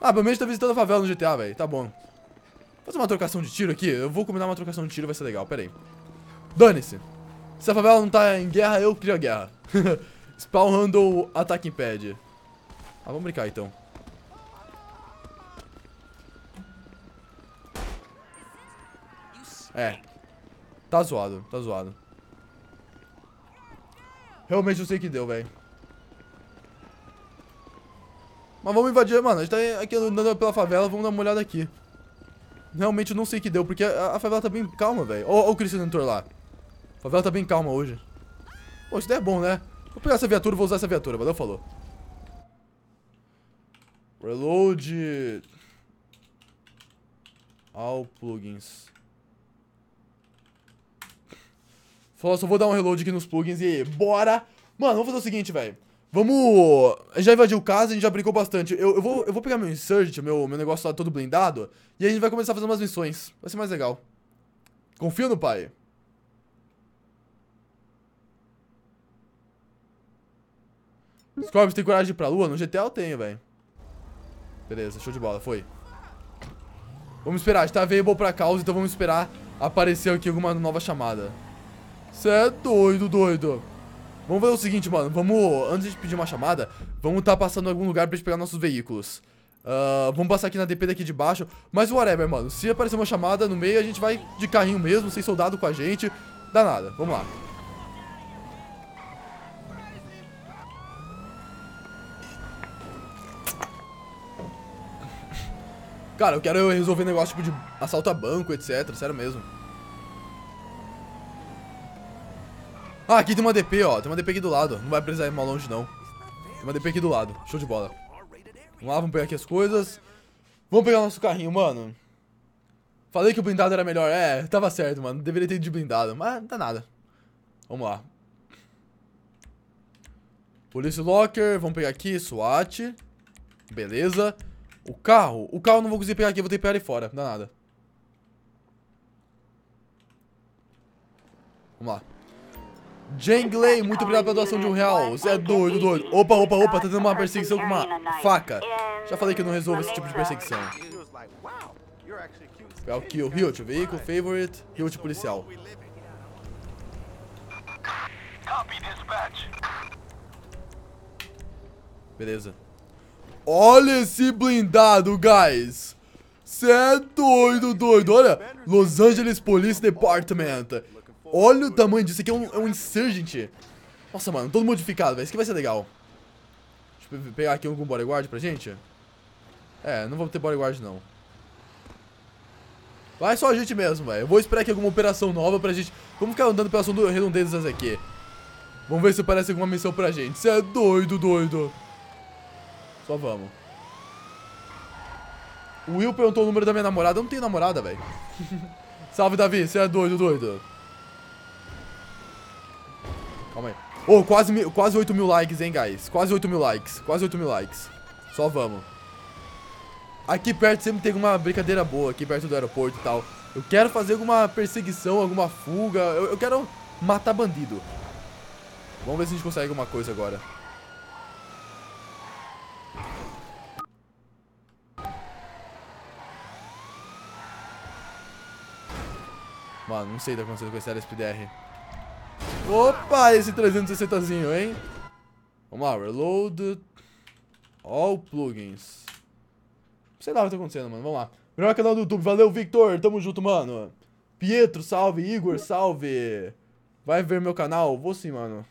Ah, pelo menos tá visitando a favela no GTA, velho. Tá bom. Fazer uma trocação de tiro aqui? Eu vou combinar uma trocação de tiro, vai ser legal. Pera aí. Dane-se. Se a favela não tá em guerra, eu crio a guerra. Spawn handle ataque impede. Ah, vamos brincar então. É. Tá zoado, tá zoado. Realmente eu sei que deu, velho. Mas vamos invadir, mano. A gente tá aqui andando pela favela, vamos dar uma olhada aqui. Realmente eu não sei que deu, porque a, a favela tá bem calma, velho. Ó, o Cristiano Mentor lá. A favela tá bem calma hoje. Pô, isso daí é bom, né? Vou pegar essa viatura vou usar essa viatura. Valeu, falou. Reload. All plugins. Falou, só vou dar um reload aqui nos plugins e bora! Mano, vamos fazer o seguinte, velho. Vamos... A gente já invadiu casa, a gente já brincou bastante. Eu, eu, vou, eu vou pegar meu Insurgent, meu, meu negócio lá todo blindado, e a gente vai começar a fazer umas missões. Vai ser mais legal. Confia no pai. Scorpius tem coragem de ir pra lua? No GTA eu tenho, velho. Beleza, show de bola, foi. Vamos esperar, a gente tá available pra causa, então vamos esperar aparecer aqui alguma nova chamada. Cê é doido, doido. Vamos ver o seguinte, mano. Vamos, antes de pedir uma chamada, vamos tá passando em algum lugar pra gente pegar nossos veículos. Ah, vamos passar aqui na DP daqui de baixo. Mas whatever, mano. Se aparecer uma chamada no meio, a gente vai de carrinho mesmo, sem soldado com a gente. Dá nada. Vamos lá. Cara, eu quero resolver negócio tipo de assalto a banco, etc. Sério mesmo. Ah, aqui tem uma DP, ó. Tem uma DP aqui do lado. Não vai precisar ir mal longe, não. Tem uma DP aqui do lado. Show de bola. Vamos lá, vamos pegar aqui as coisas. Vamos pegar nosso carrinho, mano. Falei que o blindado era melhor. É, tava certo, mano. Deveria ter ido de blindado. Mas não dá nada. Vamos lá. Police Locker. Vamos pegar aqui. SWAT. Beleza. O carro. O carro eu não vou conseguir pegar aqui. Vou ter que pegar ele fora. Não dá nada. Vamos lá. Jangley, muito obrigado pela doação de um real. Você é doido, doido. Opa, opa, opa, tá tendo uma perseguição com uma faca. Já falei que eu não resolvo esse tipo de perseguição. Pegar o kill, Hilt, veículo, favorite, Hilt policial. Beleza. Olha esse blindado, guys. Cê é doido, doido. Olha, Los Angeles Police Department. Olha o tamanho disso. Aqui é um, é um Insurgent. Nossa, mano, todo modificado, velho. Isso aqui vai ser legal. Deixa eu pegar aqui algum bodyguard pra gente. É, não vou ter bodyguard, não. Vai só a gente mesmo, velho. Eu vou esperar aqui alguma operação nova pra gente... Vamos ficar andando pelas redondezas aqui. Vamos ver se aparece alguma missão pra gente. Você é doido, doido. Só vamos. O Will perguntou o número da minha namorada. Eu não tenho namorada, velho. Salve, Davi. Você é doido, doido. Calma aí. Ô, oh, quase, quase 8 mil likes, hein, guys. Quase 8 mil likes. Quase 8 mil likes. Só vamos. Aqui perto sempre tem uma brincadeira boa, aqui perto do aeroporto e tal. Eu quero fazer alguma perseguição, alguma fuga. Eu, eu quero matar bandido. Vamos ver se a gente consegue alguma coisa agora. Mano, não sei o que tá acontecendo com esse LSPDR. Opa, esse 360zinho, hein? Vamos lá, reload. All plugins. Sei lá o que tá acontecendo, mano. Vamos lá. Melhor canal do YouTube. Valeu, Victor. Tamo junto, mano. Pietro, salve. Igor, salve. Vai ver meu canal? Vou sim, mano.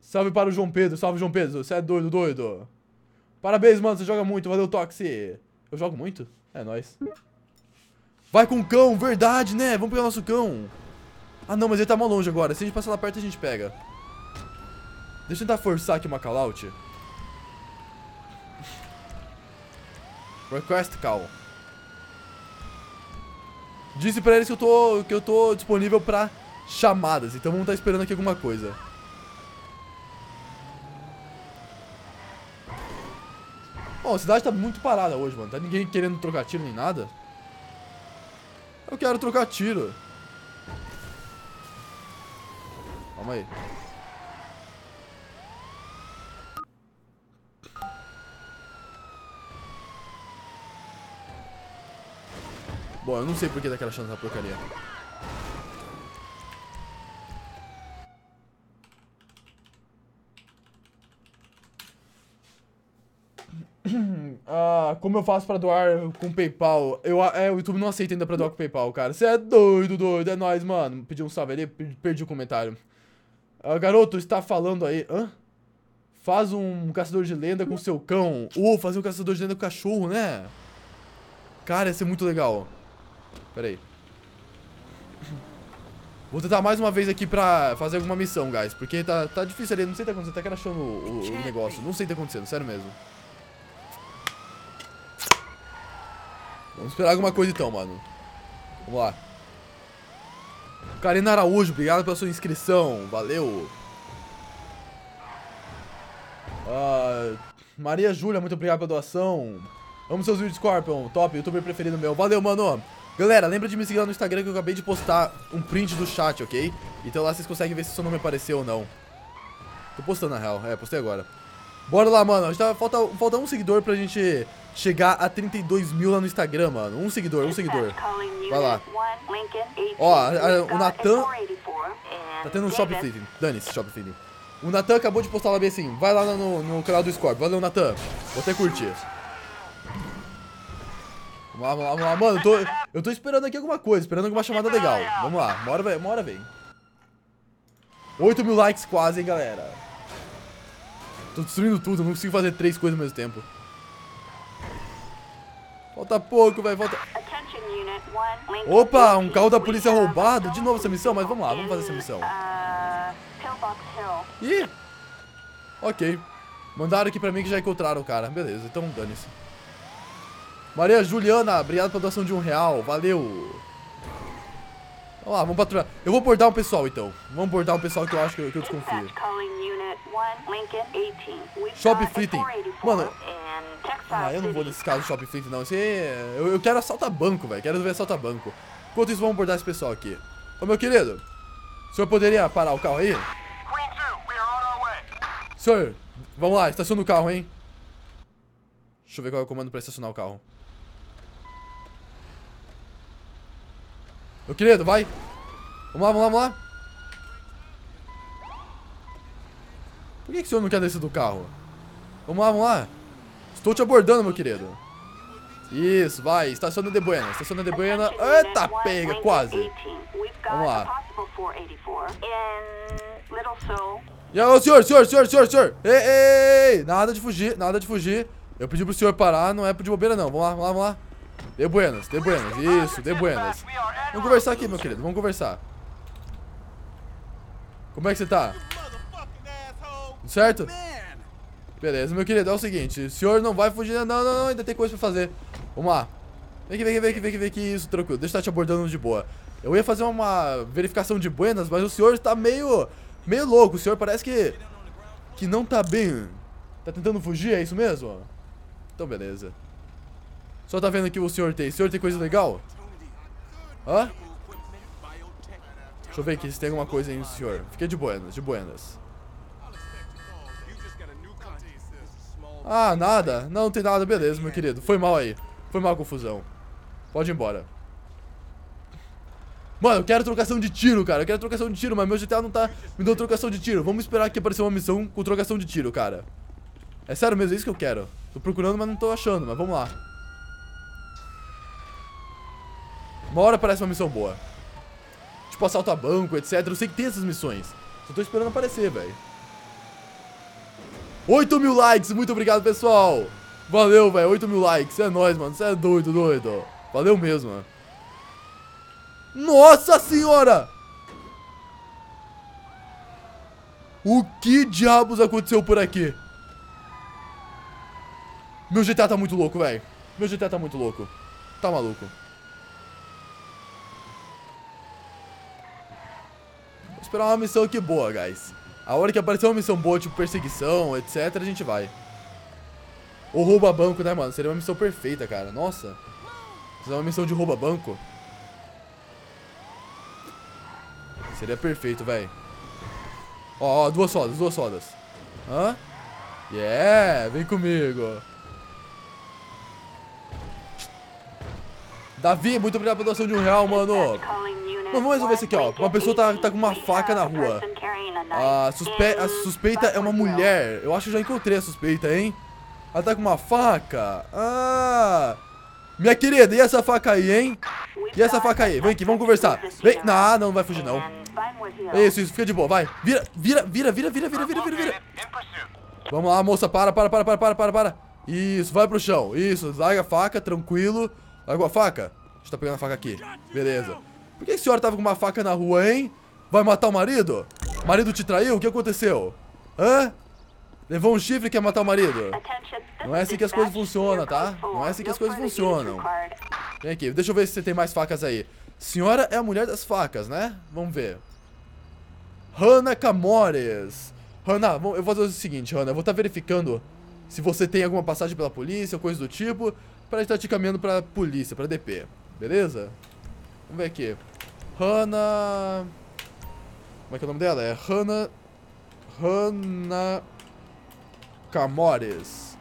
Salve para o João Pedro. Salve, João Pedro. Você é doido, doido. Parabéns, mano. Você joga muito. Valeu, Toxi. Eu jogo muito? É nóis. Vai com o cão. Verdade, né? Vamos pegar nosso cão. Ah, não. Mas ele tá mal longe agora. Se a gente passar lá perto, a gente pega. Deixa eu tentar forçar aqui uma callout. Request call. Disse pra eles que eu tô, que eu tô disponível pra chamadas, então vamos estar esperando aqui alguma coisa. Bom, a cidade tá muito parada hoje, mano. Tá ninguém querendo trocar tiro nem nada. Eu quero trocar tiro. Calma aí. Bom, eu não sei por que tá crashando essa porcaria. Ah, como eu faço pra doar com PayPal? Eu, é, o YouTube não aceita ainda pra doar com PayPal, cara. Você é doido, doido. É nóis, mano. Pedi um salve ali, per- perdi o comentário. Ah, garoto, está falando aí. Hã? Faz um caçador de lenda com seu cão. Ou fazer um caçador de lenda com cachorro, né? Cara, ia ser muito legal. Pera aí. Vou tentar mais uma vez aqui pra fazer alguma missão, guys. Porque tá, tá difícil ali. Não sei o que tá acontecendo. Tá crashando o, o- o negócio. Não sei o que tá acontecendo, sério mesmo. Vamos esperar alguma coisa então, mano. Vamos lá. Karina Araújo, obrigado pela sua inscrição. Valeu. Ah, Maria Júlia, muito obrigado pela doação. Amo seus vídeos, Scorpion. Top, youtuber preferido meu. Valeu, mano. Galera, lembra de me seguir lá no Instagram que eu acabei de postar um print do chat, ok? Então lá vocês conseguem ver se seu nome apareceu ou não. Tô postando na real. É, postei agora. Bora lá, mano. A gente tá- falta, falta um seguidor pra gente chegar a 32 mil lá no Instagram, mano. Um seguidor, um seguidor. Vai lá. Ó, a- a- o Natan- Tá tendo um shopping. Dane-se, shopping fitting. O Natan acabou de postar lá bem assim. Vai lá no, no canal do Scorpio. Valeu, Natan. Vou até curtir. Vamos lá, vamos lá, vamos lá. Mano, eu tô, eu tô esperando aqui alguma coisa. Esperando alguma chamada legal. Vamos lá. Uma hora, uma hora vem. 8 mil likes quase, hein, galera. Tô destruindo tudo. Não consigo fazer três coisas ao mesmo tempo. Falta pouco, velho. Falta... Attention unit 1, Lincoln Opa, um 18. carro da polícia roubado. De novo essa missão, mas vamos lá, vamos fazer essa missão. Uh. Ih! Ok. Mandaram aqui pra mim que já encontraram o cara. Beleza, então dane-se. Maria Juliana, obrigado pela doação de um real. Valeu. Vamos lá, vamos patrulhar. Eu vou bordar um pessoal, então. Vamos bordar um pessoal que eu acho que eu, que eu desconfio. Dispatch calling unit 1, Lincoln 18. We've Shop got a Fleeting. 484 Mano, Ah, eu não vou nesse caso Shopping Fleet, não. Esse é... eu, eu quero assaltar banco, velho. Quero ver assaltar banco. Enquanto isso, vamos abordar esse pessoal aqui. Ô, meu querido. O senhor poderia parar o carro aí? Queen 2, we are on our way. Senhor, vamos lá. Estaciona o carro, hein? Deixa eu ver qual é o comando pra estacionar o carro. Meu querido, vai. Vamos lá, vamos lá, vamos lá. Por que, que o senhor não quer descer do carro? Vamos lá, vamos lá. Estou te abordando, meu querido. Isso, vai. Estaciona de Buena. Estaciona de Buena. Eita, 1, pega, quase. 18. We've got Vamos lá. a possible 484 in Little Seoul. E aí, senhor, senhor, senhor, senhor, senhor. Ei, ei, ei, nada de fugir, nada de fugir. Eu pedi pro senhor parar, não é de bobeira não. Vamos lá, vamos lá, vamos lá. De buenas, de buenas, isso, de buenas. Vamos conversar aqui, meu querido, vamos conversar. Como é que você tá? Certo? Beleza, meu querido, é o seguinte, o senhor não vai fugir, não, não, não, ainda tem coisa pra fazer. Vamos lá. Vem aqui, vem aqui, vem aqui, vem aqui, vem aqui, isso, tranquilo, deixa eu estar te abordando de boa. Eu ia fazer uma verificação de buenas, mas o senhor está meio, meio louco, o senhor parece que, que não tá bem. Tá tentando fugir, é isso mesmo? Então, beleza. Só tá vendo que o senhor tem, o senhor tem coisa legal? Hã? Deixa eu ver aqui se tem alguma coisa aí, senhor. Fiquei de buenas, de buenas. Ah, nada. Não, não tem nada. Beleza, meu querido. Foi mal aí. Foi mal a confusão. Pode ir embora. Mano, eu quero trocação de tiro, cara. Eu quero trocação de tiro, mas meu GTA não tá me dando trocação de tiro. Vamos esperar que aparecer uma missão com trocação de tiro, cara. É sério mesmo, é isso que eu quero. Tô procurando, mas não tô achando. Mas vamos lá. Uma hora aparece uma missão boa. Tipo assalto a banco, etc. Eu sei que tem essas missões. Só tô esperando aparecer, velho. 8 mil likes, muito obrigado, pessoal. Valeu, velho, 8 mil likes. É nóis, mano. Você é doido, doido. Valeu mesmo, mano. Nossa senhora! O que diabos aconteceu por aqui? Meu GTA tá muito louco, velho. Meu GTA tá muito louco. Tá maluco. Esperar uma missão aqui boa, guys. A hora que aparecer uma missão boa, tipo perseguição, etc, a gente vai. Ou rouba banco, né, mano? Seria uma missão perfeita, cara. Nossa. Fazer uma missão de rouba banco. Seria perfeito, velho. Ó, ó, duas sodas, duas sodas. Hã? Yeah, vem comigo. Davi, muito obrigado pela doação de um real, mano. Não, vamos resolver isso aqui, ó. Uma pessoa tá, tá com uma faca na rua. A, suspe a suspeita é uma mulher. Eu acho que já encontrei a suspeita, hein? Ela tá com uma faca. Ah... Minha querida, e essa faca aí, hein? E essa faca aí? Vem aqui, vamos conversar. Vem. Não, não vai fugir, não. Isso, isso, fica de boa, vai. Vira, vira, vira, vira, vira, vira, vira, vira. Vamos lá, moça, para, para, para, para, para, para, para. Isso, vai pro chão. Isso, larga a faca, tranquilo. larga a faca? Deixa eu tá pegando a faca aqui. Beleza. Por que a senhora tava com uma faca na rua, hein? Vai matar o marido? O marido te traiu? O que aconteceu? Hã? Levou um chifre e quer matar o marido? Não é assim que as coisas funcionam, tá? Não é assim que as coisas funcionam. Vem aqui, deixa eu ver se você tem mais facas aí. Senhora é a mulher das facas, né? Vamos ver. Hannah Camores. Hannah, eu vou fazer o seguinte, Hannah. Eu vou estar verificando se você tem alguma passagem pela polícia coisa do tipo. Pra estar te caminhando pra polícia, pra DP. Beleza? Vamos ver aqui. Hannah... Como é que é o nome dela? É Hannah... Hannah... Camores.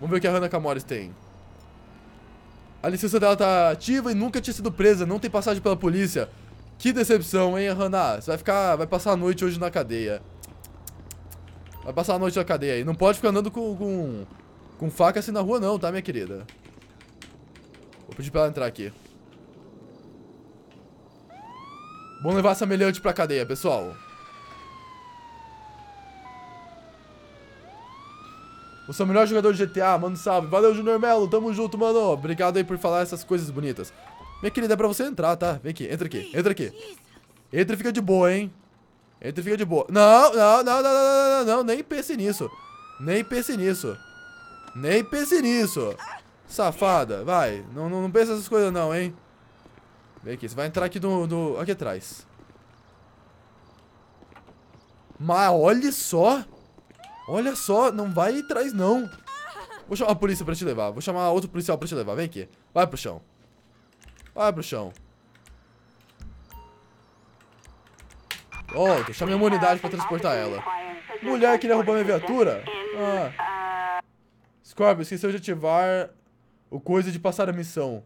Vamos ver o que a Hannah Camores tem. A licença dela tá ativa e nunca tinha sido presa, não tem passagem pela polícia. Que decepção, hein, Hannah? Você vai ficar. Vai passar a noite hoje na cadeia. Vai passar a noite na cadeia aí. Não pode ficar andando com, com, com faca assim na rua não, tá, minha querida? Vou pedir pra ela entrar aqui. Vamos levar essa meliante pra cadeia, pessoal. O seu melhor jogador de GTA, mano, salve. Valeu, Junior Melo, tamo junto, mano. Obrigado aí por falar essas coisas bonitas. Minha querida, é pra você entrar, tá? Vem aqui, entra aqui, entra aqui. Entra e fica de boa, hein? Entra e fica de boa. Não, não, não, não, não, não, não, nem pense nisso. Nem pense nisso. Nem pense nisso. Safada, vai. Não, não, não pensa essas coisas não, hein? Vem aqui, você vai entrar aqui no, no aqui atrás. Mas olha só. Olha só, não vai atrás não. Vou chamar a polícia pra te levar. Vou chamar outro policial pra te levar. Vem aqui. Vai pro chão. Vai pro chão. Volta, chame uma unidade pra transportar ela. Mulher queria roubar minha viatura? Ah. Scorpio, esqueceu de ativar o coisa de passar a missão.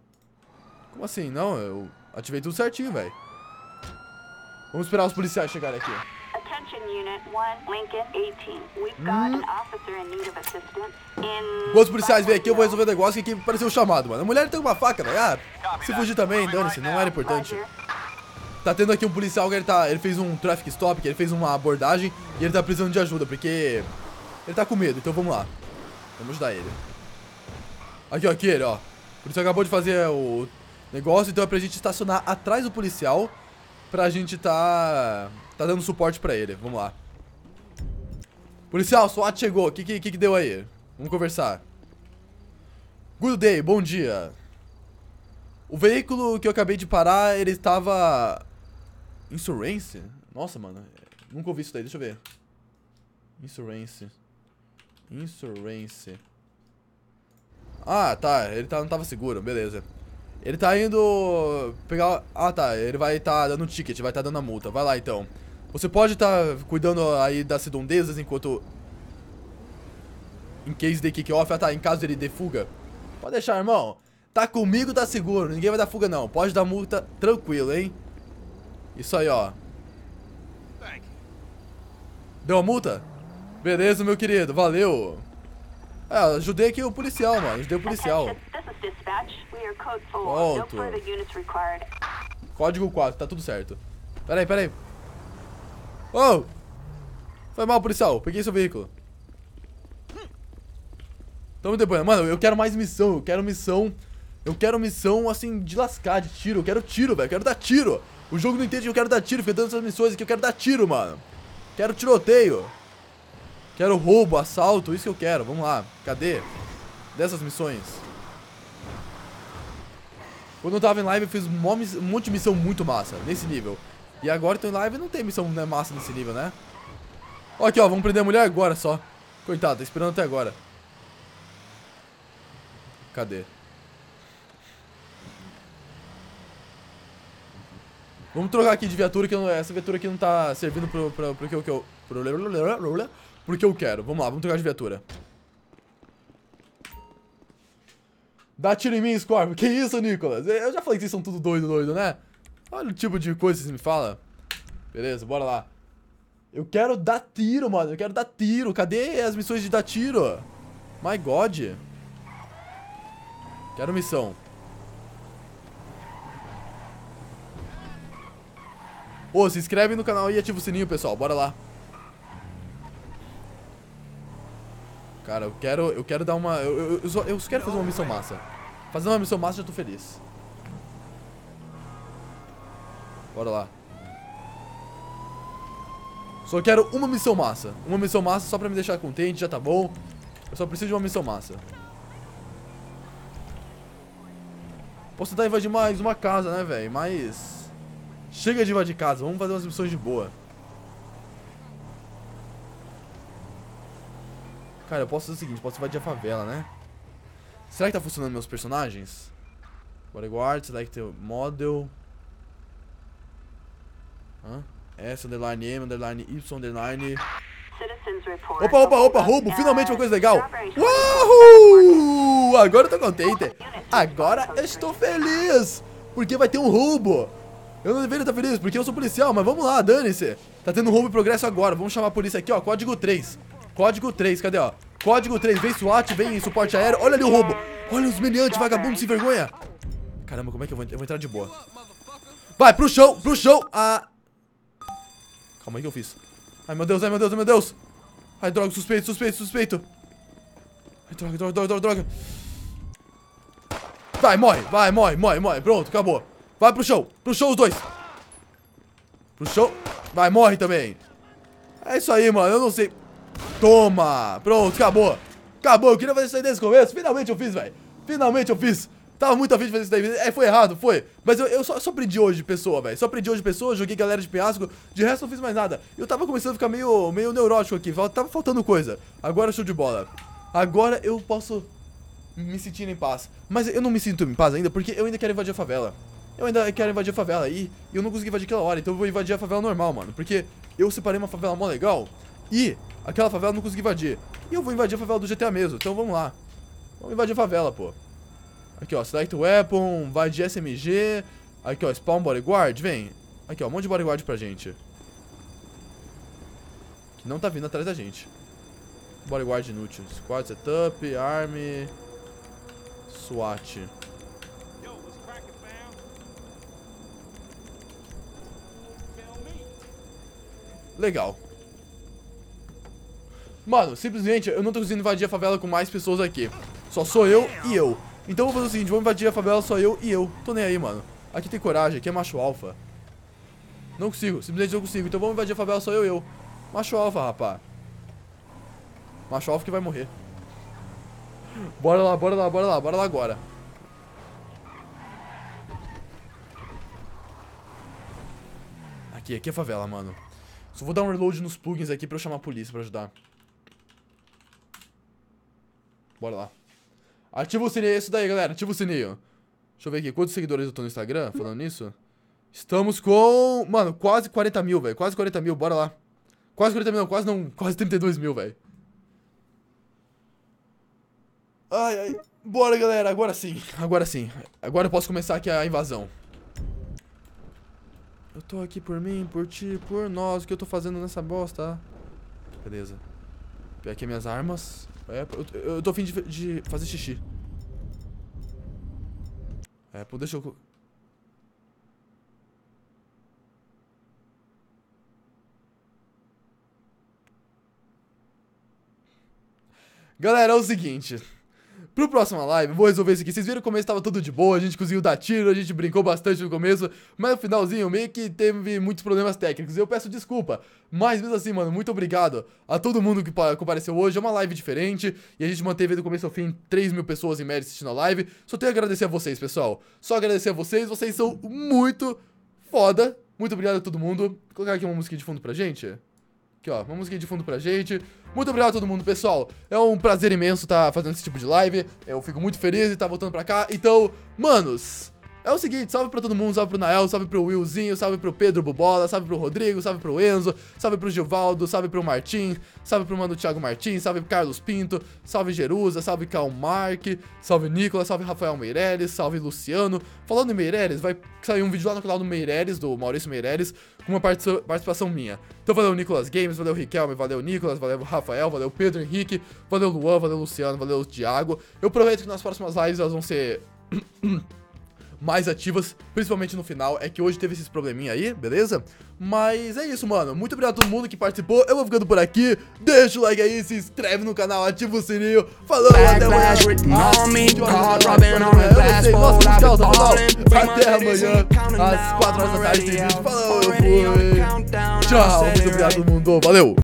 Como assim? Não, eu ativei tudo certinho, velho. Vamos esperar os policiais chegarem aqui. Attention Unit 1, Lincoln 18. We've got an officer in need of assistance in... Quando os policiais vêm aqui, eu vou resolver o negócio que aqui pareceu um chamado, mano. A mulher tem uma faca, velho. Ah, se fugir também, dane-se, não era importante. Tá tendo aqui um policial que ele tá. Ele fez um traffic stop, que ele fez uma abordagem e ele tá precisando de ajuda, porque. Ele tá com medo, então vamos lá. Vamos ajudar ele. Aqui, ó, aqui ele, ó. O policial acabou de fazer o negócio, então é pra gente estacionar atrás do policial. Pra gente tá. Tá dando suporte pra ele. Vamos lá. Policial, SWAT chegou. O que, que, que deu aí? Vamos conversar. Good day, bom dia. O veículo que eu acabei de parar, ele estava. Insurance? Nossa, mano. Nunca ouvi isso daí, deixa eu ver. Insurance. Insurance. Ah, tá. Ele tá, não tava seguro, beleza. Ele tá indo pegar. Ah, tá. Ele vai tá dando ticket, vai tá dando a multa. Vai lá então. Você pode tá cuidando aí das redondezas enquanto. Em case de kick off, ah tá, em caso ele dê fuga. Pode deixar, irmão. Tá comigo, tá seguro. Ninguém vai dar fuga, não. Pode dar multa tranquilo, hein? Isso aí, ó. Deu a multa? Beleza, meu querido. Valeu. É, ajudei aqui o policial, mano. Ajudei o policial. Attention, this is dispatch. We are code 4. Pronto. Código 4, tá tudo certo. Pera aí, pera aí. Oh! Foi mal, policial. Peguei seu veículo. Tamo depois. Mano, eu quero mais missão. Eu quero missão. Eu quero missão, assim, de lascar, de tiro. Eu quero tiro, velho. Eu quero dar tiro. O jogo não entende que eu quero dar tiro. Fica dando essas missões aqui. Eu quero dar tiro, mano. Quero tiroteio. Quero roubo, assalto. Isso que eu quero. Vamos lá. Cadê? Dessas missões. Quando eu tava em live, eu fiz um monte de missão muito massa. Nesse nível. E agora eu tô em live e não tem missão né, massa nesse nível, né? Aqui, ó. Vamos prender a mulher agora só. Coitado, tá esperando até agora. Cadê? Vamos trocar aqui de viatura, que essa viatura aqui não tá servindo pro, pro, pro que eu... eu- Pro, pro que eu quero. Vamos lá, vamos trocar de viatura. Dá tiro em mim, Scorpio. Que isso, Nicolas? Eu já falei que vocês são tudo doido, doido, né? Olha o tipo de coisa que vocês me falam. Beleza, bora lá. Eu quero dar tiro, mano. Eu quero dar tiro. Cadê as missões de dar tiro? My God. Quero missão. Ô, se inscreve no canal e ativa o sininho, pessoal. Bora lá. Cara, eu quero, eu quero dar uma... Eu, eu, eu, só, eu só quero fazer uma missão massa. Fazendo uma missão massa, já tô feliz. Bora lá. Só quero uma missão massa. Uma missão massa só pra me deixar contente, já tá bom. Eu só preciso de uma missão massa. Posso tentar invadir mais uma casa, né, velho? Mas... Chega de invadir casa, vamos fazer umas missões de boa. Cara, eu posso fazer o seguinte, posso invadir a favela, né? Será que tá funcionando meus personagens? Bodyguard, select model. Hã? S, underline M, underline Y, underline... Opa, opa, opa, roubo! Finalmente uma coisa legal! Uhul! Agora eu tô contente! Agora eu estou feliz! Porque vai ter um roubo! Eu não deveria estar feliz, porque eu sou policial, mas vamos lá, dane-se! Tá tendo um roubo em progresso agora, vamos chamar a polícia aqui, ó, código 3. Código 3, cadê, ó? Código 3, vem SWAT, vem suporte aéreo. Olha ali o roubo. Olha os meliantes, vagabundo sem vergonha. Caramba, como é que eu vou, eu vou entrar de boa? Vai, pro chão, pro chão. Ah. Calma aí que eu fiz. Ai, meu Deus, ai, meu Deus, ai, meu Deus. Ai, droga, suspeito, suspeito, suspeito. Ai, droga, droga, droga, droga, droga. Vai, morre, vai, morre, morre, morre. Pronto, acabou. Vai pro show, pro show os dois. Pro show. Vai, morre também. É isso aí, mano, eu não sei. Toma, pronto, acabou. Acabou, eu queria fazer isso aí desde o começo. Finalmente eu fiz, velho. Finalmente eu fiz. Tava muito afim de fazer isso daí. É, foi errado, foi. Mas eu, eu só, só aprendi hoje pessoa, velho. Só aprendi hoje pessoa, joguei galera de penhasco. De resto, não fiz mais nada. Eu tava começando a ficar meio, meio neurótico aqui. Tava faltando coisa. Agora show de bola. Agora eu posso me sentir em paz. Mas eu não me sinto em paz ainda porque eu ainda quero invadir a favela. Eu ainda quero invadir a favela e eu não consegui invadir aquela hora. Então eu vou invadir a favela normal, mano. Porque eu separei uma favela mó legal e aquela favela eu não consegui invadir. E eu vou invadir a favela do GTA mesmo. Então vamos lá. Vamos invadir a favela, pô. Aqui, ó, Select Weapon, vai de SMG. Aqui, ó, Spawn Bodyguard, vem. Aqui, ó, um monte de bodyguard pra gente. Que não tá vindo atrás da gente. Bodyguard inútil. Squad Setup, Army, SWAT. Legal. Mano, simplesmente eu não tô conseguindo invadir a favela com mais pessoas aqui. Só sou eu e eu. Então eu vou fazer o seguinte, vou invadir a favela só eu e eu. Tô nem aí, mano. Aqui tem coragem, aqui é macho alfa. Não consigo, simplesmente não consigo. Então vamos invadir a favela só eu e eu. Macho alfa, rapá. Macho alfa que vai morrer. Bora lá, bora lá, bora lá, bora lá agora. Aqui, aqui é favela, mano. Só vou dar um reload nos plugins aqui pra eu chamar a polícia pra ajudar. Bora lá. Ativa o sininho, é isso daí, galera. Ativa o sininho. Deixa eu ver aqui, quantos seguidores eu tô no Instagram falando nisso? Estamos com... Mano, quase 40 mil, velho. Quase 40 mil, bora lá. Quase 40 mil, não, quase não. Quase 32 mil, velho. Ai, ai. Bora, galera. Agora sim. Agora sim. Agora eu posso começar aqui a invasão. Eu tô aqui por mim, por ti, por nós. O que eu tô fazendo nessa bosta? Beleza. Pegar aqui minhas armas. É, eu, eu tô a fim de, de fazer xixi. É, pô, deixa eu... Galera, é o seguinte. Pro próximo live, vou resolver isso aqui. Vocês viram o começo tava tudo de boa, a gente conseguiu dar tiro, a gente brincou bastante no começo, mas no finalzinho meio que teve muitos problemas técnicos. Eu peço desculpa. Mas mesmo assim, mano, muito obrigado a todo mundo que pa- compareceu hoje. É uma live diferente e a gente manteve do começo ao fim 3 mil pessoas em média assistindo a live. Só tenho a agradecer a vocês, pessoal. Só agradecer a vocês, vocês são muito foda. Muito obrigado a todo mundo. Vou colocar aqui uma música de fundo pra gente. Aqui, ó, uma de fundo pra gente. Muito obrigado a todo mundo, pessoal. É um prazer imenso estar fazendo esse tipo de live. Eu fico muito feliz de estar voltando pra cá. Então, manos, é o seguinte, salve pra todo mundo, salve pro Nael, salve pro Willzinho, salve pro Pedro Bubola, salve pro Rodrigo, salve pro Enzo, salve pro Givaldo, salve pro Martim, salve pro mano Thiago Martins, salve pro Carlos Pinto, salve Jerusa, salve Cal Mark, salve Nicolas, salve Rafael Meireles, salve Luciano. Falando em Meireles, vai sair um vídeo lá no canal do Meireles, do Maurício Meireles, com uma partici- participação minha. Então valeu Nicolas Games, valeu Riquelme, valeu Nicolas, valeu Rafael, valeu Pedro Henrique, valeu Luan, valeu Luciano, valeu Thiago. Eu prometo que nas próximas lives elas vão ser mais ativas, principalmente no final. É que hoje teve esses probleminha aí, beleza? Mas é isso, mano. Muito obrigado a todo mundo que participou. Eu vou ficando por aqui. Deixa o like aí, se inscreve no canal, ativa o sininho. Falou, até amanhã. Backlash written on me, Às 20 horas card da rubbing tarde, on the glass Eu bowl, não sei, nossa, I've tchau, my Até amanhã, às down, 4 horas da tarde tem vídeo. Falou, eu fui. Tchau, muito obrigado a todo mundo. Valeu.